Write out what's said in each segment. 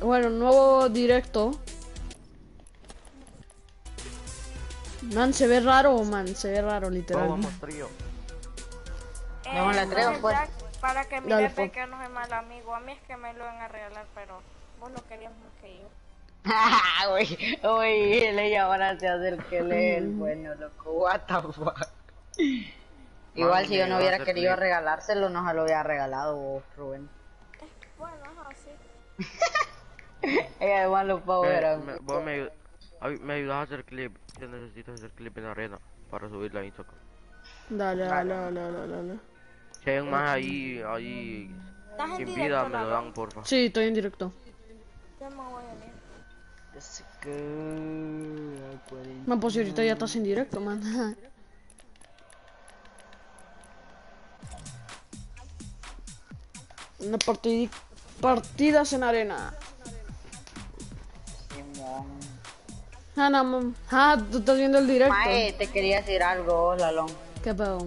Bueno, nuevo directo. Man, se ve raro, man, se ve raro, literal. Vamos, trío. Vamos la tres, entonces pues. para que Dale, mire pues. que no es mal amigo. A mí es que me lo van a regalar, pero vos lo querías más que yo. Uy, uy, él ahora se hace el que lee el bueno, loco. What the fuck. Igual si yo no hubiera querido regalárselo, no se lo hubiera regalado vos, Rubén. Bueno, ajá, sí. Ella además los Me, power me, vos me, me ayudas a hacer clip. Yo necesito hacer clip en arena para subirla a Instagram. Dale, dale, dale, dale, dale. Si hay un más ahí, ahí ¿Estás en sin directo, vida, me lo dan, porfa. Sí, estoy en directo. Ya me voy a. Man, pues si ahorita ya estás en directo, man. Una partida, partidas en arena. Ah, no. Ah, tú estás viendo el directo. Mae, te quería decir algo, Lalón. ¿Qué pedo?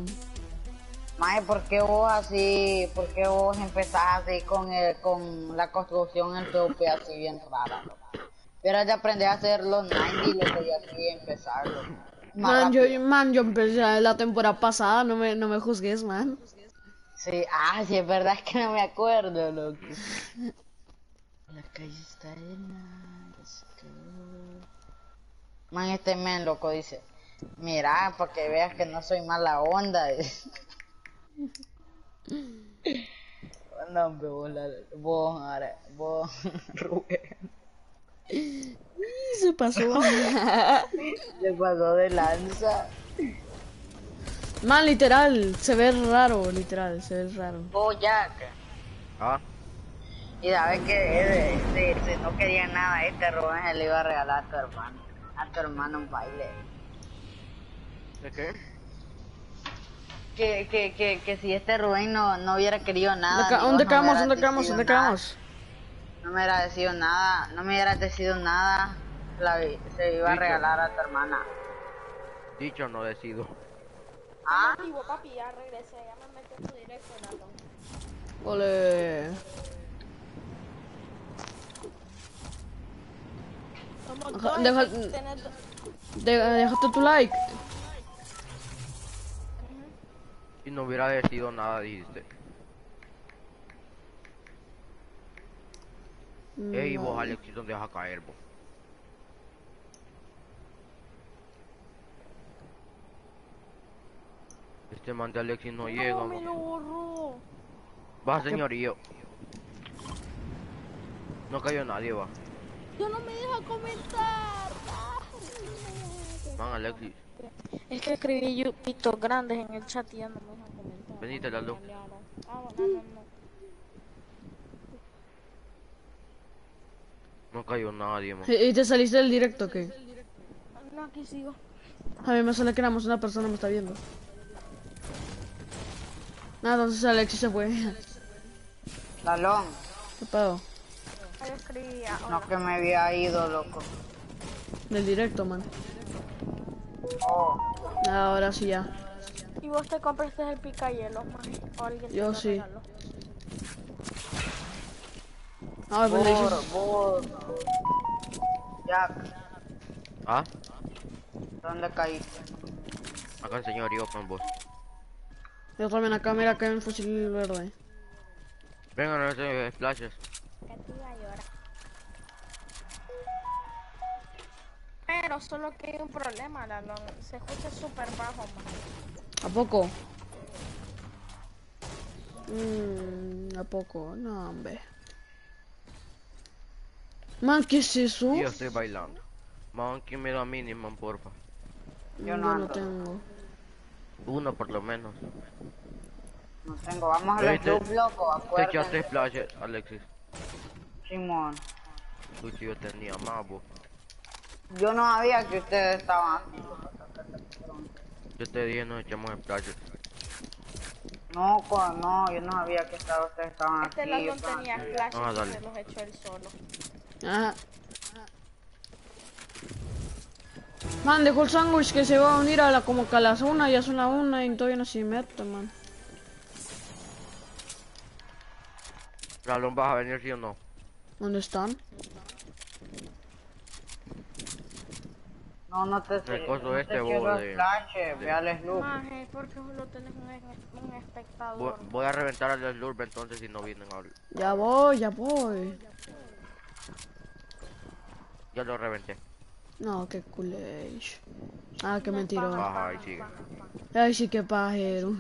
Mae, ¿por qué vos así, por qué vos empezás así con, el, con la construcción en PvP así bien rara? Pero de aprender a hacer los 90 y lo que así empezarlo. Más Man, yo, man, yo empecé la temporada pasada, no me, no me juzgues, man. Sí, ah, sí, es verdad es que no me acuerdo, loco. La calle está llena. Man, este men, loco, dice. Mira, para que veas que no soy mala onda. no, hombre, vos, la- vos, ahora, vos, Rubén. Se pasó. Le pasó de lanza. man, literal, se ve raro, literal, se ve raro. Vos, Jack. Ah, Y sabes que este, este, no quería nada, este Rubén se le iba a regalar a tu hermano. A tu hermano un baile. ¿de qué? Que, que, que, que si este Rubén no, no hubiera querido nada. ¿Dónde, ca- no quedamos? hubieras ¿Dónde quedamos? ¿Dónde quedamos? No me hubiera decidido nada, no me hubieras decidido nada, la, se iba a regalar a tu hermana. Dicho, no decido. ¿Ah? Papi, ya regresé. Ya me metí en tu directo. Ole. Somos Ajá, dos, deja- De- déjate tu like. Y no hubiera decidido nada, dijiste. Ey, vos, Alexis, ¿dónde vas a caer, vos? Este man de Alexis no llega, No, me vos. lo borró. Va, señorío. No cayó nadie, va. Yo no me deja comentar. Man, Alexis. Es que escribí yo pitos grandes en el chat y ya no me dejan comentar. Venite, Lalo. Ah, bueno, no, no. No cayó nadie, man. ¿Y te saliste del directo o qué? No, aquí sigo. A mí me sale que más una persona me está viendo. Nada, entonces Alexis se fue. Lalón, ¿Qué pedo? Escribía. no que me había ido, loco. Del directo, man. Oh, Ahora sí ya. Y vos te compraste el picayelos, man. O alguien te Yo sí. regaló. Ah, pues por, dices- por. Jack, Ah, ¿dónde caíste? acá el señorío con vos. Yo también acá, mira acá en el fusil verde. Venga, no se splashes. Que te iba a llorar. Pero solo que hay un problema, Lalo. Se escucha súper bajo, man. ¿A poco? Mmm, ¿a poco? No, hombre. Man, ¿qué es eso? Yo estoy bailando. Man, ¿quién me da mini, man, porfa? Yo no no tengo. Uno por lo menos. No tengo, vamos a los clubs, loco, Te echaste Alexis. Simón. Tú si yo tenía más, vos. Yo no sabía que ustedes estaban aquí. Yo te dije, nos echamos splashes. No, co- no, yo no sabía que ustedes estaban Este aquí. Yo estaba tenía flashes Ah, dale. se los echó él solo. Ajá. Man, dejó el sándwich que se va a unir a la como que a las una, ya son las una y todavía no se mete, man. Ralón, ¿vas a venir sí o no? ¿Dónde están? No, no te El coso no te este, quiero de- de- ve al Sloop. Maje, porque solo tenés un, un Voy, espectador. voy a reventar al Slurp entonces si no vienen a... Ya voy, ya voy. Ya lo reventé. No, qué culé. Ah, qué mentiroso. Ajá, ahí sigue. Ay, sí, qué pajero.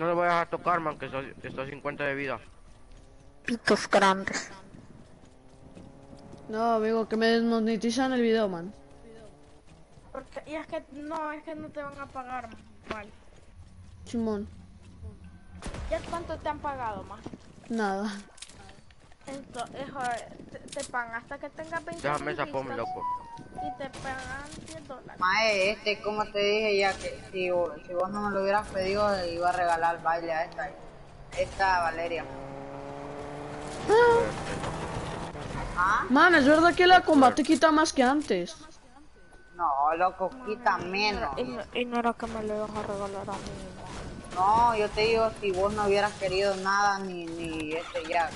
No le voy a dejar tocar, man, que está, está a 50 de vida. Pitos grandes. No, amigo, que me desmonetizan el video, man. Porque, y es que no, es que no te van a pagar mal. Simón, ¿Ya cuánto te han pagado más? nada. Entonces, joder, te, te pagan hasta que tengas 20 Déjame esa vistas loco. Y te pagan 10 dólares. Mae, este, como te dije ya que si, vo- si vos no me lo hubieras pedido, le iba a regalar baile a esta. Esta Valeria. ¿Ah? Man, es verdad que la combate quita más que antes. No, loco, quita menos. Y, no- y no era que me lo ibas a regalar a mí. No, yo te digo, si vos no hubieras querido nada, ni, ni este ya.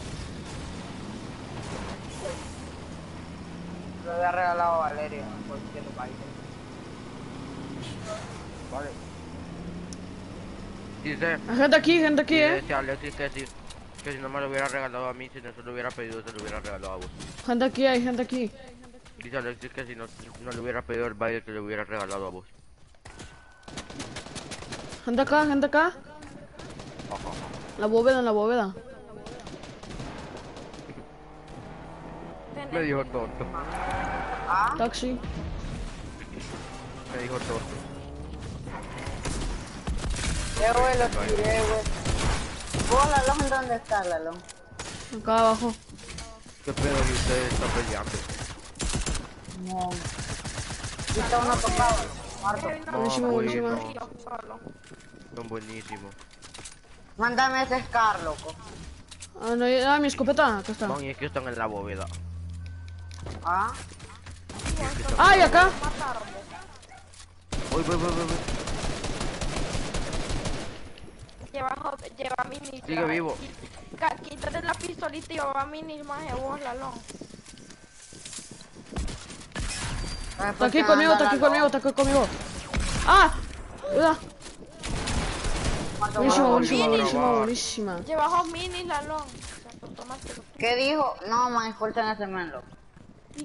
Lo había regalado a Valeria, cualquier baile. Vale. Dice, Hay gente aquí, gente aquí, dice eh. ese Alexis que si, que si no me lo hubiera regalado a mí, si no se lo hubiera pedido, se lo hubiera regalado a vos. Gente aquí, hay gente aquí. Dice Alexis que si no, no le hubiera pedido el baile, que le hubiera regalado a vos. Gente acá, gente acá. La bóveda, en la bóveda. Me dijo tonto. ¿Ah? Taxi. Me dijo. Eh, güey, lo tiré, güey. ¿Vos, Lalón, dónde está, Lalón? Acá abajo. ¿Qué pedo que usted está peleando? No. Está uno tocado. Buenísimo, No, buenísimo. bueno, Yo solo. son buenísimos. Mándame ese Scar, loco. Ah, no, ah, mi escopeta. Acá está. Man, y es que están en la bóveda. ¿Ah? ¡Ay, acá! Uy, voy, voy, voy, voy. Lleva, lleva mini. Sigue vivo. Quítate la pistolita y lleva mini más de vos, Lalón. Está aquí conmigo, está aquí conmigo, está aquí conmigo. ¡Ah! Ayuda. Buenísima, buenísima, buenísima, buenísima. Lleva mini, Lalón. ¿Qué dijo? No, man, escuchen ese men, loco.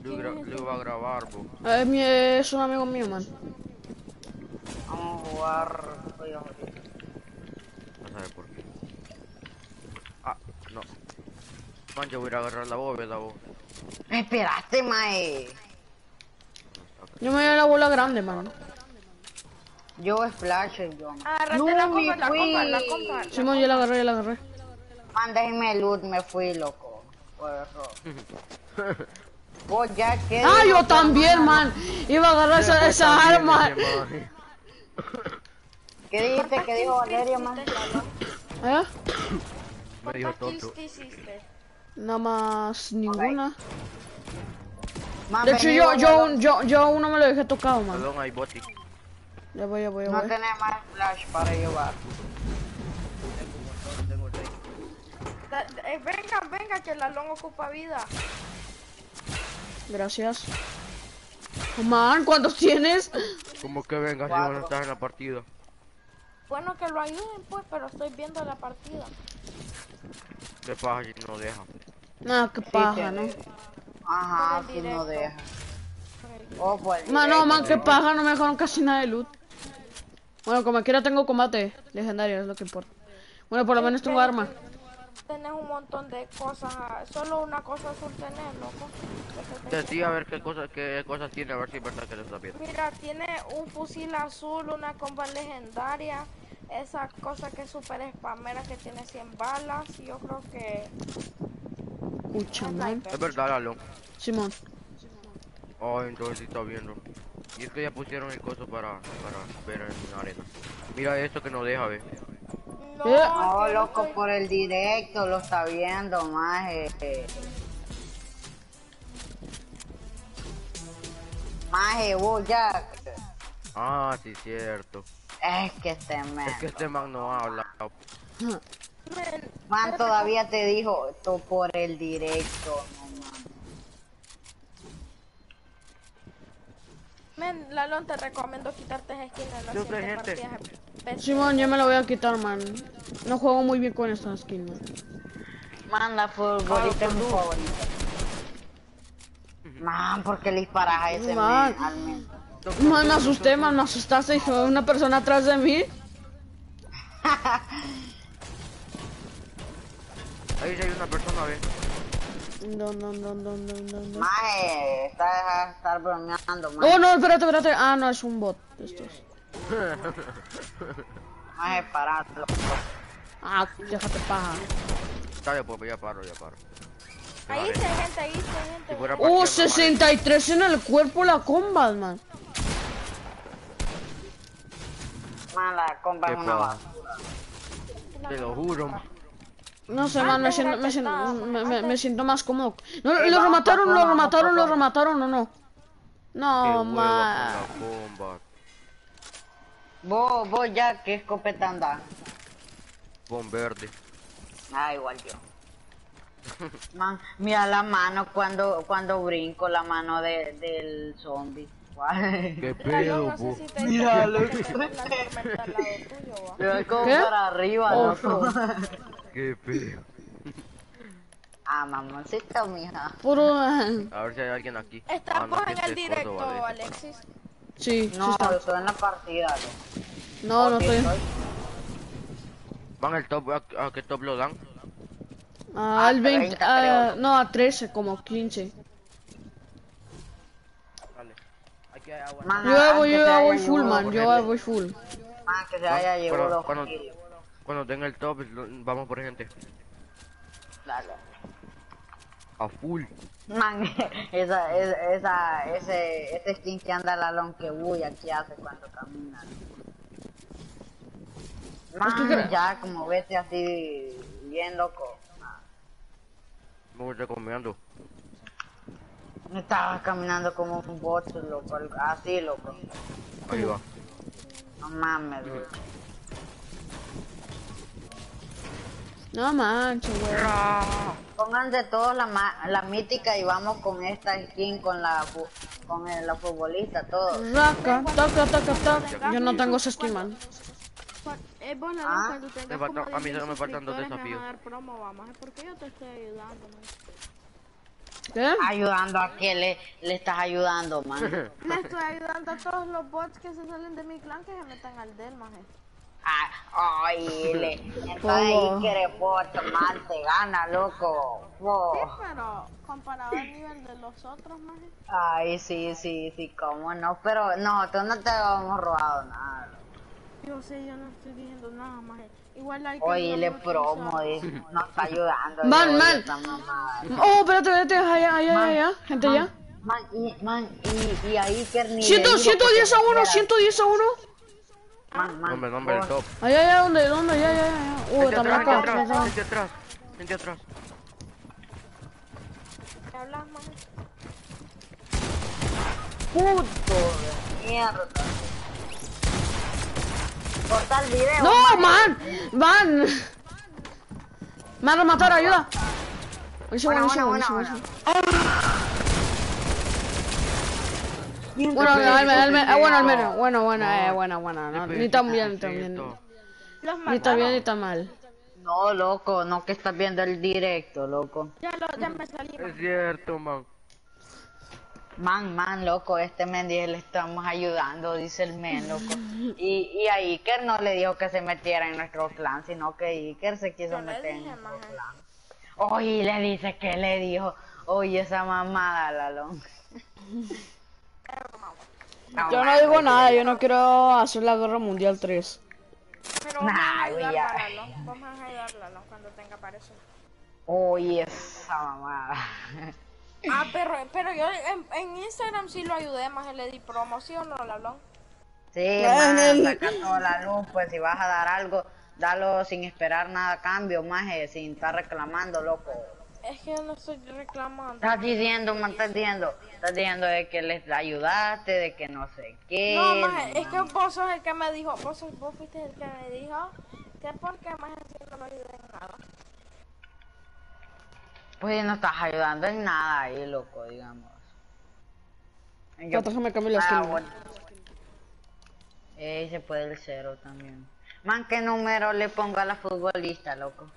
Lo, iba a grabar, bo. Es, mi, es un amigo mío, man. Vamos a jugar. Oye, oye. No sabe por qué. Ah, no. Man, yo voy a ir a agarrar la bóveda, bo. Me esperaste, mae. Yo me voy a la bola grande, man. Yo Splash y yo. Agárrate No, la me copa, la copa, la copa. Simón, ya la agarré, ya la agarré. Man, déjeme loot, me fui, loco. Por eso. Vos ya que. Ah, yo también, man. Iba a agarrar esa, arma. ¿Qué dijiste? ¿Qué dijo Valeria, man? ¿Eh? Me dijo ¿Cuántas kills tonto. que hiciste? Nada más ninguna. De hecho, yo, yo, yo, yo uno me lo dejé tocado, man. Perdón, hay boti. Ya voy, ya voy, ya No voy. tenés más Splash para llevar. Eh, venga, venga, que Lalón ocupa vida. Gracias. Man, ¿cuántos tienes? Como que venga si vos no estás en la partida. Bueno, que lo ayuden, pues, pero estoy viendo la partida. ¿Qué pasa si no deja? Nah, qué paja, ¿no? Ajá, si no deja. Oh, pues. Man, no, man, qué paja, no me dejaron casi nada de loot. Bueno, como quiera tengo combate legendario, es lo que importa. Bueno, por lo menos tengo arma. Tenés un montón de cosas. Solo una cosa azul tenés, loco. Te- Decí a ver qué cosas, qué cosas tiene, a ver si es verdad que lo está viendo. Mira, tiene un fusil azul, una comba legendaria. Esa cosa que es super spamera que tiene 100 balas. Yo creo que. Pucha, man. Es verdad, Lalo. Simón. Oh, entonces sí está viendo. Y es que ya pusieron el coso para, para ver en la arena. Mira esto que no deja, ve. No, Eh. No, loco, estoy- por el directo lo está viendo, maje. Maje, vos ya. Ah, sí, cierto. Es que este Es men. que este man no habla. Man, todavía te dijo, tú por el directo, no mames. Men, Lalón, te recomiendo quitarte esa skin en las siguientes gente. partidas. Simón, ya me lo voy a quitar, man. No juego muy bien con esta skin, man. Man, la futbolista es mi favorita. Man, ¿por qué le disparas a ese Man. Man, me asusté, man, me asustaste. Dije, una persona atrás de mí. Ahí sí hay una persona, ve. No, no, no, no, no, no, no. Maje, está de estar bromeando, man. Oh, no, espérate, espérate. Ah, no, es un bot de estos. Maje, parado. Ah, déjate paja. Dale, pues ya paro, ya paro. Ahí hay gente, ahí Si gente. fuera Oh, partida normal, 63 en el cuerpo la combat, man. Man, la compa Qué es una basura. Te lo juro, man. No sé, man, me siento, me siento, me, me- me siento más cómodo. No, lo remataron, lo remataron, lo remataron o no. No, hueva man. Vos, vos ya, ¿qué escopeta anda? Bom verde. Ah, igual yo. Man, mira la mano cuando cuando brinco, la mano de, del zombie. Qué pedo, no sé si te Mira, loco. que. Pero es como ¿Qué? para arriba, Oh, loco. Qué pedo. ah, mamoncita, mija. Puro. A ver si hay alguien aquí. Ah, no, Estamos en el de directo, Córdoba, ve. Alexis. Sí, sí No, está. estoy en la partida, loco. No, no Sí, estoy. Van el top, ¿a, a qué top lo dan? Ah, Ah, al 20. 30 ah, creo. no, a 13, como 15. Vale. Aquí hay agua. Man, Yo voy, yo full, man. Yo voy full. Man, que se haya los cuando- kills. Cuando den el top, vamos por gente. Dale. A full. Man, esa, esa, esa, ese, ese skin que anda la lon que uy, aquí hace cuando camina. Man, ya como vete así bien loco. Me voy recomendando. Me estaba caminando como un bot, loco, así, loco. Ahí va. No mames, dude. No manches, güey. Pónganse todos la, ma- la mítica y vamos con esta skin, con la con el, la futbolista, todo. Raca, taca, taca, taca. Yo no tengo ese skin, man. Eh, vos, Lalón, Ah. cuando tengas Me falta- como a mí 10.000 solo me faltan dos desafíos. van a dar promo, vamos. porque yo te estoy ayudando, man. ¿Qué? Ayudando a que le, le estás ayudando, man. Le estoy ayudando a todos los bots que se salen de mi clan que se metan al del, maje. Ah, ay, le, entonces ¿Cómo? ahí quiere bot, man, te gana, loco. Fo. Sí, pero comparado al nivel de los otros, maje. Ay, sí, sí, sí, cómo no, pero no, tú no te hemos robado nada. loco. Yo sé, yo no estoy diciendo nada, maje. Igual hay que Oye, le promo, dice, nos está ayudando. Man, man. Oh, espérate, espérate. Allá, allá, allá. Gente, ya. Man, y, man, y, y ahí que ni le Ciento- dijo que 110 se a 1, metiera. 110 a 1. Man, man, Hombre, top. Allá, allá, ¿dónde? ¿Dónde? Ya, ya, ya. Uy, Gente también atrás, acá. gente acá, atrás, atrás. Gente atrás. ¿Qué hablas, maje? Puto de mierda. Corta el video. No, man. man. Man. Me van a matar, ayuda. Buena, buena, buenísimo, buena, buenísimo. Bueno, al al- al- al- bueno, al menos. Bueno, bueno, eh, bueno, bueno. no, Ni tan bien, ni tan bien. Ni tan bien, ni tan mal. No, loco, no que estás viendo el directo, loco. Ya, lo, ya me salí, Es cierto, man. Man, man, loco, este men dice, le estamos ayudando, dice el men, loco. Y, y a Iker no le dijo que se metiera en nuestro clan, sino que Iker se quiso Yo meter en dije, nuestro maje. clan. Oye, le dice que le dijo, oye, esa mamada, Lalón. Yo no digo nada, yo no quiero hacer la guerra mundial 3. Pero vamos Nah, a ayudarlo ya. a Lalón. Vamos a ayudarlo a Lalón cuando tenga para eso. Oye, esa mamada. Ah, pero, pero yo en, en Instagram sí lo ayudé, más le di promoción, ¿no, Lalón? Sí, man, el- saca toda la luz, pues si vas a dar algo, dalo sin esperar nada a cambio, más sin estar reclamando, loco. Es que yo no estoy reclamando. Estás diciendo, man, estás diciendo, estás diciendo de que les ayudaste, de que no sé qué. No, maje, es que vos sos el que me dijo, vos, sos- vos fuiste el que me dijo ¿Qué por qué más no me ayuda en nada? Pues no estás ayudando en nada ahí, loco, digamos. Yo- déjame cambiar la Ah, bueno. Eh, se puede el cero también. Man, ¿qué número le pongo a la futbolista, loco?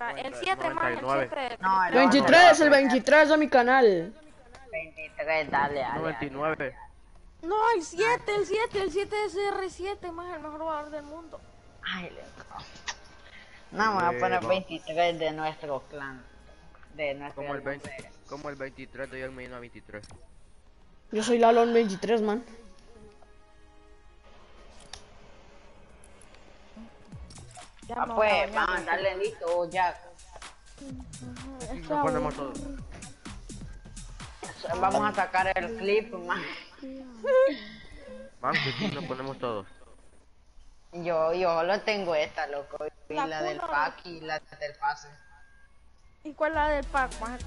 Ah, El 7 más, el 99. 7. No, el 23, el 23 de mi canal. 23, dale, dale. 99. No, el 7, el 7, el 7 es CR7, más el mejor jugador del mundo. Ay, loco. No, me voy a poner Huevo. 23 de nuestro clan. De nuestro Como el clan. 20, como el 23 de el Medina 23. Yo soy Lalón 23, man. Ya Ah, me pues, a man, dale listo, ya. Nos ponemos todos. Vamos a sacar el clip, man. Man, sí, nos ponemos todos. Yo, yo lo tengo esta, loco. Y La la del pack y la del pase. ¿Y cuál es la del pack, más?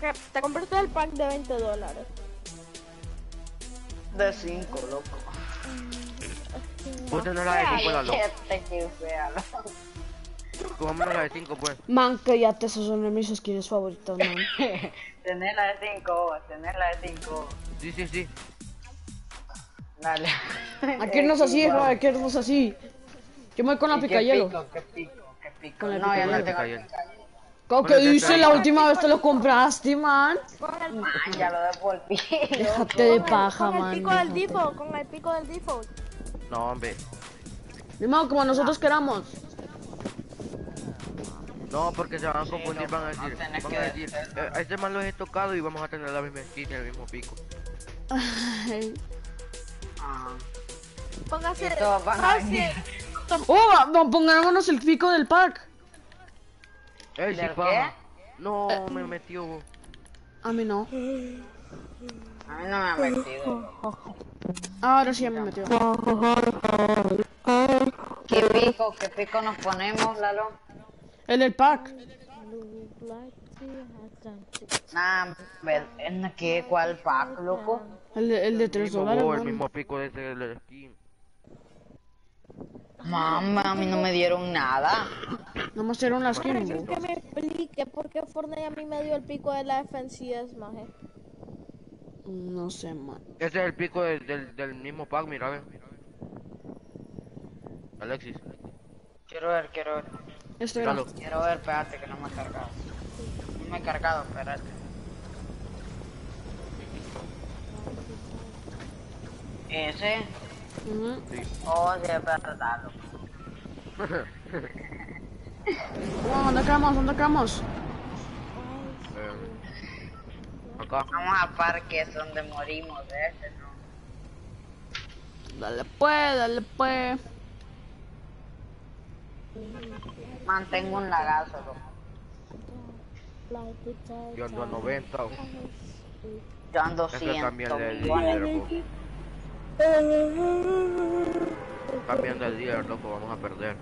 Que te compraste el pack de 20 dólares. De 5, loco. Vos tenés la de 5, Lalo. Que fea, loco. Comámonos la de 5, pues. Man, que ya te esos son mis skins favoritos, man. Tener la de 5, tener la de 5. Sí, sí, sí. Dale. Aquí no es así, no, aquí no es así. Yo me voy con la ¿Y qué picayelo. pico, ¿Qué pico? ¿Qué pico? Con la No, yo no picayelo. tengo. ¿Cómo que dice la última vez te lo compraste, man? Con el, Man, ya lo devolví. Déjate de paja, con el man. pico del default, con el pico del default. No, hombre. Ni modo, como nosotros queramos. No, porque se van a confundir, van a decir, no van a decir, eh, a este man lo he tocado y vamos a tener la misma skin y el mismo pico. Ay. Ah. Póngase. Fácil. Oh, va- va, pongámonos el pico del pack. ¡Ey, ¿Del sí, faja! No, me metió. A mí no. A mí no me ha metido. Ahora sí ya me metió. ¿Qué pico? ¿Qué pico nos ponemos, Lalo? El del pack. Nah, ver, ¿en qué? ¿Cuál pack, loco? El de, el de 3 mismo, dólares, el mismo pico de ese skin. Mamá, a mí no me dieron nada. Nomás era una skin, Quiero bo. que me explique por qué Fortnite a mí me dio el pico de la FNCS, maje. No sé, man. Ese es el pico del, del, del mismo pack, mira, ve. Alexis, Quiero ver, quiero ver. Este era. míralo. Quiero ver, espérate que no me he cargado. No me he cargado, espérate. Ese. Oh, sí, es verdad, loco. Oh, ¿Dónde quedamos? ¿Dónde quedamos? Eh, acá. Vamos al parque es donde morimos de ¿no? Dale pues, dale pues. Mantengo un lagazo, loco. Yo ando a 90. Yo ando Es que 100 cambian de millones. líder, bo. Cambiando el líder, loco, vamos a perder.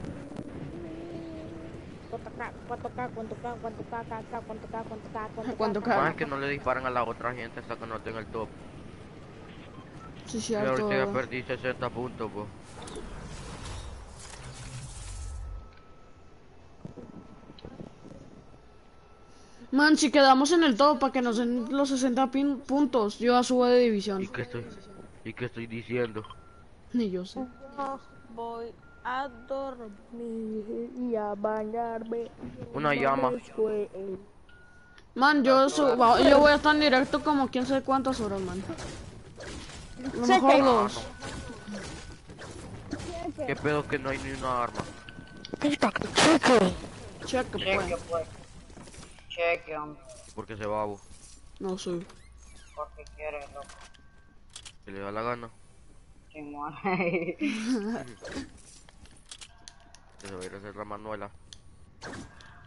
¿Cuánto K? ¿Cuánto K? ¿Cuánto K? ¿Cuánto K? K, K, ¿Cuánto K? ¿Cuánto K? ¿Cuánto K? ¿Cuánto Más K? es que no le disparan a la otra gente hasta que no en el top. Sí, Yo ahorita perdí 60 puntos, bo. Man, si quedamos en el top para que nos den los 60 pin- puntos, yo ya subo de división. ¿Y qué estoy, y qué estoy diciendo? Ni yo sé. No voy a dormir y a bañarme. Una llama. Man, yo subo, yo voy a estar en directo como quién sabe cuántas horas, man. A lo mejor dos. ¿Qué pedo que no hay ni una arma? Cheque, Cheque, pues. Pues. Cheque, hombre. Porque se va, bo. No sé. Porque quiere, loco. Que le da la gana. Simón. Que se va a ir a hacer la manuela.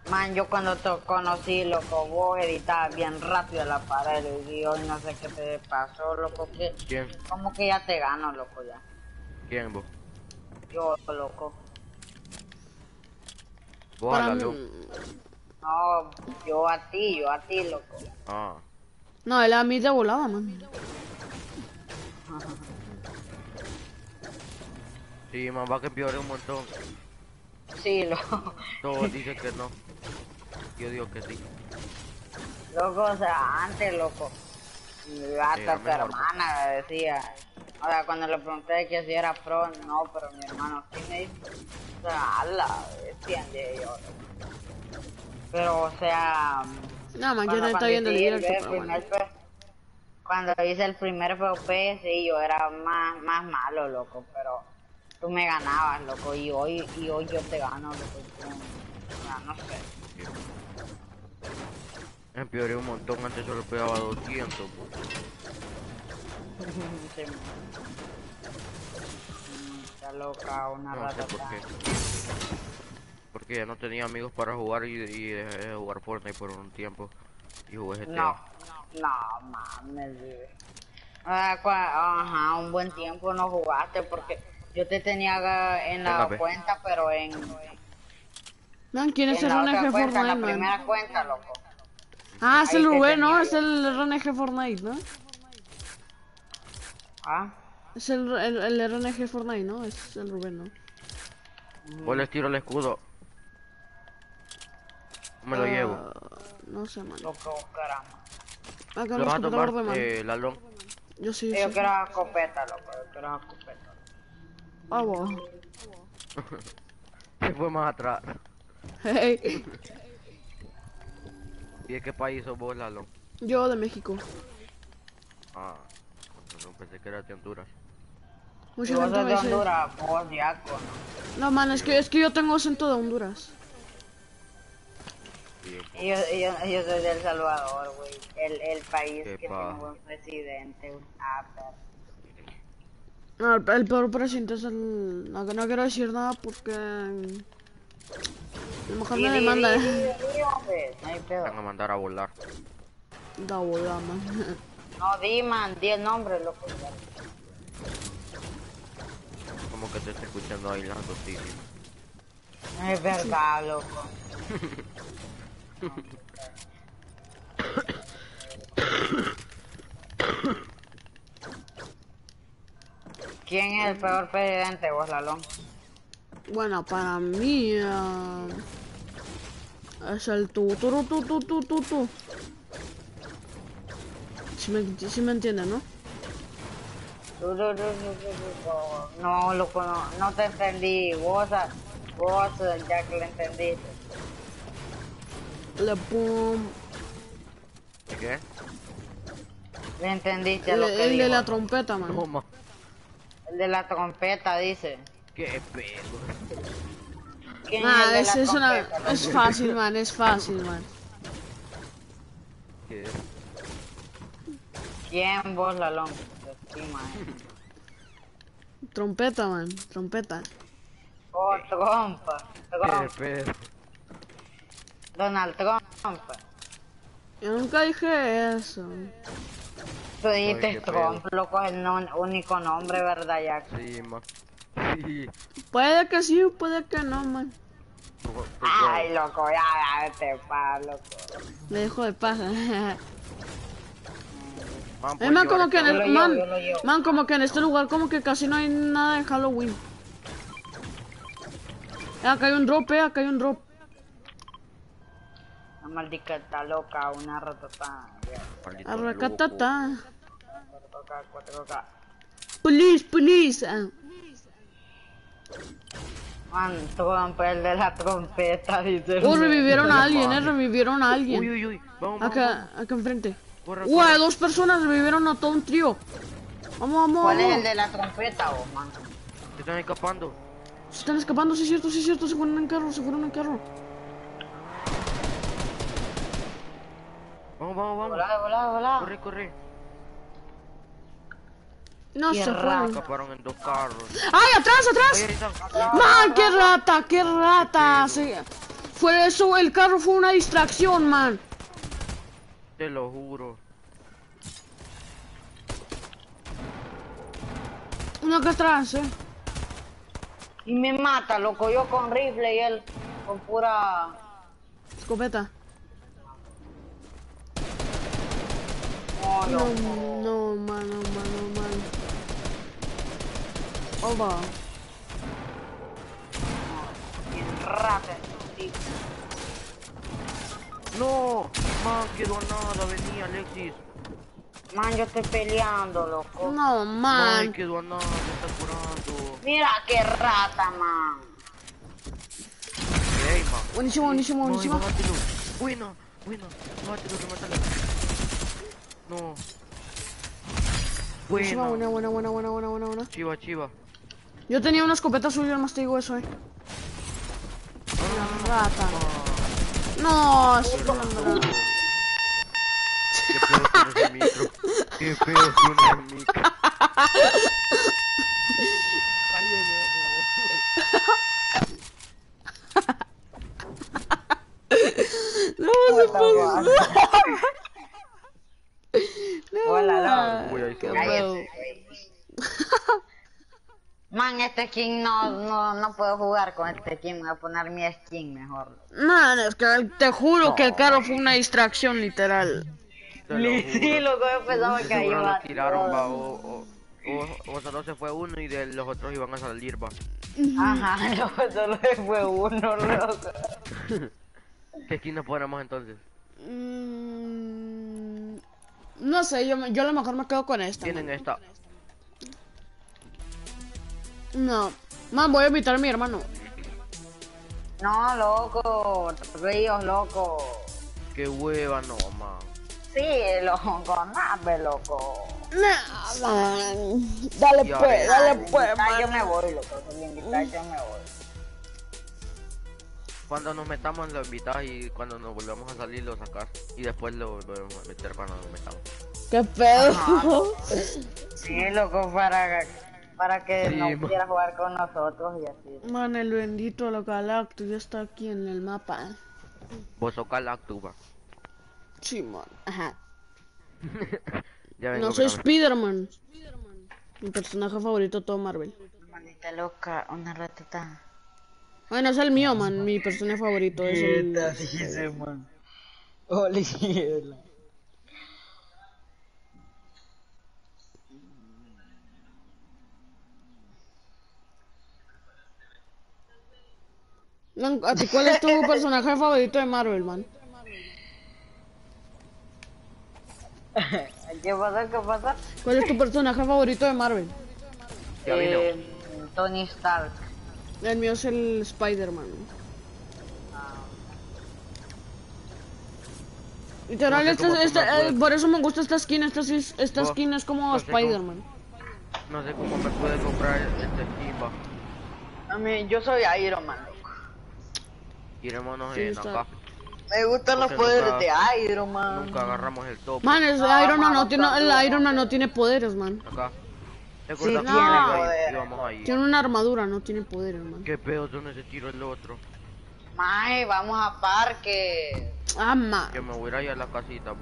Man, yo cuando te conocí, loco, vos editabas bien rápido la pared y hoy no sé qué te pasó, loco, que ¿Quién? como que ya te gano, loco, ya. ¿Quién, bo? Yo, loco. Vos, Para a mí- No, yo a ti, yo a ti, loco. Ah. No, él a mí de volada, man. Sí, man, va que empeore un montón. Sí, loco. Todos dicen que no. Yo digo que sí. Loco, o sea, antes, loco. Hasta tu hermana decía. O sea, cuando le pregunté que si era pro, no, pero mi hermano sí me dijo. O sea, ala, entiende yo. Pero, o sea. No, man, yo cuando- no está cuando viendo el hice directo, primer bueno. Cuando hice el primer PvP, sí, yo era más, más malo, loco, pero tú me ganabas, loco, y hoy, y hoy yo te gano, loco, tú- o sea, no sé. Empeoré un montón, antes solo pegaba 200. pues. Sí, man. Mm, Está loca, una No sé rata por tan- qué. Porque ya no tenía amigos para jugar y, y dejé de jugar Fortnite por un tiempo. Y jugué GTA. No, no, mames. Ah, Ajá, un buen tiempo no jugaste porque yo te tenía en la Venga, cuenta, pero en, Man, ¿quién es en el RNG cuenta, en la Fortnite, man? primera cuenta, loco. Ah, es el te Rubén, ¿no? Es el RNG Fortnite, ¿no? Ah, Es el, el, el RNG Fortnite, ¿no? Es el Rubén, ¿no? Vos les tiro el escudo. Me lo llevo. Ah, no sé, man. loco, caramba. Acá ¿Lo no vas a tomar, eh, Lalón? Yo sí, Yo sí. quiero la escopeta, loco, yo quiero la escopeta. Ah, bueno. Se fue más atrás. Hey. ¿Y de qué país sos vos, Lalón? Yo de México. Ah, no pensé que era de Honduras. Mucha vos gente me de dice... Honduras, vos diaco, ¿no? No, man, es que, es que yo tengo acento de Honduras. Yo, yo, yo soy de El Salvador, güey. El, el país que tiene buen presidente. un- Ah, pero... No, el, el peor presidente es el... No, no quiero decir nada porque... A lo mejor me demanda. van a mandar a volar. Da man. No, di, man, di el nombre, loco. Como que te está escuchando bailando, sí. No es verdad, loco. ¿Quién es el peor presidente, vos, Lalón? Bueno, para mí... ah, es el tu, tu, tu, tu, tu, tu, tu. Si me, si me entienden, ¿no? No, loco, no, no te entendí. Vos, ah, vos, eh, ya que lo entendiste. Le pum... ¿De qué? Le entendiste El, lo que el de dijo. la trompeta, man. El de la trompeta, dice. Qué pedo. ¿Quién Ah, de es, es una... Es fácil, man, es fácil, man. ¿Qué? ¿Quién vos, Lalón? Estima, eh. Trompeta, man, trompeta. Oh, trompa. Qué Trump. pedo. Donald Trump. Yo nunca dije eso. Tú dijiste Trump, loco, es el no- único nombre, ¿verdad, Jack? Sí, ma. Sí. Puede que sí, puede que no, man. Por- por- Ay, loco, ya, ya, te pa, loco. Le dejo de paz. Man, Eh, man, como que en el, man, llevo. como que en este lugar como que casi no hay nada de Halloween. Eh, acá hay un drop, eh, acá hay un drop. Una maldita loca, una ratata. Arracatata. Police, police. Ah, Man, Trump, el de la trompeta, dice. Oh, revivieron a alguien, eh, revivieron a Uy, alguien. uy, uy. Vamos, vamos. Acá, acá enfrente. Corre, Uy, corre. dos personas revivieron a todo un trío. Vamos, vamos, ¿Cuál es el vamos. de la trompeta, vos, man? Se están escapando. Se están escapando, sí es cierto, sí es cierto, se fueron en carro, se fueron en carro. Vamos, vamos, vamos. Volá, volá, volá. Corre, corre. No Qué se fueron. Escaparon en dos carros. ¡Ay, atrás, atrás! Man, qué rata, qué rata. Fue eso, el carro fue una distracción, man. Te lo juro. Uno acá atrás, eh. Y me mata, loco, yo con rifle y él con pura... Escopeta. No, No, no. no, man, no, man, no, man. Oba. Bien rata. No, man, quedó a nada, venía Alexis. Man, yo estoy peleando, loco. No, Man, man. quedó nada, me está curando. Mira qué rata, man. Ey, man. Buenísimo, buenísimo, No, buenísimo. bájatelo. Bueno, bueno. No. Bueno. buena, buena, buena, buena, buena, buena, buena. Chiva, chiva. Yo tenía una escopeta suya, más te digo eso, eh. La rata. No, es no me la- ¿Qué pedo con ese micro? ¿Qué pedo con ese micro? No se puede. No, Hola, Uy, ahí qué se pedo. Man, este skin no, no, no puedo jugar con este skin, voy a poner mi skin mejor. Man, es que te juro que el carro fue una distracción, literal. Te lo Sí, loco, yo pensaba que Seguro iba tiraron, va, o, o, o, o solo se fue uno y de los otros iban a salir, va. Ajá, loco, solo fue uno, loco. ¿Qué skin nos ponemos entonces? Mm, no sé, yo, me- yo a lo mejor me quedo con esta. Tienen man. esta. No. Man, voy a invitar a mi hermano. No, loco, ríos, loco. Qué hueva, no, man. Sí, loco, nada, loco. Nah, man. Dale pues, dale pues, yo me voy, loco, si me invitas yo me voy. Cuando nos metamos lo invitas y cuando nos volvamos a salir lo sacas. Y después lo volvemos a meter cuando nos metamos. ¿Qué pedo? Sí, loco, para, para que Sí, no quiera jugar con nosotros y así. Man, el bendito lo Galactus ya está aquí en el mapa. Vos sos Galactus, va. Sí, man. Ajá. Ya vengo, No soy. Spider-Man. Mi personaje favorito todo Marvel. Manita loca, una ratata. Bueno, es el mío, man. Mi personaje favorito es el... dice, man. Oliela. ¿A ti cuál es tu personaje favorito de Marvel, man? ¿Qué pasa? ¿Qué pasa? ¿Cuál es tu personaje favorito de Marvel? Eh, Tony Stark. El mío es el Spider-Man. Literal, No sé esta- esta- eh, por eso me gusta esta skin. Esta, sí- esta skin es como no sé Spider-Man. No sé cómo me puede comprar este skin, va. A mí, yo soy Iron Man, Sí, está. acá. Me gustan los poderes nunca- de Iron Man. Nunca agarramos el top. Man, es- No, Iron Man no tiene, el. Iron Man no tiene poderes, man. Acá. ¿Te Sí, acuerdas tiene ahí- poder. una armadura, no tiene poderes, man. ¿Qué pedo? ¿Dónde se tiró el otro? Mae, vamos a parque. Ah, man. Que me voy a ir a la casita.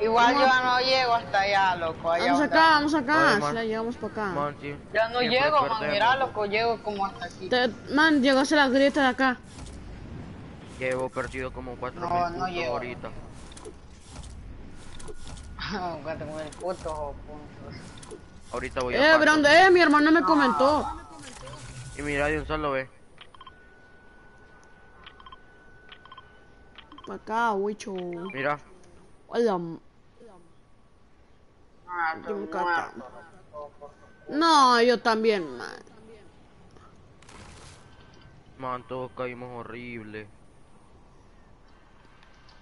Igual yo a- no llego hasta allá, loco. Allá Vamos acá, vamos acá. Oye, Si la llegamos para acá. Man, sí. Ya no Siempre llego, man. Mira, loco, llego como hasta aquí. Te- man, llegaste a la grieta de acá. Llevo perdido como 4 No, no llego. ahorita. Cuatro mil puntos o puntos. Ahorita voy a Eh, paso. Brando, eh, mi hermano me comentó. Y mira, de un solo ve. Para acá, huicho. Mira. Hola. Ah, Yo me. No, yo también, man. Man, todos caímos horrible.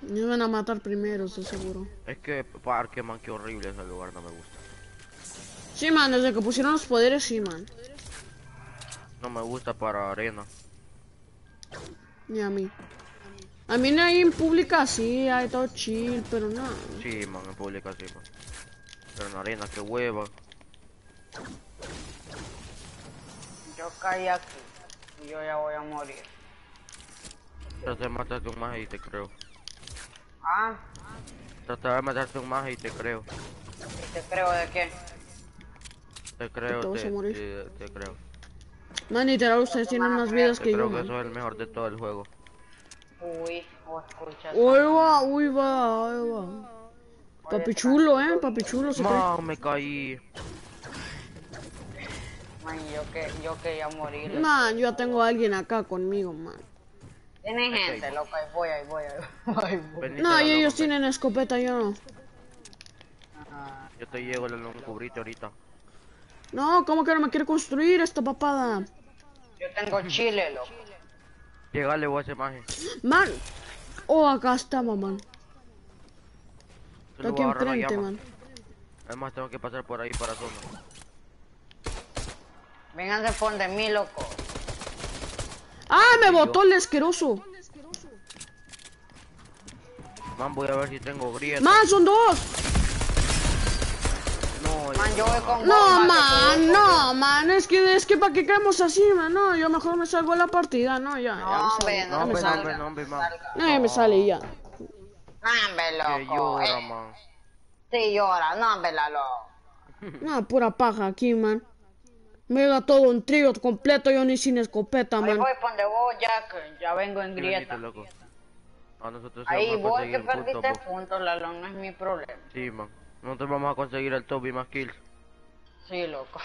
Nos van a matar primero, estoy seguro. Es que parque, man, qué horrible ese lugar, no me gusta. Sí, man, desde que pusieron los poderes, sí, man. No me gusta para arena. Ni a mí. A mí no hay en pública sí, hay todo chill, pero no. Sí, man, en pública sí, man. Pero en arena, qué hueva. Yo caí aquí. Y yo ya voy a morir. Trata de matarte un maje y te creo. Ah, Trata de matarte un maje y te creo. ¿y te creo de qué? Te creo, te vas te, a morir. te- te creo. Man, literal, ustedes tienen más vidas Te que yo, creo que man. eso es el mejor de todo el juego. Uy. Uy, va, uy, va, uy, va. Papi chulo, eh, papi chulo, se. Man, me caí. Man, yo que yo quería morir. Man, yo ya tengo a alguien acá conmigo, man. Tienen gente, loco, ahí voy, ahí voy, ahí voy. No, y ellos tienen escopeta, yo no. Yo te llego la longa cubrite ahorita. No, ¿cómo que no me quiere construir esta papada? yo tengo chile, loco. Llegale vos a ese maje. Man. Oh, acá estaba, man. Está aquí voy enfrente, man. Además tengo que pasar por ahí para zona. Vengan de por de mí, loco. ¡Ah, me botó el asqueroso! Man, voy a ver si tengo grietas. ¡Man, son dos! No, Man, yo voy con No, man, no, es que, es que para qué caemos así, man, no, yo mejor me salgo de la partida, no, ya, ya No, me sale, no, ya me hombre, sale, hombre, no, hombre, man. salga. no, ya me sale ya. No, hombre, Que loco. llora, eh. man. Sí, llora, no, hombre, la loco. No, pura paja aquí, man. Me da todo un trío completo, yo ni sin escopeta, Ahí man. voy por donde vos, ya, que ya vengo en grieta. A nosotros Ahí a vos que punto, perdiste puntos, la no es mi problema. Sí, man. Nosotros vamos a conseguir el top y más kills. Sí, loco.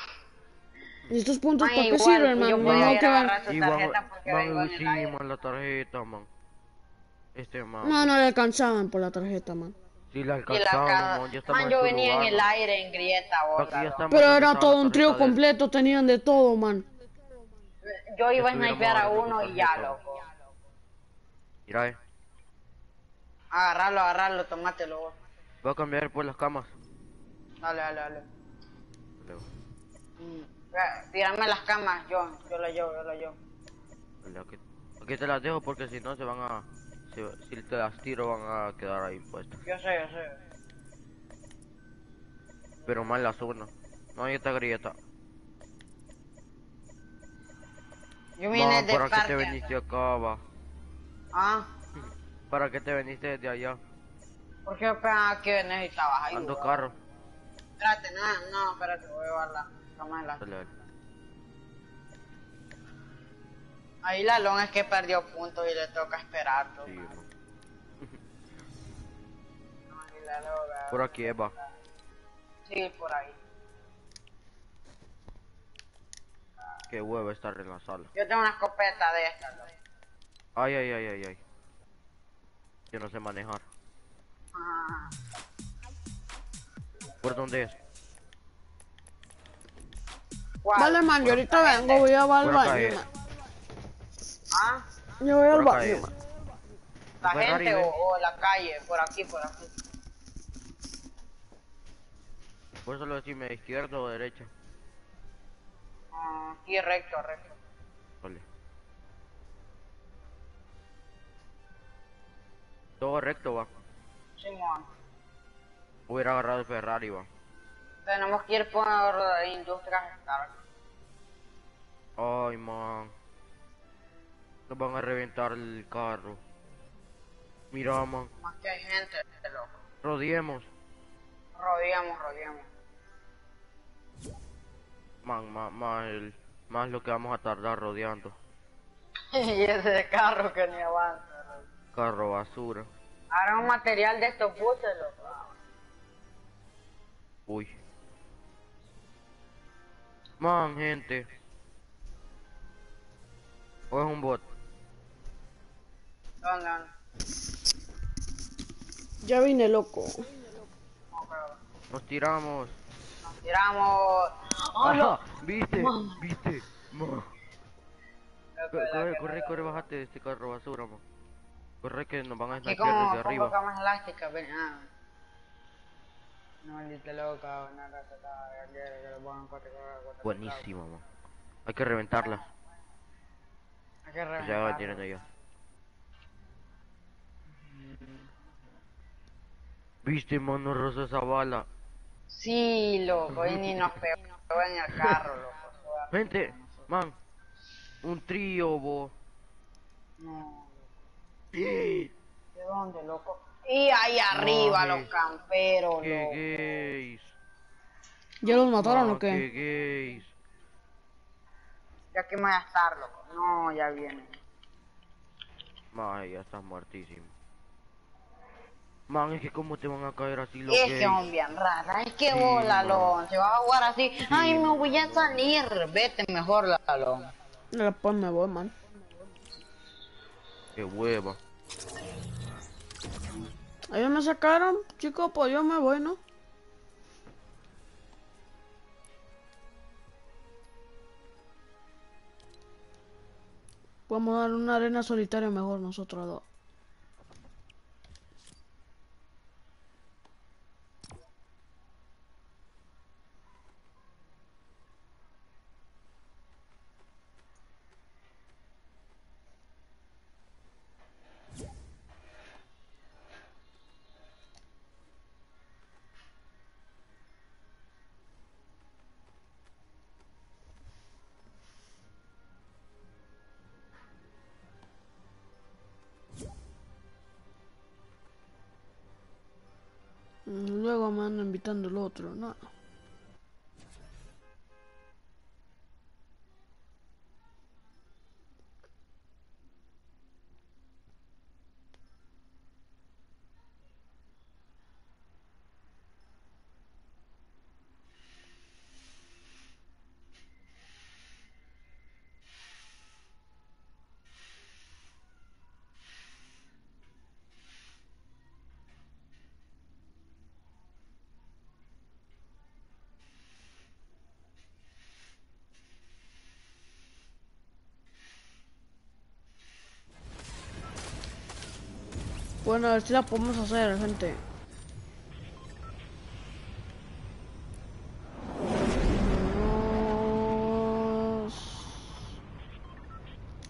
¿Y estos puntos Man, para qué sirven, yo man? voy a No, ir que van... agarrar su Y tarjeta porque vengo man, en el sí, aire. man, la tarjeta, man. Este, man. No, no le alcanzaban por la tarjeta, man. Sí, la ca- man. Ya Man, yo venía lugar, en el aire, en grieta, estamos Pero era todo un trío completo, tenían de todo, man. Yo iba a snipear a uno y ya, loco. Mira, eh. Agarrarlo, agarrarlo, tomátelo vos. Voy a cambiar por las camas. Dale, dale, dale. Dale, Mm. Ve, Tírame las camas, yo, yo la llevo, yo la llevo. dale, Aquí, aquí te las dejo porque si no se van a... Si, si te las tiro van a quedar ahí puestas. Yo sé, yo sé. Pero mal la zona. No hay esta grieta. Yo vine Man, de ¿para qué te veniste acá, va? Ah, ¿Para qué te veniste desde allá? Porque yo pensaba que necesitabas ayuda. Ando carro. Espérate, no, no, espérate, voy a llevar la cama de la... Dale. Ahí la lona es que perdió puntos y le toca esperarlo. Sí. Ahí la loca. Por aquí, va. Sí, por ahí. Qué huevo estar en la sala. Yo tengo una escopeta de estas, loco. Ay, ay, ay, ay, ay. Yo no sé manejar. ¿Por dónde es? ¿cuál? Vale, man, yo ahorita vengo, voy a al baño. ¿Ah? Yo voy al baño. ¿La gente o, o la calle? Por aquí, por aquí. Por eso lo decime, izquierda o derecha. Ah, aquí recto, recto. Vale. Todo recto, va. Simón. Hubiera agarrado el Ferrari, va. Tenemos que ir por Industrias Stark. Ay, man. Nos van a reventar el carro. Mira, man. Más que hay gente, loco. Rodiemos. Rodeamos, rodeamos. Man, más, más, el, más lo que vamos a tardar rodeando. y ese carro que ni avanza. Carro basura. Ahora un material de estos buses, loco. Uy. Man, gente. O es un bot. ¿Dónde, dónde? Ya vine, loco. No, Nos tiramos. Nos tiramos. ¡Oh, no! Ajá, ¿Viste? ¿Viste? Man. Corre, corre, corre, bájate de este carro basura, man. Corre que nos van a como desde arriba. camas elásticas, ven. Ah. No, maldita loca, una casa que lo pongan cuatro, Buenísimo, man. Hay que reventarlas. Hay que Ya reventarlo. tienen allá. ¿Viste, mano rosa esa bala? Sí, loco, y ni nos pegó en el carro, loco. Vente, man. Un trío, bo. No, ¡Qué ¿de dónde, loco? Y ahí arriba, No, los camperos, loco. gays! ¿Ya los mataron o qué? ¡Qué gays! Ya que me voy a estar, loco. No, ya viene. Man, ya estás muertísimo. Man, es que cómo te van a caer así los Es gays. que son bien raras, es que Sí, vos. Lalón, si vas a jugar así, ay, me voy a salir, vete mejor, Lalón. Después me voy, man. Qué hueva. Ellos me sacaron, chicos, pues yo me voy, ¿no? Podemos dar una arena solitaria mejor nosotros dos. Otro, no. Bueno, a ver si la podemos hacer, gente.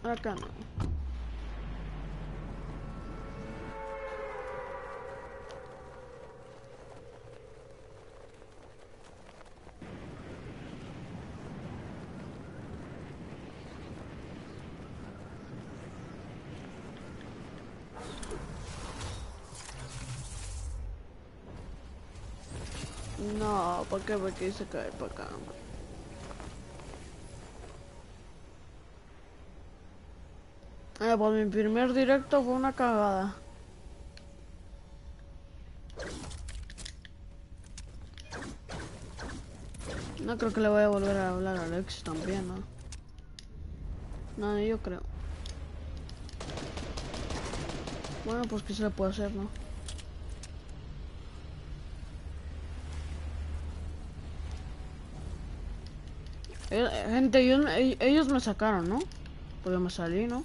Acá no. No, ¿por qué? Porque se cae para acá. Eh, pues mi primer directo fue una cagada. No creo que le voy a volver a hablar a Alex también, ¿no? No, yo creo. Bueno, pues qué se le puede hacer, ¿no? Eh, gente, ellos, me sacaron, ¿no? Me salí, ¿no?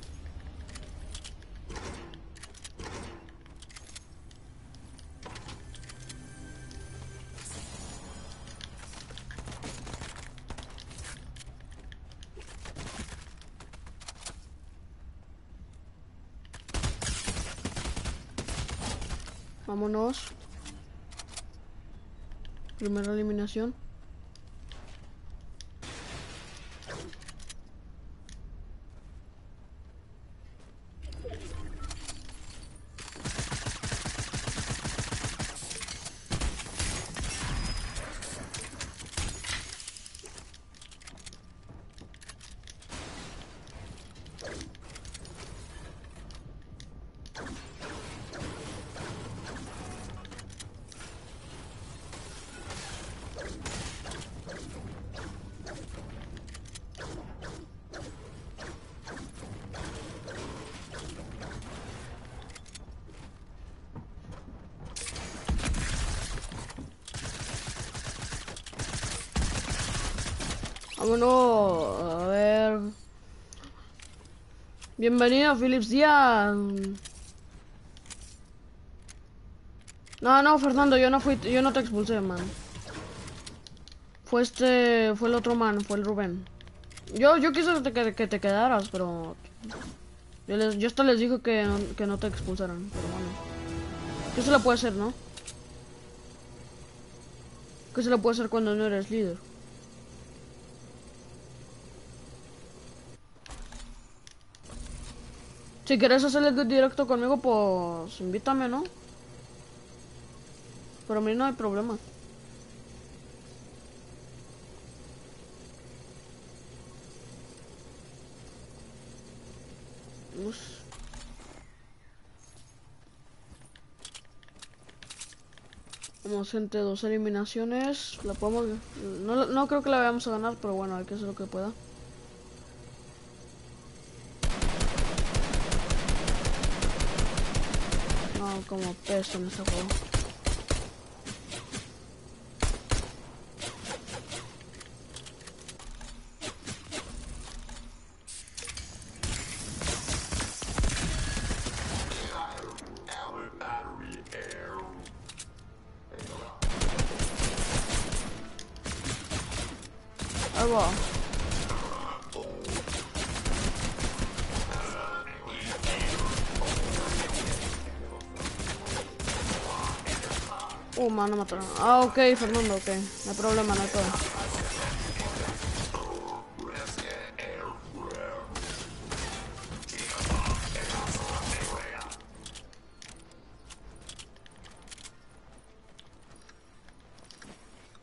Vámonos. Primera eliminación. Vámonos, a ver. Bienvenido, Philips Díaz. No, no, Fernando, yo no fui, yo no te expulsé, man. Fue este, fue el otro man, fue el Rubén. Yo, yo quise que te, que- te quedaras, pero yo, les, hasta les dije que, no- que no te expulsaran, pero bueno. ¿Qué se le puede hacer, no? ¿Qué se le puede hacer cuando no eres líder? Si quieres hacer el directo conmigo, pues invítame, ¿no? Pero a mí no hay problema. Uf. Vamos, gente, dos eliminaciones. La podemos... No, no creo que la vayamos a ganar, pero bueno, hay que hacer lo que pueda. Apesto en este juego. Ahí Ah, ok, Fernando, ok. No hay problema, no hay problema.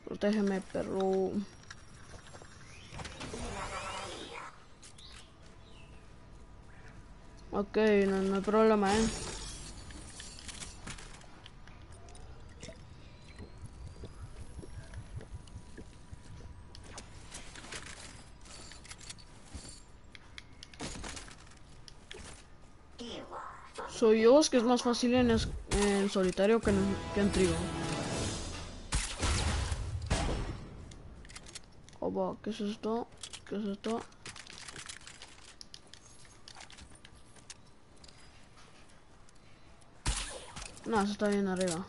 Protégeme, perro. Ok, no, no hay problema, eh. Es que es más fácil en, es- en solitario que en, que en trío. Oh, va, ¿qué es esto? ¿Qué es esto? No, eso está bien arriba.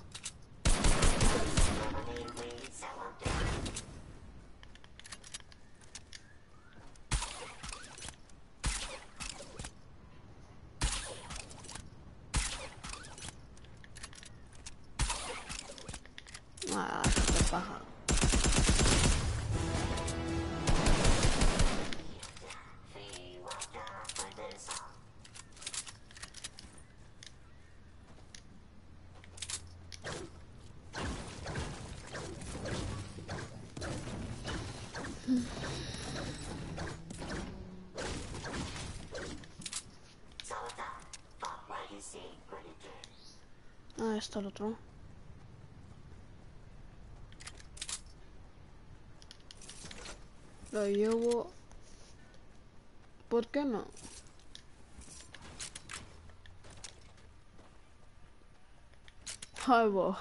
Está el otro. Lo llevo. ¿Por qué no? Ay, bo.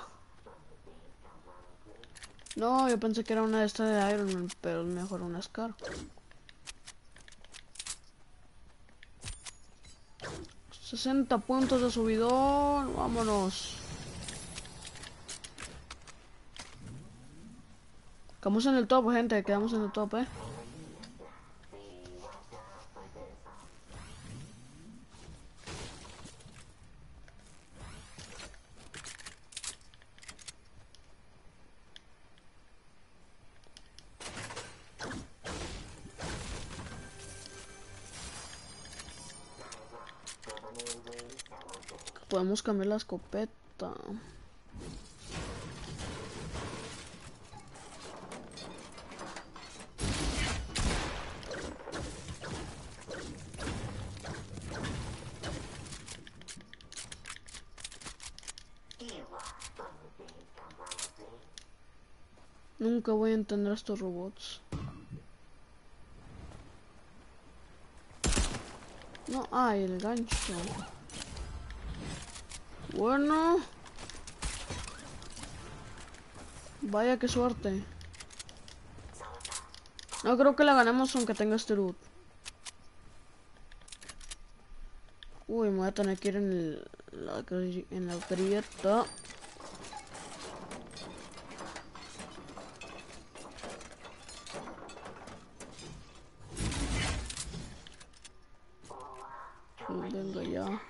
No, yo pensé que era una de estas de Iron Man, pero es mejor una Scar. ¡60 puntos de subidón! ¡Vámonos! Quedamos en el top, gente, quedamos en el top, eh. Podemos cambiar la escopeta. Nunca voy a entender a estos robots. No, ay, el gancho. Bueno. Vaya, qué suerte. No creo que la ganemos aunque tenga este loot. Uy, me voy a tener que ir en, el, la, en la grieta. Venga ya.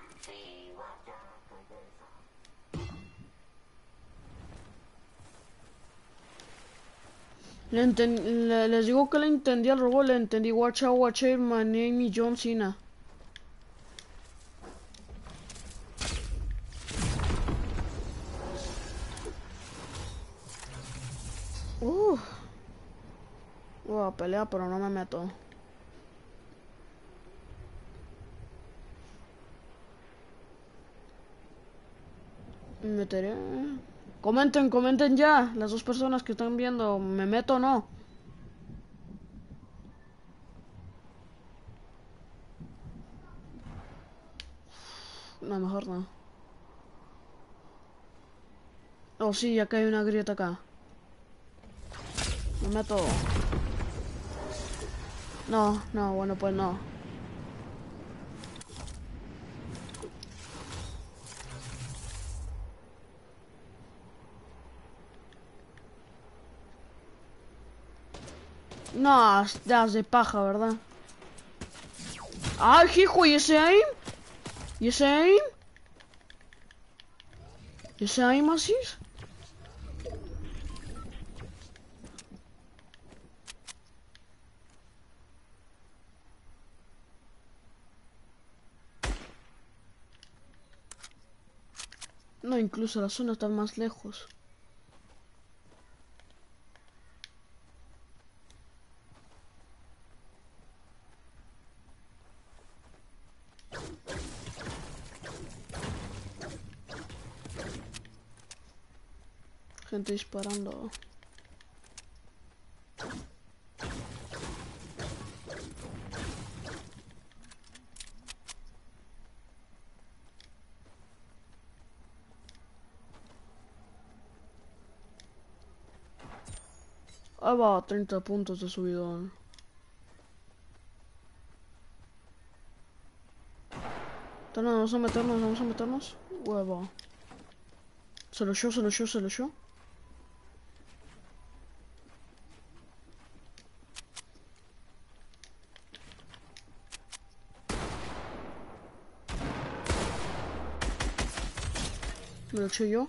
Le les digo que le entendí al robot, le entendí watch out, watch out, my name is John Cena. Uh. Voy a pelear, pero no me meto. Me meteré. Comenten, comenten ya, las dos personas que están viendo, ¿me meto o no? No, mejor no. Oh, sí, acá hay una grieta acá. Me meto. No, no, bueno, pues no. No, das de paja, ¿verdad? ¡Ay, hijo! ¿Y ese aim? ¿Y ese aim? ¿Y ese aim así? No, incluso la zona está más lejos. Disparando. Ahí va, 30 puntos de subidón. Vamos a meternos, vamos a meternos. Huevo. Se lo yo, se lo yo, se lo yo. Lo eché yo.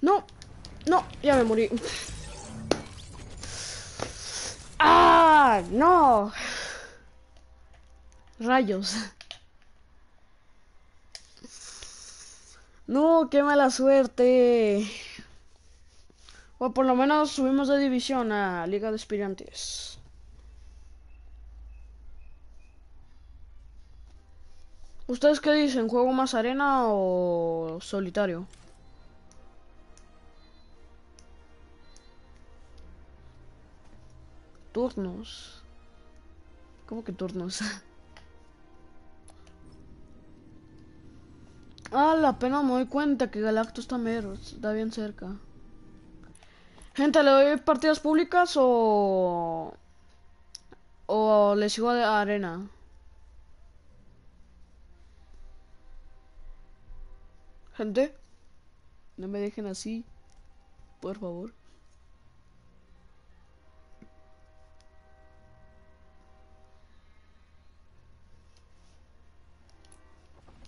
No, no, ya me morí. No, qué mala suerte. O por lo menos subimos de división a Liga de Aspirantes. ¿Ustedes qué dicen? ¿Juego más arena o solitario? Turnos. ¿Cómo que turnos? ah, la pena me doy cuenta que Galactus está mero, está bien cerca. Gente, ¿le doy partidas públicas o... o le sigo a arena? Gente, no me dejen así, por favor.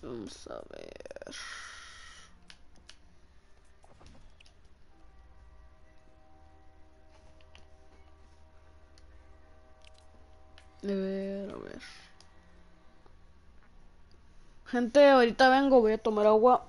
Vamos a ver. A ver, a ver. Gente, ahorita vengo, voy a tomar agua.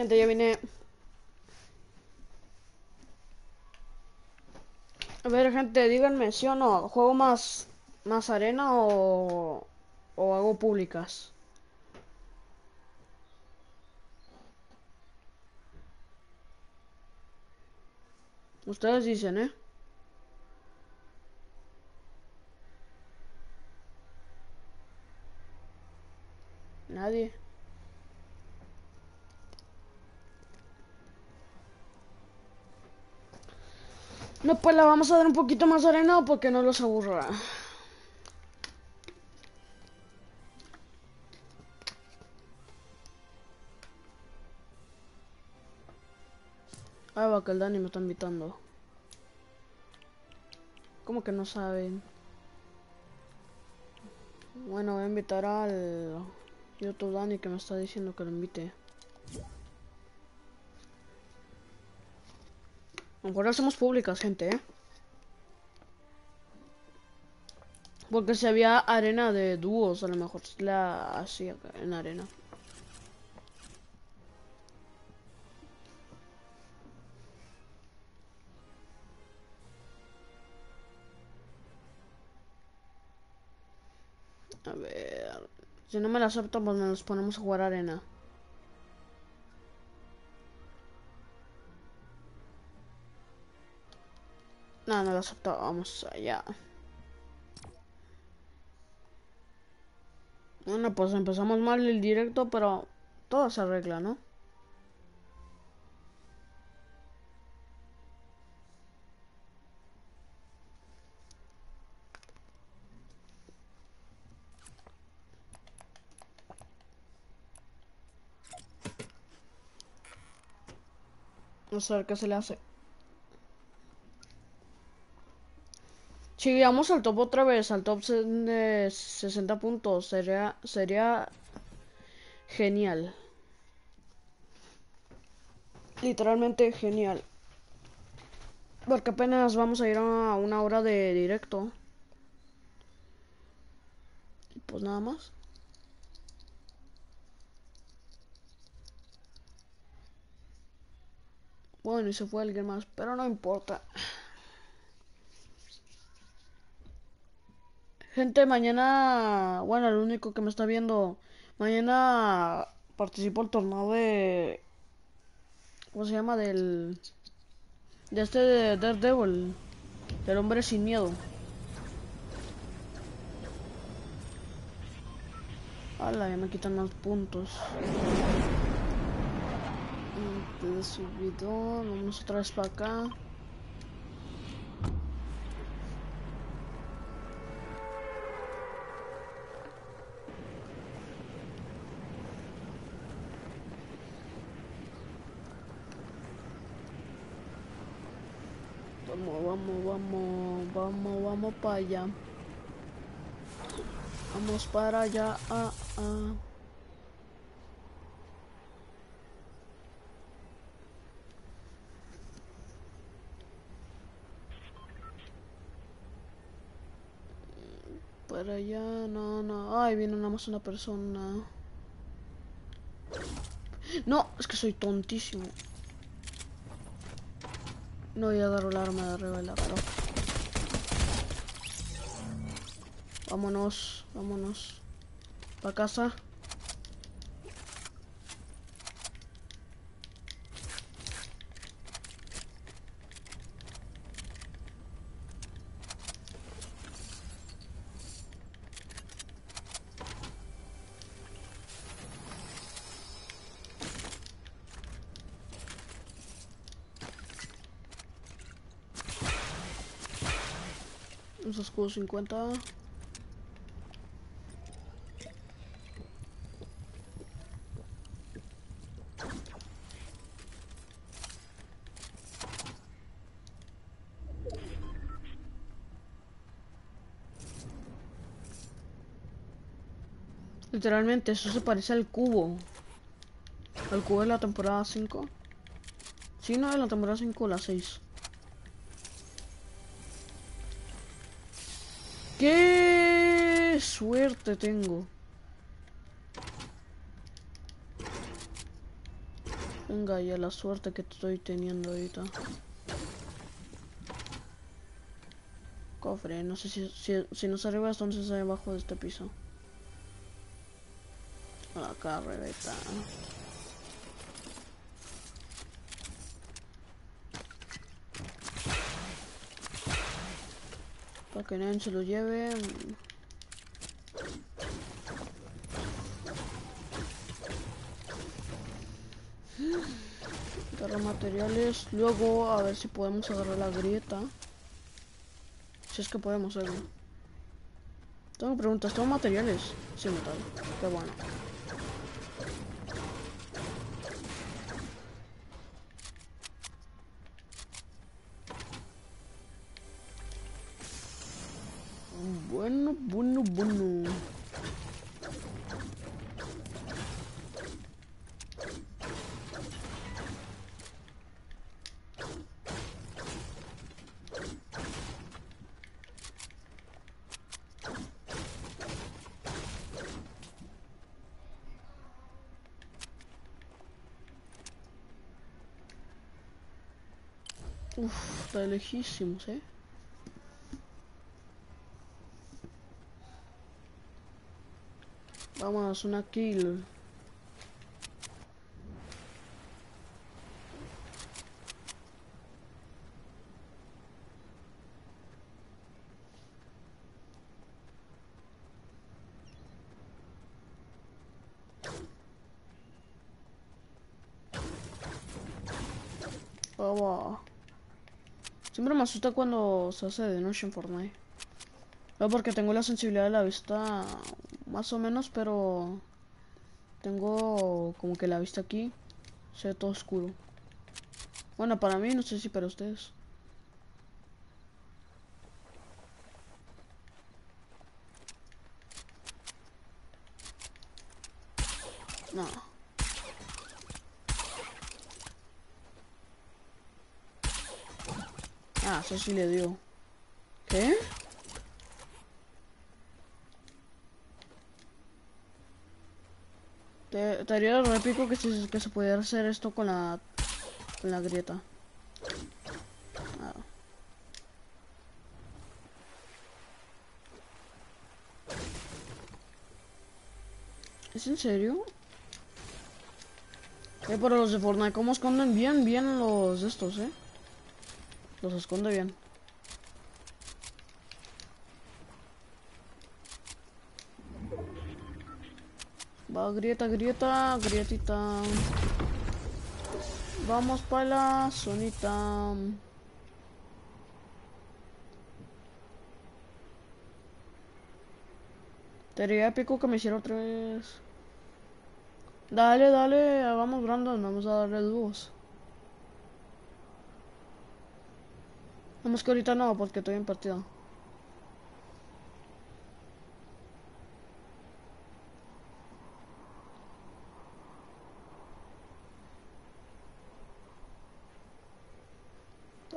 Gente, ya vine. A ver, gente, díganme, ¿sí o no? ¿Juego más, más arena o, o hago públicas? Ustedes dicen, ¿eh? Nadie. No, pues la vamos a dar un poquito más de arena porque no los aburra. Ah, va, que el Dani me está invitando. ¿Cómo que no saben? Bueno, voy a invitar al YouTube Dani que me está diciendo que lo invite. A lo mejor las hacemos públicas, gente, ¿eh? Porque si había arena de dúos, a lo mejor la hacía en arena. A ver... Si no me la aceptan, pues nos ponemos a jugar arena. No, no la acepto. Vamos allá. Bueno, pues empezamos mal el directo, pero todo se arregla, ¿no? A ver qué se le hace. Si llegamos al top otra vez, al top de 60 puntos, sería, sería genial. Literalmente genial. Porque apenas vamos a ir a una hora de directo. Y Pues nada más. Bueno, y se fue alguien más, pero no importa. Gente, mañana, bueno, el único que me está viendo, mañana participo el torneo de, ¿cómo se llama? Del, de este de Daredevil, del hombre sin miedo. Hala, ya me quitan más puntos. Mm, De subidón, vamos otra para acá. Vamos, vamos, vamos, vamos, para allá. Vamos para allá. Ah, ah. Para allá, no, no. Ay, viene nada más una persona. No, es que soy tontísimo. No voy a dar el arma de revelarlo. Vámonos, vámonos. Pa' casa. Unos escudos 50. Literalmente, eso se parece al cubo. Al cubo de la temporada 5. Sí, no, de la temporada 5 o la 6. ¡Qué suerte tengo! Venga ya la suerte que estoy teniendo ahorita. Cofre, no sé si, si, si no es arriba, entonces es abajo de este piso. Acá arriba Que nadie se lo lleve. Agarrar materiales. Luego a ver si podemos agarrar la grieta. Si es que podemos hacerlo. Tengo preguntas, ¿tengo materiales? Sí, metal. Qué bueno. Bunu bunu. Uf, está lejísimos, eh. Una kill. Siempre me asusta cuando se hace de noche en Fortnite. No, porque tengo la sensibilidad de la vista más o menos, pero tengo como que la vista aquí se ve todo oscuro. Bueno, para mí, no sé si para ustedes. No. Ah, eso sí le dio. ¿Qué? Haría re épico que se, pudiera hacer esto con la con la grieta. Ah. ¿Es en serio? Eh, pero los de Fortnite, ¿cómo esconden bien, bien los estos, eh? Los esconde bien. Va, grieta, grieta, grietita. Vamos para la zonita. Sería épico que me hiciera otra vez. Dale, dale, hagamos Brandon, vamos a darle dúos. Vamos que ahorita no, porque estoy en partida.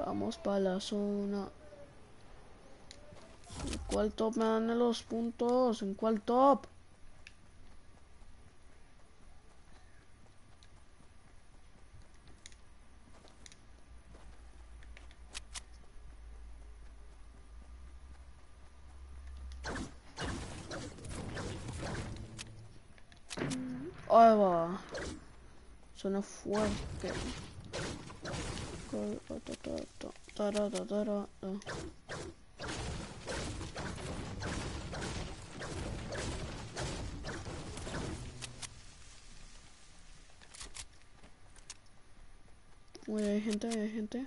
Vamos para la zona. ¿En cuál top me dan los puntos? ¿En cuál top? Ahí va. Suena fuerte. Uy, hay gente, hay gente.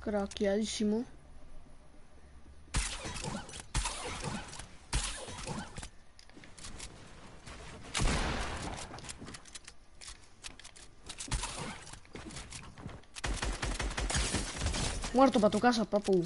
Craqueadísimo. Muerto para tu casa, papu.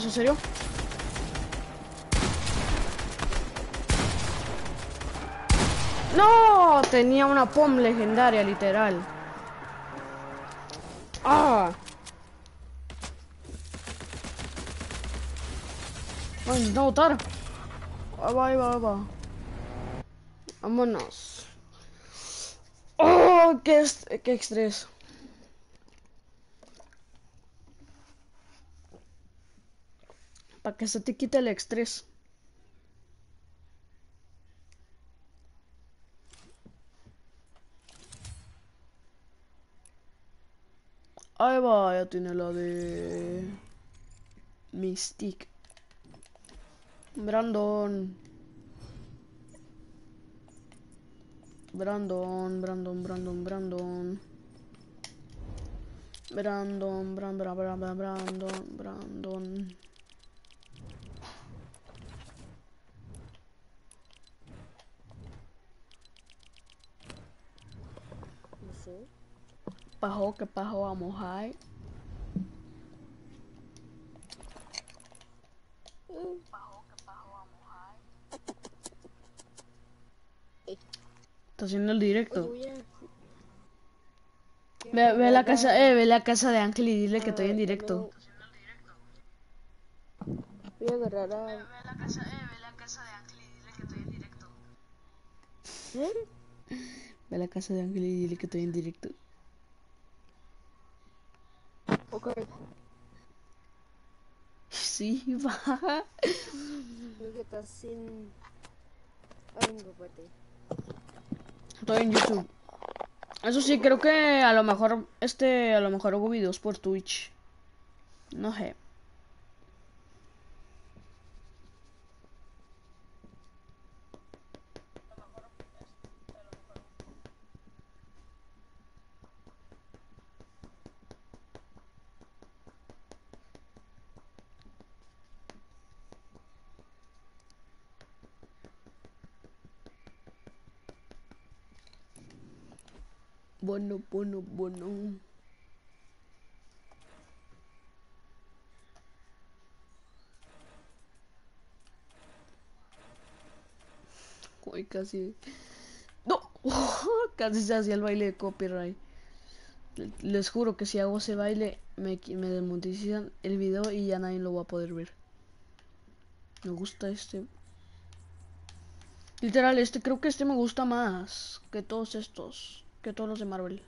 No, ¿es en serio? No, tenía una pom legendaria, literal. Ah. Voy a intentar botar. Ahí va, ahí va, va. Vámonos. Oh, qué, est qué estrés. Que se te quite el estrés. Ahí va, ya tiene la de Mystic. Brandon. Brandon, Brandon, Brandon, Brandon. Brandon, Brandon, Brandon, Brandon, Brandon. pasó? Pajo, que pajo, vamos high. Está haciendo el directo. A... Ve, ve la casa, eh, ve la casa de Ángel y dile que estoy en directo. Voy a agarrar a... la casa, eh, ve la casa de Ángel y dile que estoy en directo. ¿Eh? Ve la casa de Ángel y dile que estoy en directo. Ok. Sí, va. Creo que estás sin... Ay, no. Estoy en YouTube. Eso sí, creo que a lo mejor, este, a lo mejor hago videos por Twitch. No sé. Bueno, bueno, bueno. Uy, casi. ¡No! casi se hacía el baile de copyright. Le- Les juro que si hago ese baile, me, me el video y ya nadie lo va a poder ver. Me gusta este. Literal, este creo que este me gusta más que todos estos, que todos los de Marvel.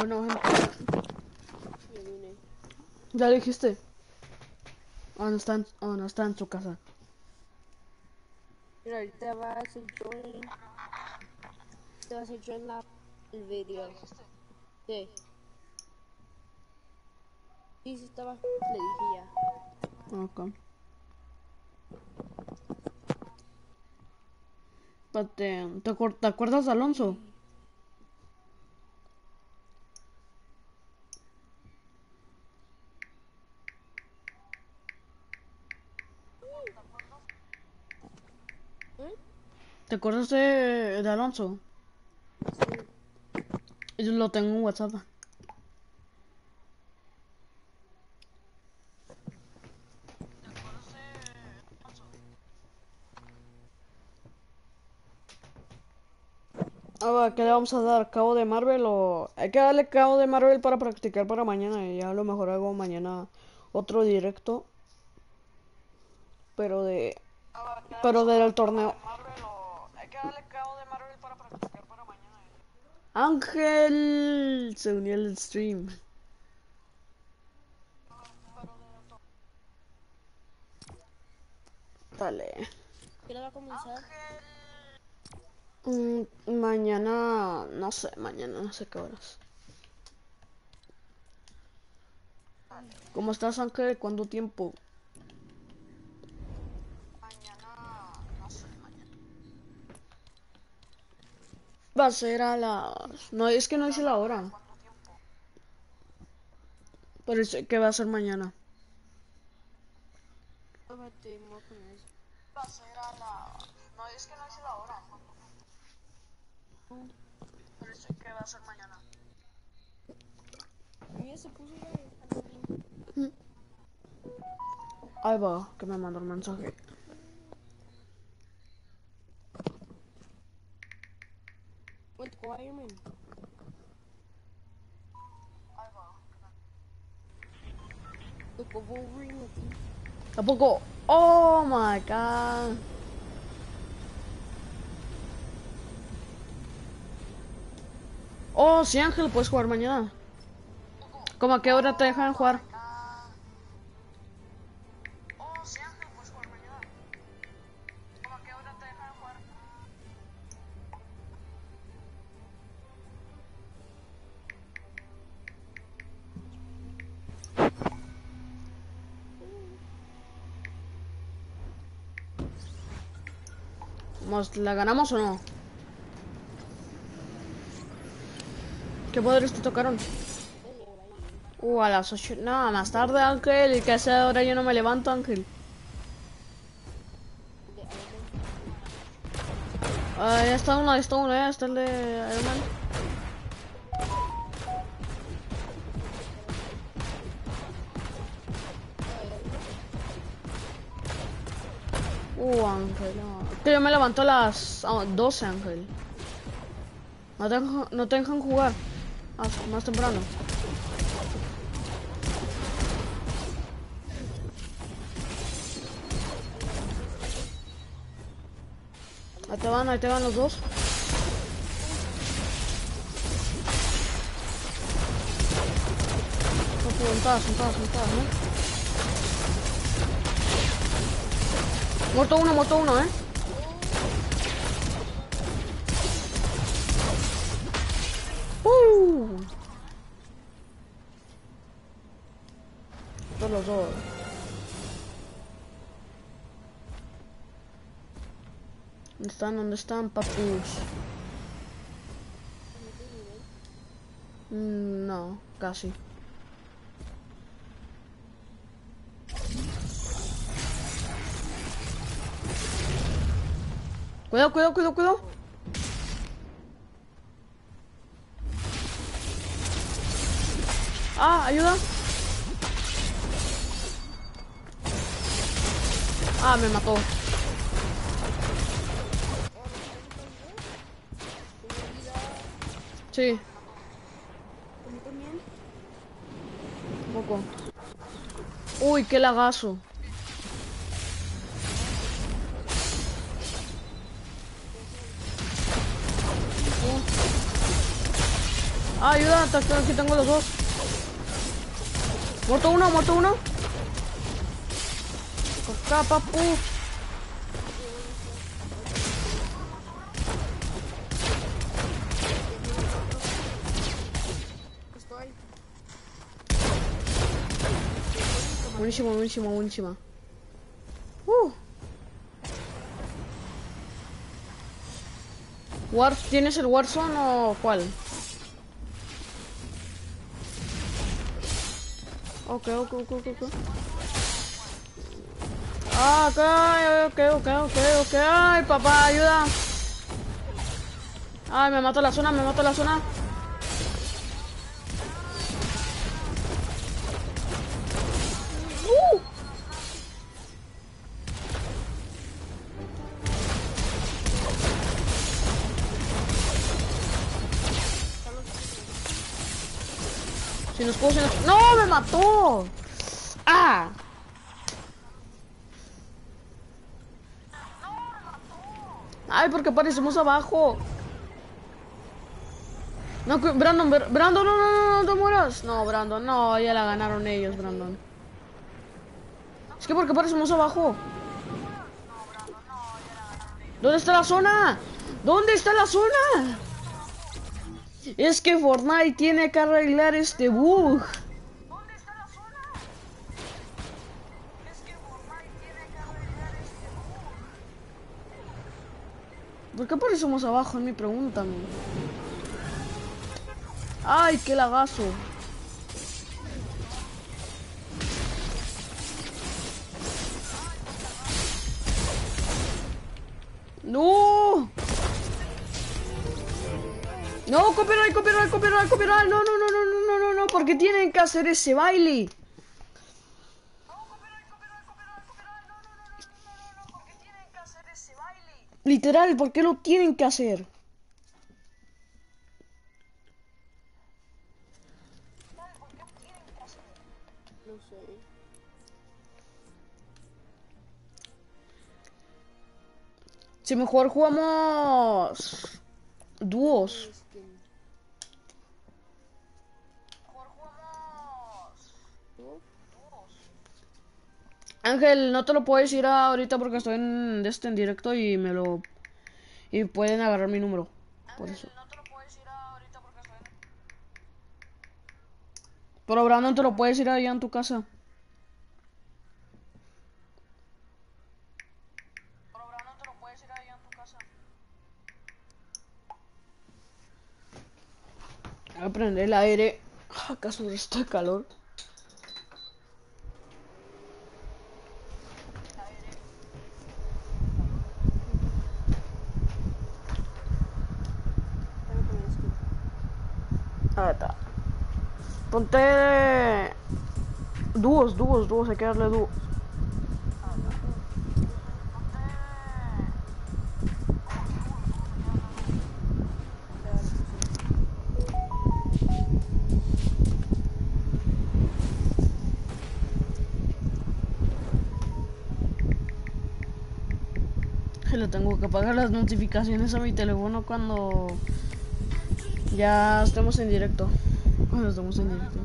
Bueno, gente, Ya vine. Ya le dijiste. O no está en, o no está en su casa. Mira, ahorita va a hacer join. Te va a hacer join la, el video. Sí. Sí, sí estaba. Le dije ya. Ok. ¿te, acuer- ¿te acuerdas Alonso? Acuerdas de, Alonso? Yo lo tengo en WhatsApp. A ver, ¿qué le vamos a dar? ¿Cabo de Marvel o...? Hay que darle cabo de Marvel para practicar para mañana y ya a lo mejor hago mañana otro directo. Pero de... Pero del torneo. Hay que darle cabo de Marvel para practicar para mañana. Ángel se unió al stream. Dale. ¿Qué va a comenzar? Mm, mañana, no sé, mañana no sé qué horas. ¿Cómo estás, Ángel? ¿Cuánto tiempo? Mañana, no sé, mañana. Va a ser a las... No, es que no dice la hora. Pero dice que va a ser mañana. Eso. Va a ser a las... No, es que no dice la hora. Pero dice que va a ser mañana. Mira, se puso ya. Ahí va, que me mandó un mensaje. Wireman. Tampoco. Oh my god. Oh, sí, Ángel, puedes jugar mañana. ¿Cómo a qué hora te dejan jugar? ¿La ganamos o no? ¿Qué poderes te tocaron? Uh, a las 8. No, más tarde, Ángel. ¿Y que a esa hora yo no me levanto, Ángel? Ah, ya está uno, ya está uno, ya está el de Iron Man. Uh, Ángel, no. Que yo me levanto a las ah, 12, Ángel. No te, no te dejan jugar. Ah, más temprano. Ahí te van, ahí te van los dos. Son montadas, montadas, montadas, ¿no? Muerto uno, muerto uno, ¿eh? ¿Dónde están? ¿Dónde están, papus? Mm, No, casi. Cuidado, cuidado, cuidado, cuidado. Ah, ayuda. Ah, me mató. Sí. Un poco. Uy, qué lagazo. Ah, ayuda, aquí tengo los dos. Muerto uno, muerto uno. Acá, papu. Estoy. Buenísimo, buenísimo, buenísima. Uh. War, ¿Tienes el Warzone o cuál? Ok, ok, ok, ok, ok. Ah, ok, ok, ok, ok, ok. Ay, papá, ayuda. Ay, me mato la zona, me mato la zona. Uh. Si nos puedo, si nos... ¡No! ¡Me mató! ¡Ah! ¡Ay, porque aparecemos abajo! No, Brandon, Br- Brandon, no, no, no, no te mueras. No, Brandon, no, ya la ganaron ellos, Brandon. Es que porque aparecemos abajo. ¿Dónde está la zona? ¿Dónde está la zona? Es que Fortnite tiene que arreglar este bug. ¿Por qué aparecemos abajo? Es mi pregunta. ¡Ay, qué lagazo! ¡No! No, copyright, copyright, copyright, copyright. No, no, no, no, no, no, no, no, porque tienen que hacer ese baile. Literal, ¿por qué lo tienen que hacer? Si mejor jugamos dúos. Ángel, no te lo puedo decir ahorita porque estoy en, este, en directo y me lo... Y pueden agarrar mi número. Ángel, por eso. No te lo puedo decir ahorita porque estoy en... Pero Brandon te lo puede decir allá en tu casa. Pero Brandon te lo allá en tu casa. Voy a prender el aire. Ah, ¿Acaso está calor? Ponte dúos, dúos, dúos, hay que darle dúos. Le tengo que apagar las notificaciones a mi teléfono cuando ya estemos en directo. Cuando estemos en directo.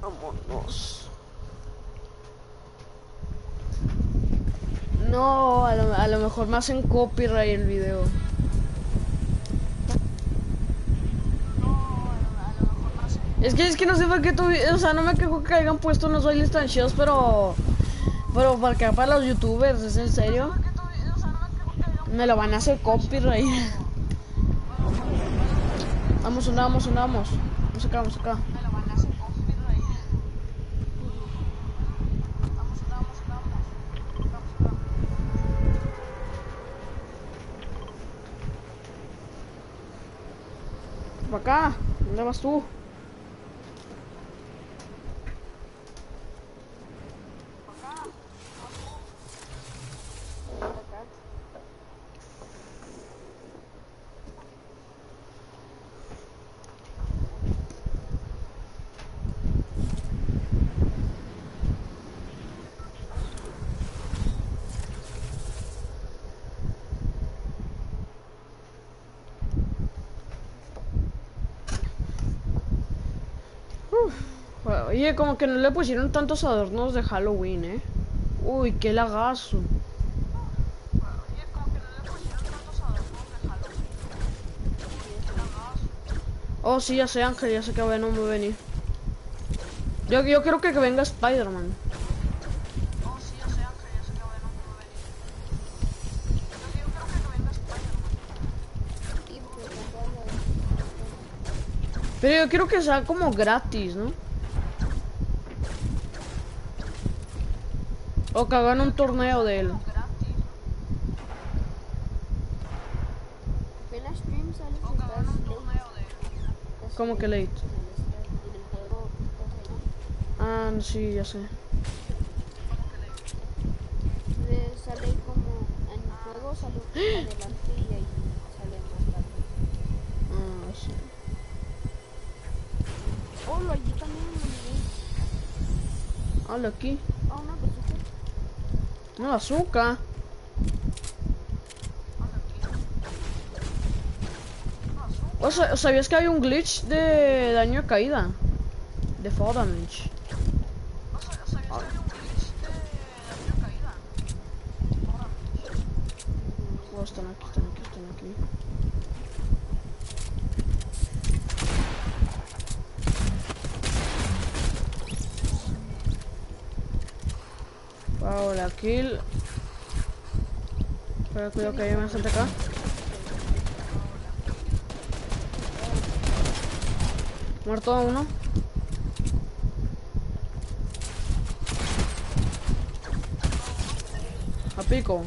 Vámonos. No, a lo, a lo mejor me hacen copyright el video. Es que es que no sé por qué tu, o sea, no me quejo que hayan puesto unos bailes tan chidos, pero pero para que para los youtubers, ¿es en serio? Me lo van a hacer copyright. Vamos, vamos, vamos. Vamos acá, vamos acá. Para acá. ¿Dónde vas tú? Oye, como que no le pusieron tantos adornos de Halloween, ¿eh? Uy, qué lagazo. Oh, sí, ya sé, Ángel, ya sé que no me va a venir. Yo, yo creo que, venga Spider-Man. Pero yo quiero que sea como gratis, ¿no? O que hagan un torneo de él. ¿Cómo que late? Ah, sí, ya sé. sale como en el juego sale adelante y ahí sale más tarde. Ah, sí. Lo allí también. Habla aquí. No, azúcar. O sea, ¿sabías que hay un glitch de daño de caída? De fall damage. Oh, están aquí, están aquí, están aquí. Wow, kill. Cuidado que hay más gente acá. Muerto a uno. A pico.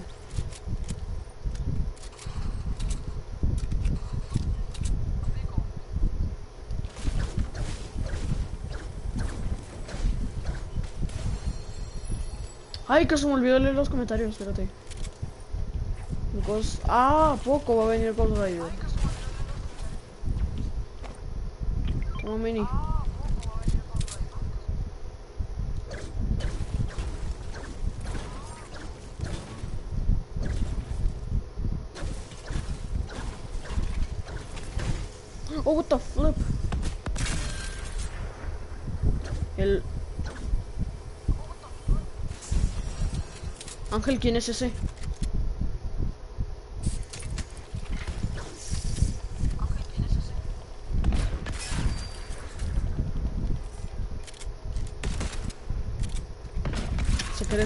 Ay, que se me olvidó leer los comentarios, espérate. Ah, ¿a poco va a venir Ghost Rider. Toma mini. Oh, what the flip. El... Ángel, ¿quién es ese?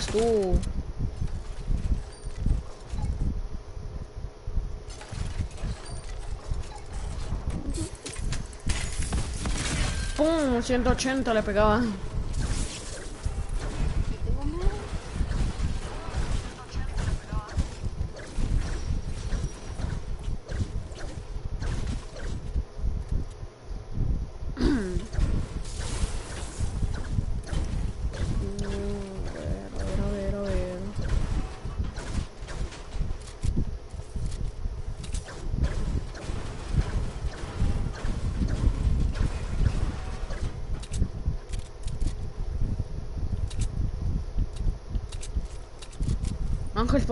Eres tú. ¡Pum! 180 le pegaba.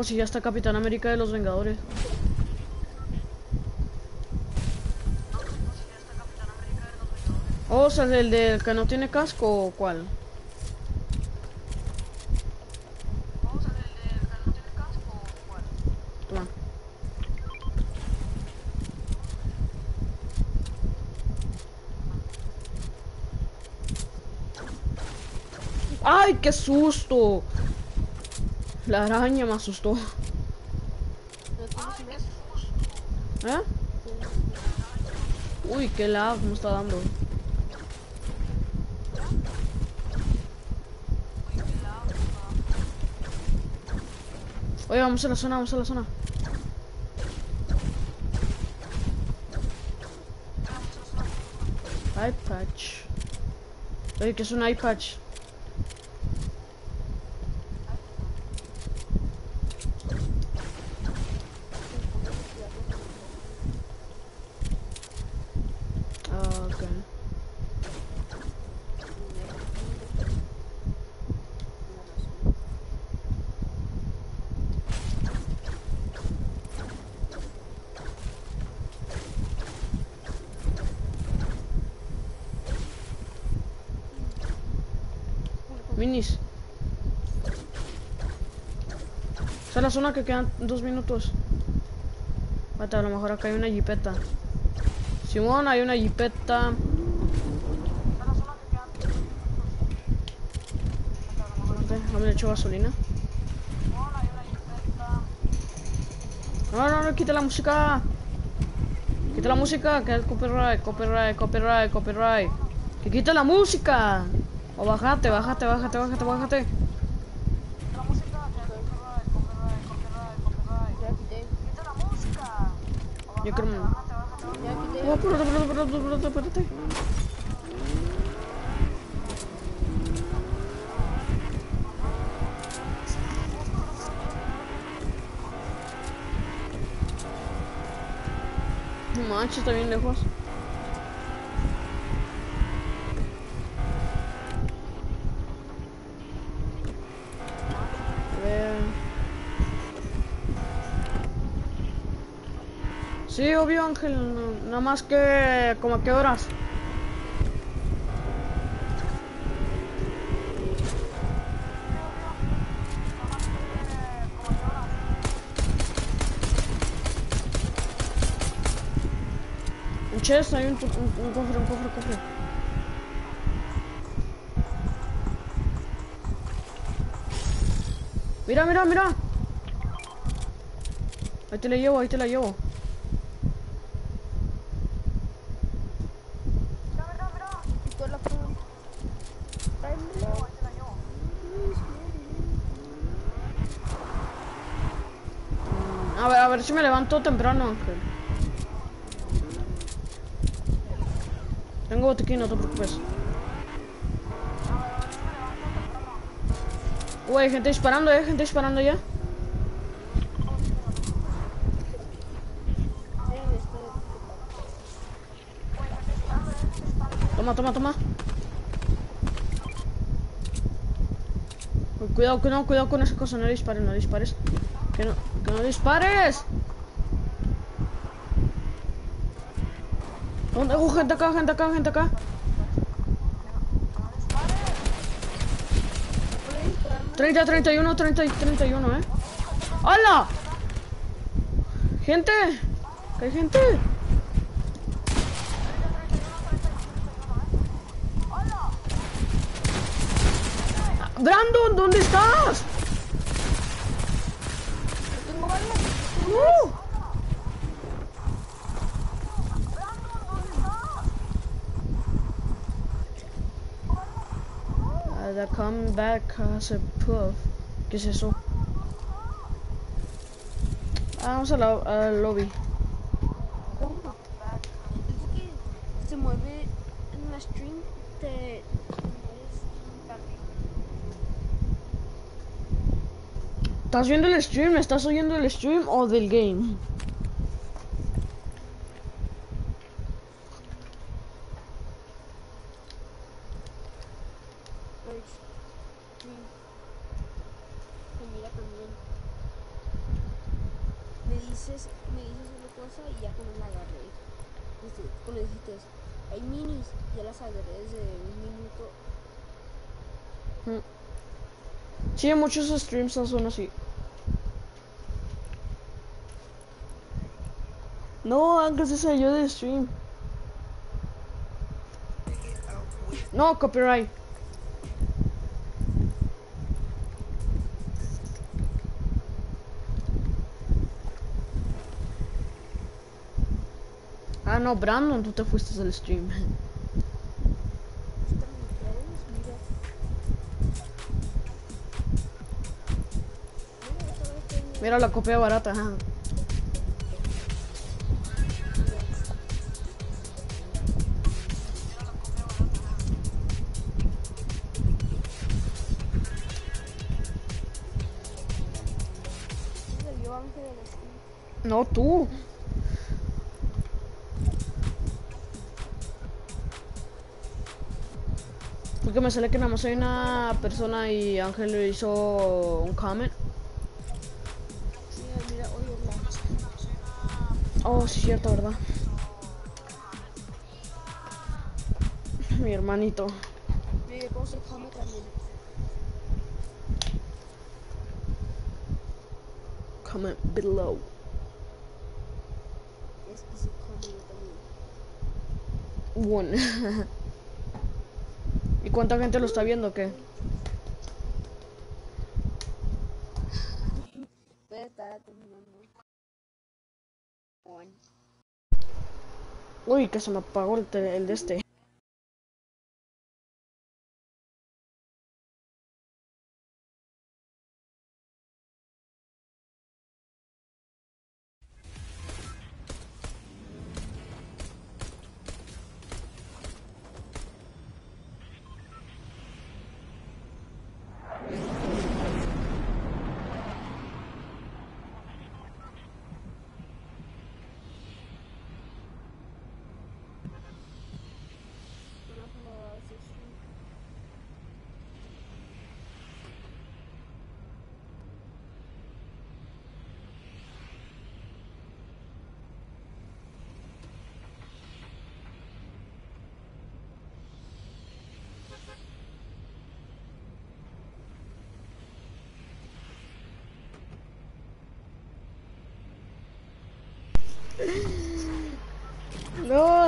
Si ya está Capitán América de los Vengadores. Oh, o sea, el del que no tiene casco o cuál? Toma. ¡Ay, qué susto! La araña me asustó. ¿Eh? Uy, qué lag me está dando. Oye, vamos a la zona, vamos a la zona. Eye patch. Oye, ¿qué es un eye patch? Ah, ok. Minis. Esa es zona que quedan dos minutos. Espérate, a lo mejor acá hay una jipeta. Simón, hay una jipeta. No me echo gasolina. No, no, no, quita la música. Quita la música, que es copyright, copyright, copyright, copyright. Que quita la música. O bájate, bájate, bájate, bájate, bájate. Ya quité. Yo creo. Ya quité. Oh, espérate, espérate, espérate, espérate, espérate. No manches, está bien lejos. Sí, obvio, Ángel. nada más que... ¿Como a qué horas? Chest, hay un, un, un cofre, un cofre, un cofre. Mira, mira, mira. Ahí te la llevo, ahí te la llevo. A ver, a ver si me levanto temprano, Ángel. Botiquín, no te preocupes. Hay gente disparando, eh, gente disparando ya. Toma, toma, toma. Cuidado, cuidado, cuidado con esa cosa, no dispares, no dispares. Que no, que no dispares. ¿Dónde? Uh, gente acá, gente acá, gente acá. ¿Puede dispararme? 30, 31, 30 y 31, ¿eh? ¡Hala! ¡Gente! ¿Qué hay gente? Brandon, ¿dónde estás? Uh. Uh, has a puff. ¿Qué es eso? Ah, vamos al lobby. ¿Cómo? Es que se mueve en la stream, te... ¿Estás viendo el stream? ¿Estás oyendo el stream o del game? Pues, sí. Se mira también. Me dices, me dices una cosa y ya cuando la agarré. Este, Cuando dijiste, hay minis, ya las agarré desde un minuto. Sí, muchos streams son así. No, Ángel se salió del stream. No, copyright. Ah, no, Brandon, tú te fuiste del stream. Mira la copia barata. ajá. No, tú. Porque me sale que nada más hay una persona y Ángel le hizo un comment. Sí, cierto, ¿verdad? Mi hermanito. Comment below. Es. One. ¿Y cuánta gente lo está viendo o qué? Voy a estar terminando. On. Uy, que se me apagó el, el de este.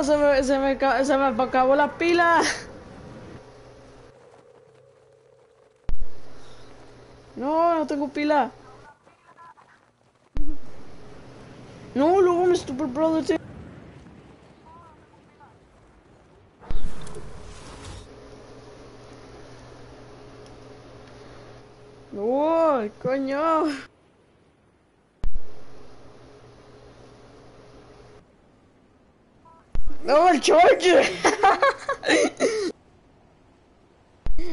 Se me, se me, se me acabó la pila. No, no tengo pila. No, luego mi Super Brother tiene- No, coño. No, el charger.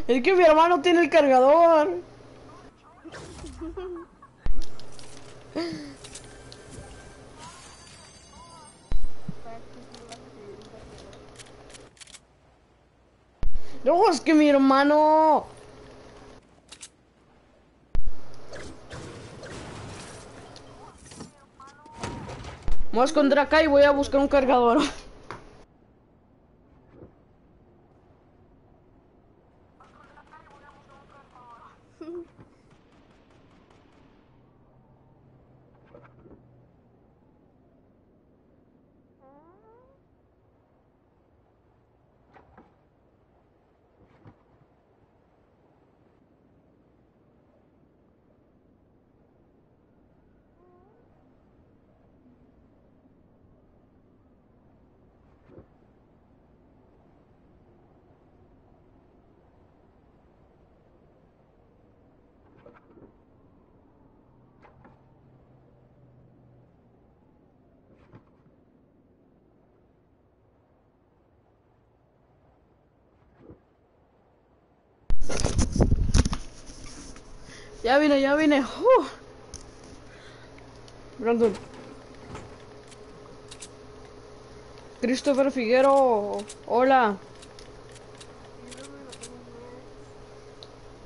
es que mi hermano tiene el cargador. No, es que mi hermano. Me voy a esconder acá y voy a buscar un cargador. Ya vine, ya vine. Uh. Brandon. Christopher Figuero, hola.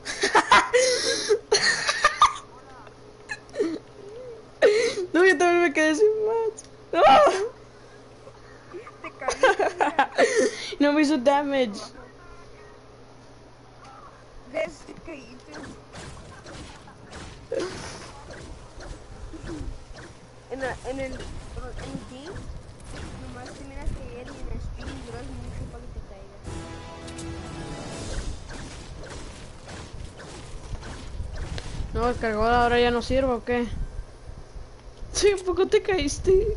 No, yo también me quedé sin match. Te caíste. No me hizo damage. Cargador ahora ya no sirve o qué? Sí, ¿a poco te caíste?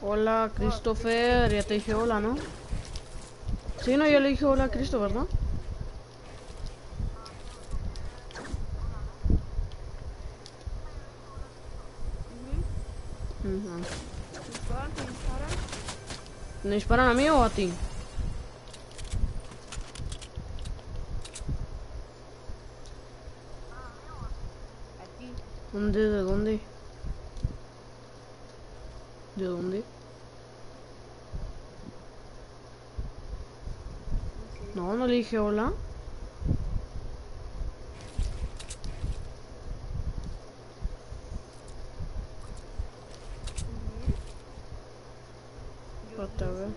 Hola, Christopher. Ya te dije hola, ¿no? Sí, no, yo le dije hola a Christopher, ¿no? Ujú. ¿Disparan? ¿Te disparan? ¿Me disparan a mí o a ti? ¿Dónde? ¿De dónde? ¿De dónde? No, no le dije hola. Espérate, a ver.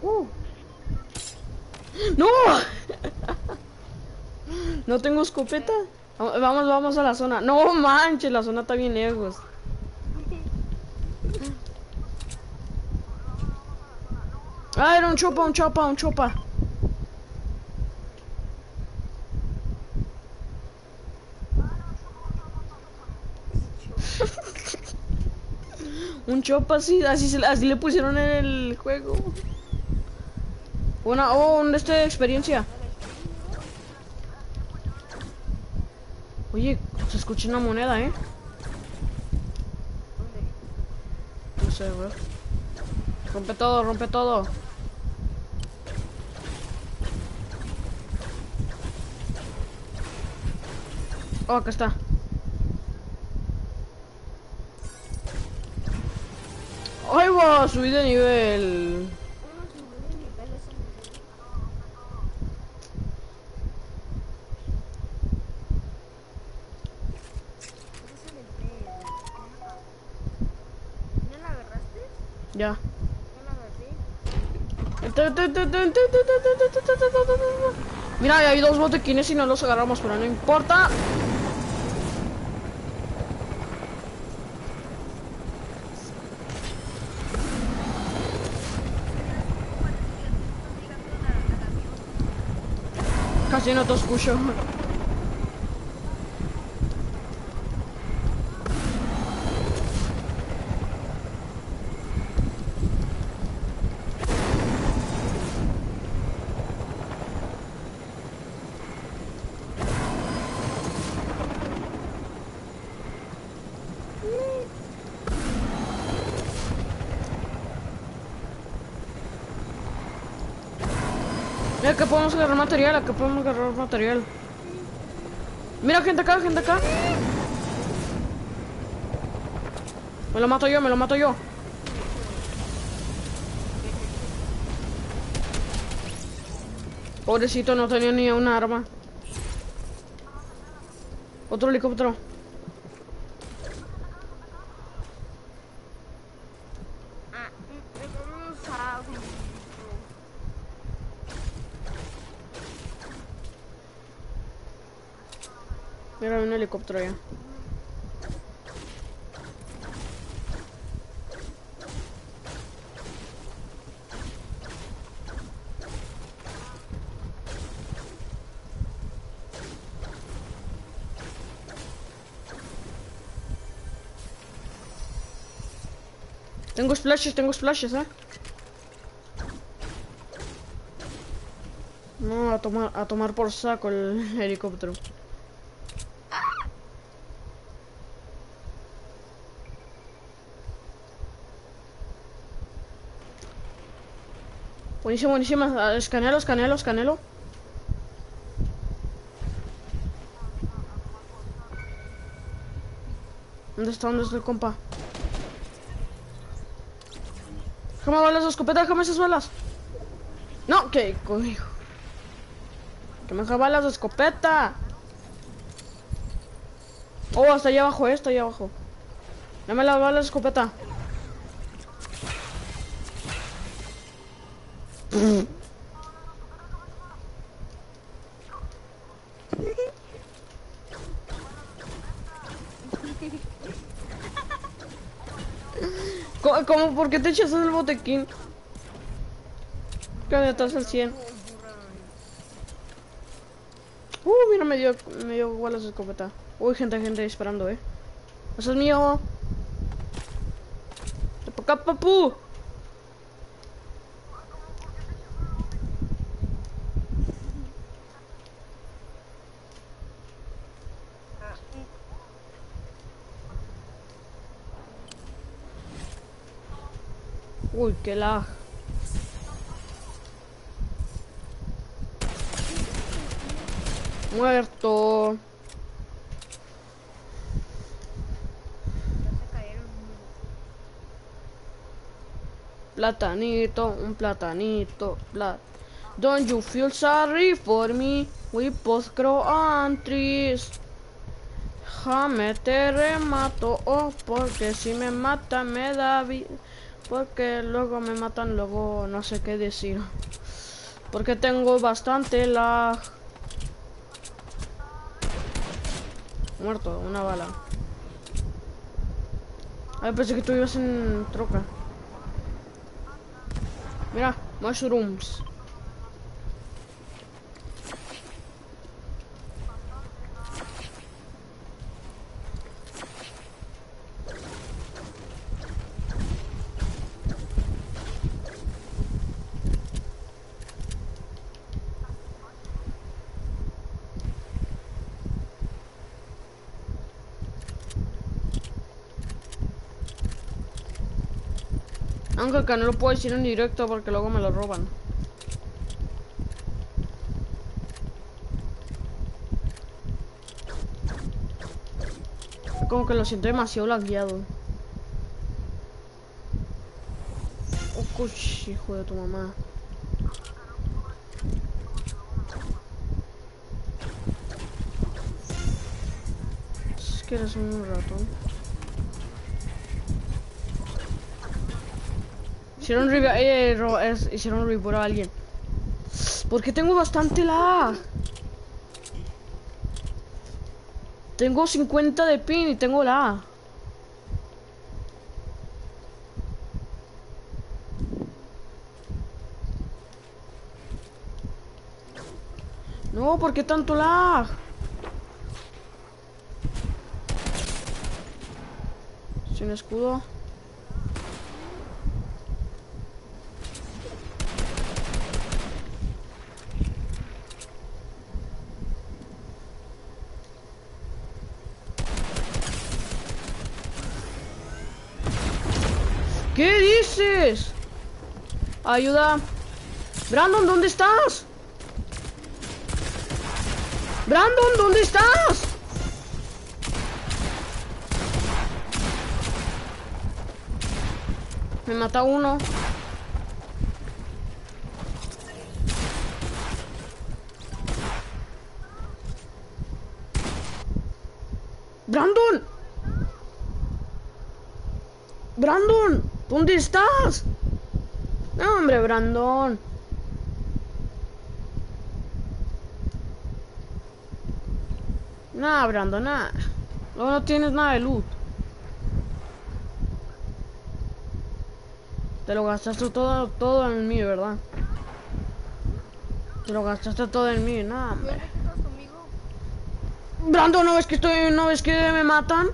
¡Uh! ¡No! ¿No tengo escopeta? Va- Vamos, vamos a la zona. No manches, la zona está bien lejos. Ah, era un chopa, un chopa, un chopa. un chopa, así, así, así le pusieron en el juego. Una, oh, un este de experiencia. Escucha una moneda, ¿eh? No sé, güey. Rompe todo, rompe todo. Oh, acá está. ¡Ay, va! Subí de nivel. Mira, hay dos botequines y no los agarramos, pero no importa. Casi no te escucho. Mira, que podemos agarrar material, acá podemos agarrar material. Mira, gente acá, gente acá. Me lo mato yo, me lo mato yo. Pobrecito, no tenía ni un arma. Otro helicóptero. Ah, mm, mm, sabe. Mira, hay un Tengo splashes, tengo splashes, eh. No, a tomar, a tomar por saco el helicóptero. Buenísimo, buenísimo. Escanelo, escanelo, escanelo. ¿Dónde está? ¿Dónde está el compa? Déjame balas de escopeta, déjame esas balas. No, que coño. Que me deja balas de escopeta. Oh, hasta allá abajo, eh, está allá abajo. Dame las balas de escopeta. ¿Cómo, cómo? ¿Por qué te echas el botequín? Que estás al 100. Uh, mira, me dio, me dio balas de escopeta. Uy, gente, gente disparando, eh. Eso es mío. Papu. Uy, qué lag. Muerto. Platanito, un platanito, plat. Don't you feel sorry for me? We both grow on trees. Jame te remato, oh, porque si me mata me da vida. Porque luego me matan, luego no sé qué decir. Porque tengo bastante lag. Muerto, una bala. Ay, pensé que tú ibas en troca. Mira, mushrooms. Que no lo puedo decir en directo porque luego me lo roban. Como que lo siento demasiado lagueado. Oh, hijo de tu mamá. Es que eres un ratón. Hicieron revive, eh, ro- es- hicieron a alguien. Porque tengo bastante lag. Tengo 50 de pin y tengo lag. No, ¿por qué tanto lag? Sin escudo. ¿Qué dices? Ayuda. Brandon, ¿dónde estás? Brandon, ¿dónde estás? Me mata uno. Brandon. Brandon, ¿dónde estás? Hombre, Brandon. Nah, Brandon, nada. No, no tienes nada de loot. Te lo gastaste todo, todo en mí, ¿verdad? Te lo gastaste todo en mí, nada. Brandon, ¿no ves que estoy, no ves que me matan?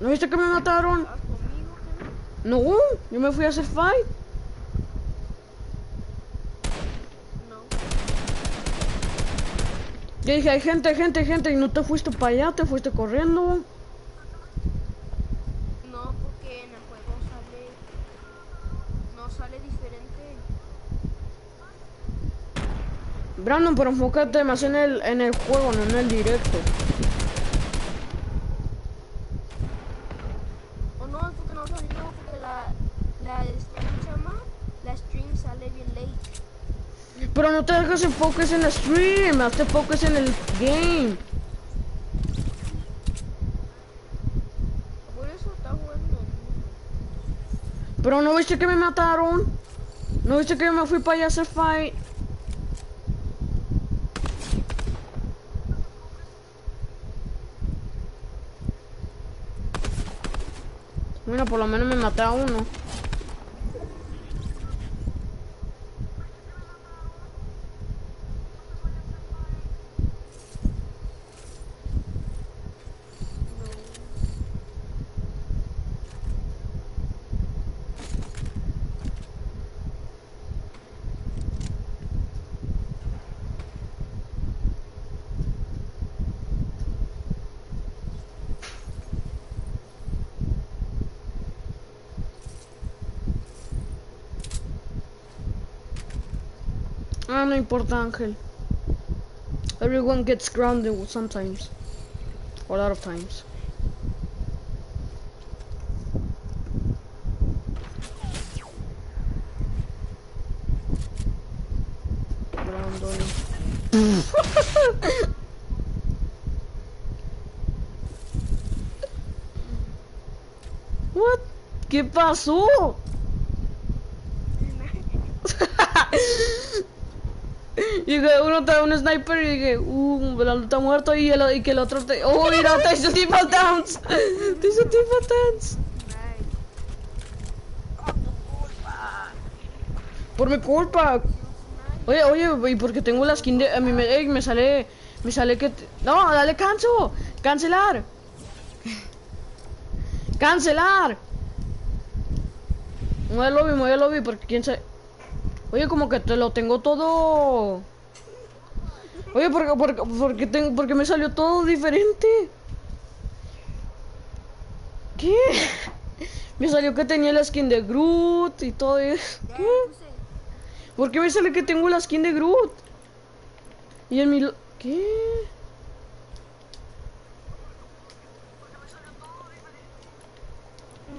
¿No viste que me mataron? No, uh, yo me fui a hacer fight. No. Yo dije, hay gente, gente, gente, y no te fuiste para allá, te fuiste corriendo. No, porque en el juego sale... No sale diferente. Brandon, pero enfócate más en el, en el juego, no en el directo. Te dejes enfoques en el stream, hazte focus en el game. Por eso está jugando. Pero no viste que me mataron. No viste que me fui para allá a hacer fight. Mira, por lo menos me maté a uno. Importa, Ángel. Everyone gets grounded sometimes. A lot of times. What? ¿Qué pasó? Y dije, uno trae un sniper y dije, uh, Belando está muerto y, el, y que el otro te... Oh, mira, te hizo tipo dance. Te hizo tipo dance. Por mi culpa. Oye, oye, y porque tengo la skin de... A mí me, ey, me sale... Me sale que... No, dale canso. Cancelar. Cancelar. Mueve el lobby, mueve el lobby porque quién sabe... Oye, como que te lo tengo todo... Oye, porque, porque, porque, tengo, porque me salió todo diferente. ¿Qué? Me salió que tenía la skin de Groot y todo eso. ¿Qué? ¿Por qué me sale que tengo la skin de Groot? Y en mi... lo- ¿Qué?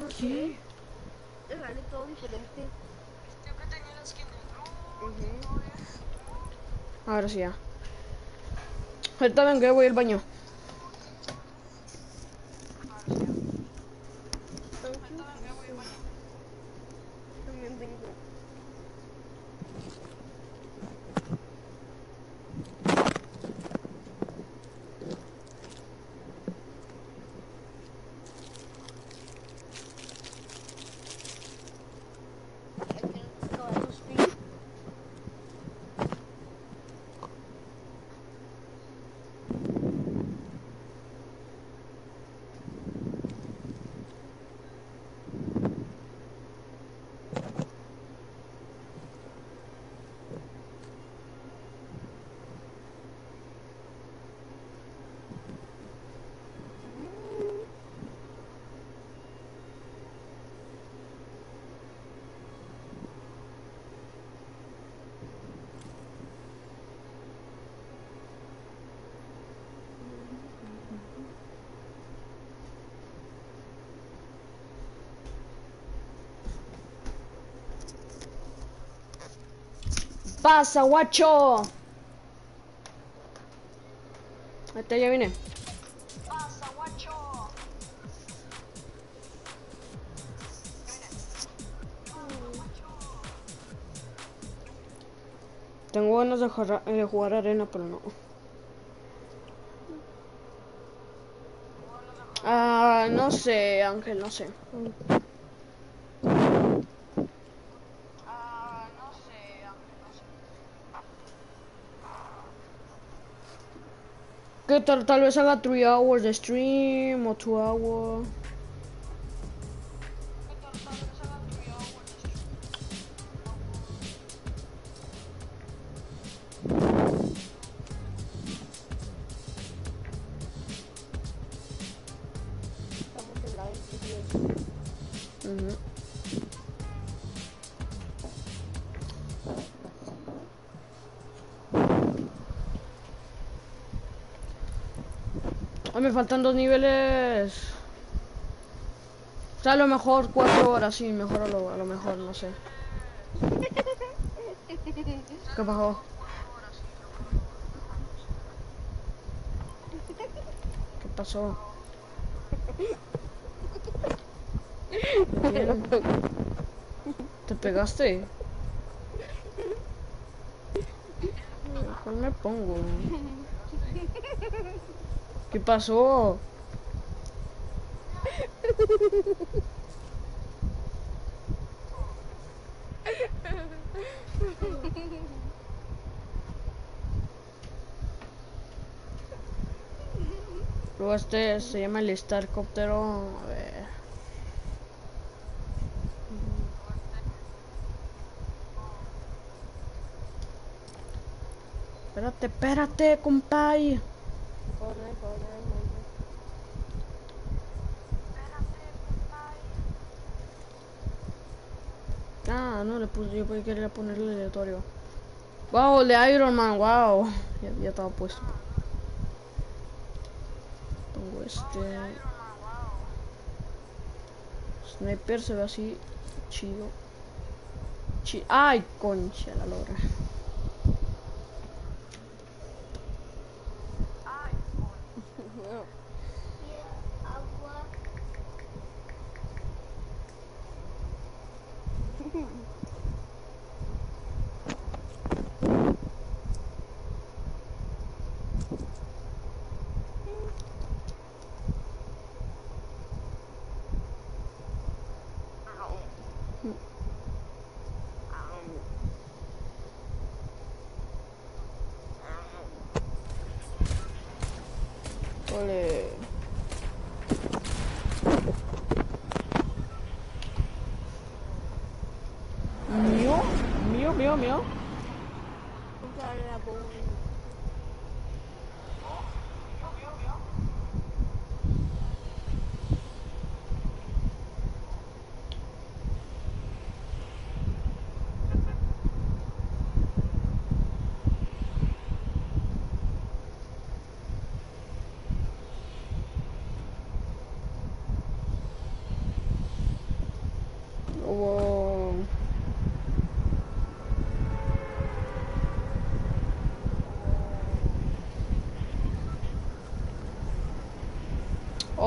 No sé. Te sale todo diferente. Ahora sí ya. Ahorita vengo, voy al baño. También vengo. ¡Pasa! Ahorita ya vine. Tengo ganas de jugar, de jugar arena, pero no. Ah, no sé, Ángel, no sé. Tal vez haga 3 hours de stream o 2 hours. Me faltan dos niveles. O sea, a lo mejor cuatro horas, sí, mejor a lo, a lo mejor, no sé. ¿Qué pasó? ¿Qué pasó? ¿Te pegaste? ¿Cuál me pongo? ¿Qué pasó? Luego este se llama el ver. Espérate, espérate, compay. Corre, corre, corre. Ah, no le puse, yo quería ponerle aleatorio. Wow, de Iron Man, wow. Ya, estaba puesto. Pongo este. Sniper se ve así chido. Chi Ay, concha la lora. Ole. Mío, mío, mío, mío. Comprar la bomba. Wow.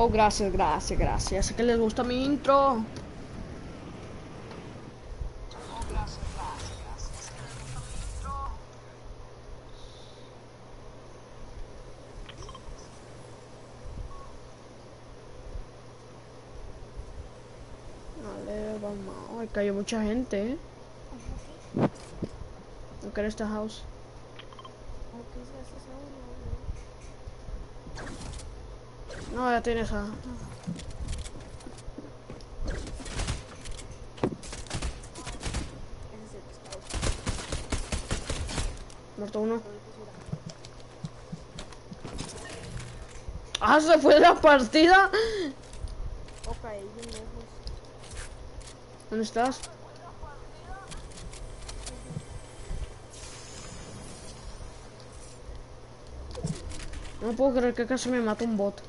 Oh, gracias, gracias, gracias. Sé que les gusta mi intro. Vale, vamos. Ay, cayó mucha gente, ¿eh? No quiero esta house. ¿Cómo que se hace esa bomba? No, ya tienes a. Muerto uno. ¡Ah, se fue la partida! ¿Dónde estás? No puedo creer que casi me mata un bot.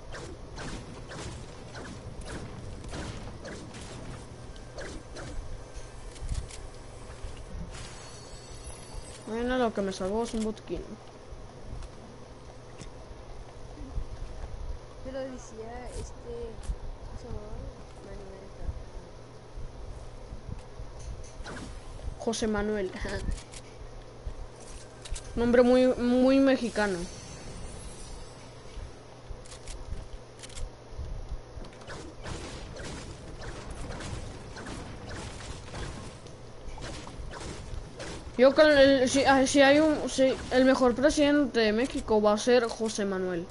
Bueno, lo que me salvó es un botiquín. Pero decía este. José Manuel. Nombre muy, muy mexicano. Yo con el, si, ah, si hay un, si el mejor presidente de México va a ser José Manuel.